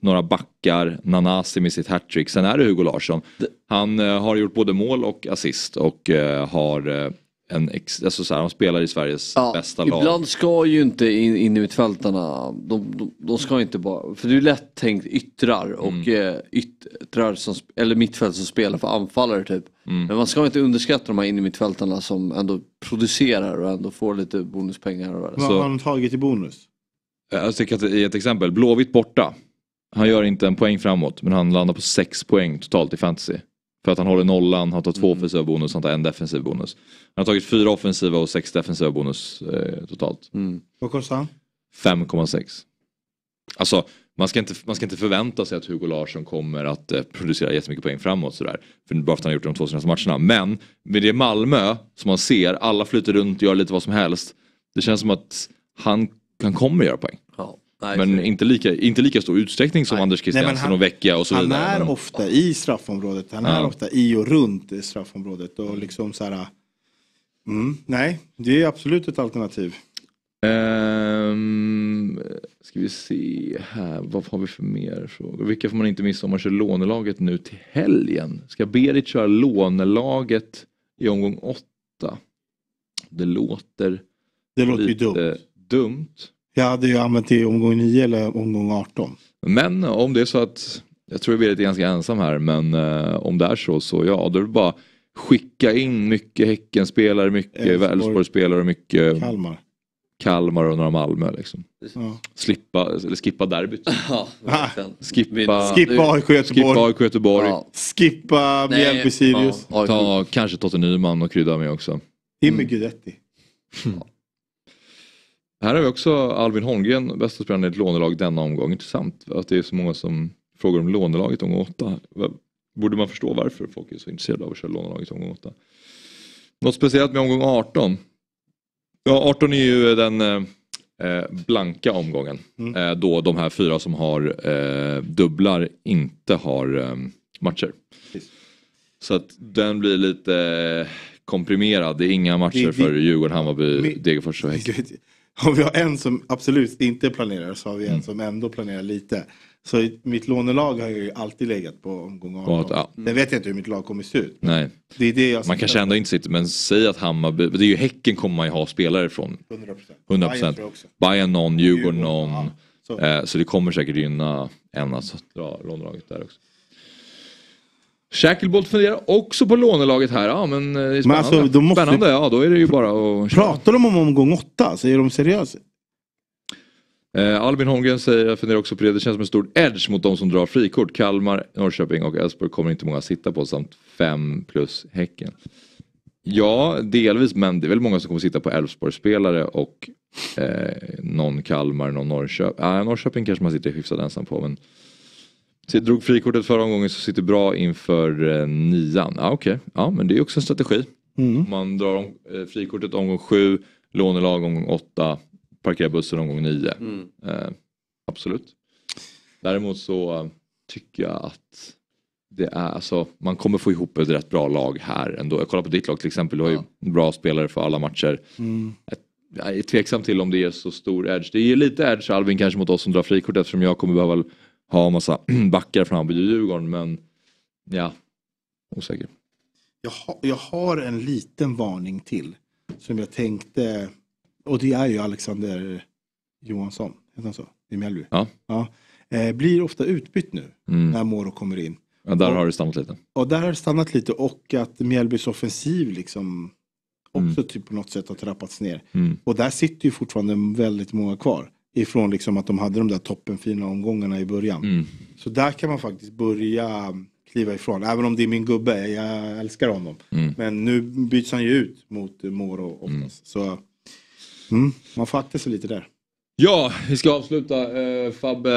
några backar, Nanasi med sitt hattrick. Sen är det Hugo Larsson. Han eh, har gjort både mål och assist och eh, har eh, en ex, alltså så här, han spelar i Sveriges bästa lag. Ibland ska ju inte in, in i mittfältarna, de, de, de ska inte bara, för det är lätt tänkt yttrar och Mm. yttrar som, eller mittfält som spelar för anfallare typ. Mm. Men man ska inte underskatta de här in i mittfältarna som ändå producerar och ändå får lite bonuspengar. Och Vad har han tagit i bonus? Eh, Jag tycker att i ett exempel, Blåvitt borta. Han gör inte en poäng framåt men han landar på sex poäng totalt i fantasy. För att han håller nollan, han tar två Mm. offensiva bonus, han tar en defensiv bonus. Han har tagit fyra offensiva och sex defensiva bonus eh, totalt. Vad kostar han? 5,6. Alltså man ska, inte, man ska inte förvänta sig att Hugo Larsson kommer att eh, producera jättemycket poäng framåt sådär. För bara för att han har gjort de två senaste matcherna. Men med det Malmö som man ser, alla flyter runt och gör lite vad som helst. Det känns som att han, han kommer göra poäng. nej, men inte lika, inte lika stor utsträckning som Anders Nej, men Christiansen han- och Vecchia och så Han vidare. är Men- ofta i straffområdet. Han är Ja. ofta i och runt i straffområdet. Och liksom så här, mm, nej, det är absolut ett alternativ. Ehm, ska vi se här, vad har vi för mer frågor? Vilka får man inte missa om man kör lånelaget nu till helgen? Ska Berit köra lånelaget i omgång åtta? Det låter Det låter ju lite dumt. dumt. Jag hade ju använt det i omgång 9 eller omgång 18. Men om det är så att, jag tror Berit är ganska ensam här, men eh, om det är så så ja, då är det bara skicka in mycket Häckenspelare, mycket Elfsborg. Elfsborgsspelare och mycket Kalmar. Kalmar och några Malmö liksom. Ja. Slippa, eller skippa derbyt. Ja. Skippa, Skippa AIK Göteborg. Skippa AIK Göteborg. Ja. Skippa Mjällby Sirius. Ta kanske Totte Nyman och krydda med också. Jimmy Guidetti. Här har vi också Albin Holmgren, bästa spelaren i ett lånelag denna omgång. Intressant att det är så många som frågar om lånelaget omgång 8. Borde man förstå varför folk är så intresserade av att köra lånelaget omgång 8. Något speciellt med omgång 18? Ja, 18 är ju den eh, eh, blanka omgången. Mm. Eh, då de här fyra som har eh, dubblar inte har matcher. Så att den blir lite komprimerad. Det är inga matcher Det- det- för Djurgården, Hammarby, Degerfors och Häcken. Om vi har en som absolut inte planerar så har vi en Mm. som ändå planerar lite. Så mitt lånelag har ju alltid legat på omgång 18. Och att, ja. Sen vet jag inte hur mitt lag kommer se ut. Nej. Det är det jag Man kanske ändå inte sitter, men säg att Hammarby, det är ju Häcken kommer man ju ha spelare från. 100%. 100 Bayern någon, Djurgården någon. Så. Eh, så det kommer säkert gynna en att dra lånelaget där också. Shacklebolt funderar också på lånelaget här. Ja men eh, det är spännande. alltså, då måste- spännande, ja då är det ju bara att köra. Pratar de om omgång 8? Så är de seriösa? Eh, Albin Holmgren säger, jag funderar också på det, det känns som en stor edge mot de som drar frikort. Kalmar, Norrköping och Elfsborg kommer inte många sitta på samt fem plus Häcken. Ja, delvis, men det är väl många som kommer sitta på Elfsborgsspelare och eh, någon Kalmar, någon Norrköping. Ah, Norrköping kanske man sitter hyfsat ensam på. Men så drog frikortet förra omgången så sitter bra inför eh, nian. Ja, Okej, ja men det är också en strategi. Mm. Man drar om, eh, frikortet omgång sju, lånelag omgång åtta, parkerar bussen omgång nio. Mm. Eh, absolut. Däremot så eh, tycker jag att det är alltså, man kommer få ihop ett rätt bra lag här ändå. Jag kollar på ditt lag till exempel, du har ju bra spelare för alla matcher. Mm. Jag är tveksam till om det är så stor edge. Det är lite edge Alvin kanske mot oss som drar frikort eftersom jag kommer behöva ha massa backar Hammarby och Djurgården men ja, osäker. Jag, ha, jag har en liten varning till. Som jag tänkte. Och det är ju Alexander Johansson. Heter han så? I Mjällby. Ja. Ja. Eh, blir ofta utbytt nu. Mm. När Moro kommer in. Ja, där Och- har det stannat lite. Och där har det stannat lite och att Mjällbys offensiv liksom också typ på något sätt har trappats ner. Mm. Och där sitter ju fortfarande väldigt många kvar. Ifrån liksom att de hade de där toppenfina omgångarna i början. Mm. Så där kan man faktiskt börja kliva ifrån. Även om det är min gubbe, jag älskar honom. Mm. Men nu byts han ju ut mot Moro oftast. Så mm, man får akta sig lite där. Ja, vi ska avsluta. Uh, Fabbe,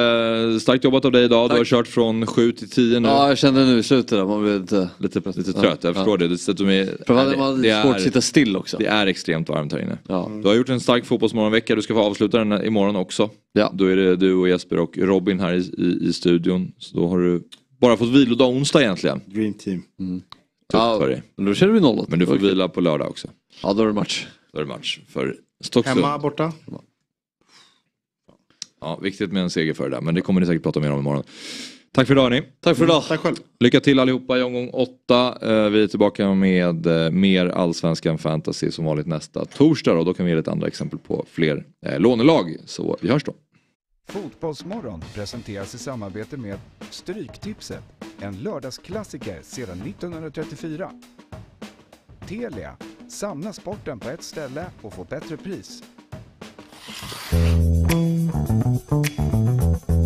starkt jobbat av dig idag. Du har kört från 7 till 10 nu. Ja, jag kände nu i slutet där, man blev lite... Lite, lite trött, jag förstår det. det, så att de är, det- man det svårt att sitta still också. Det är extremt varmt här inne. Ja. Du har gjort en stark fotbollsmorgonvecka, du ska få avsluta den imorgon också. Ja. Då är det du och Jesper och Robin här i, i, i studion. Så då har du bara fått vilodag onsdag egentligen. Dream team. Tufft Ja, för dig. men då känner vi nollat. Men du får Okej. vila på lördag också. Ja, då är det match. Då är det match för Stocksund. Hemma, borta? Ja, viktigt med en seger för det där, men det kommer ni säkert prata mer om imorgon. Tack för idag hörni. Tack för idag. Tack själv. Lycka till allihopa i omgång åtta. Eh, Vi är tillbaka med eh, mer allsvenskan fantasy som vanligt nästa torsdag och då kan vi ge lite andra exempel på fler eh, lånelag. Så vi hörs då. Fotbollsmorgon presenteras i samarbete med Stryktipset, en lördagsklassiker sedan 1934. Telia, samla sporten på ett ställe och få bättre pris. Thank you.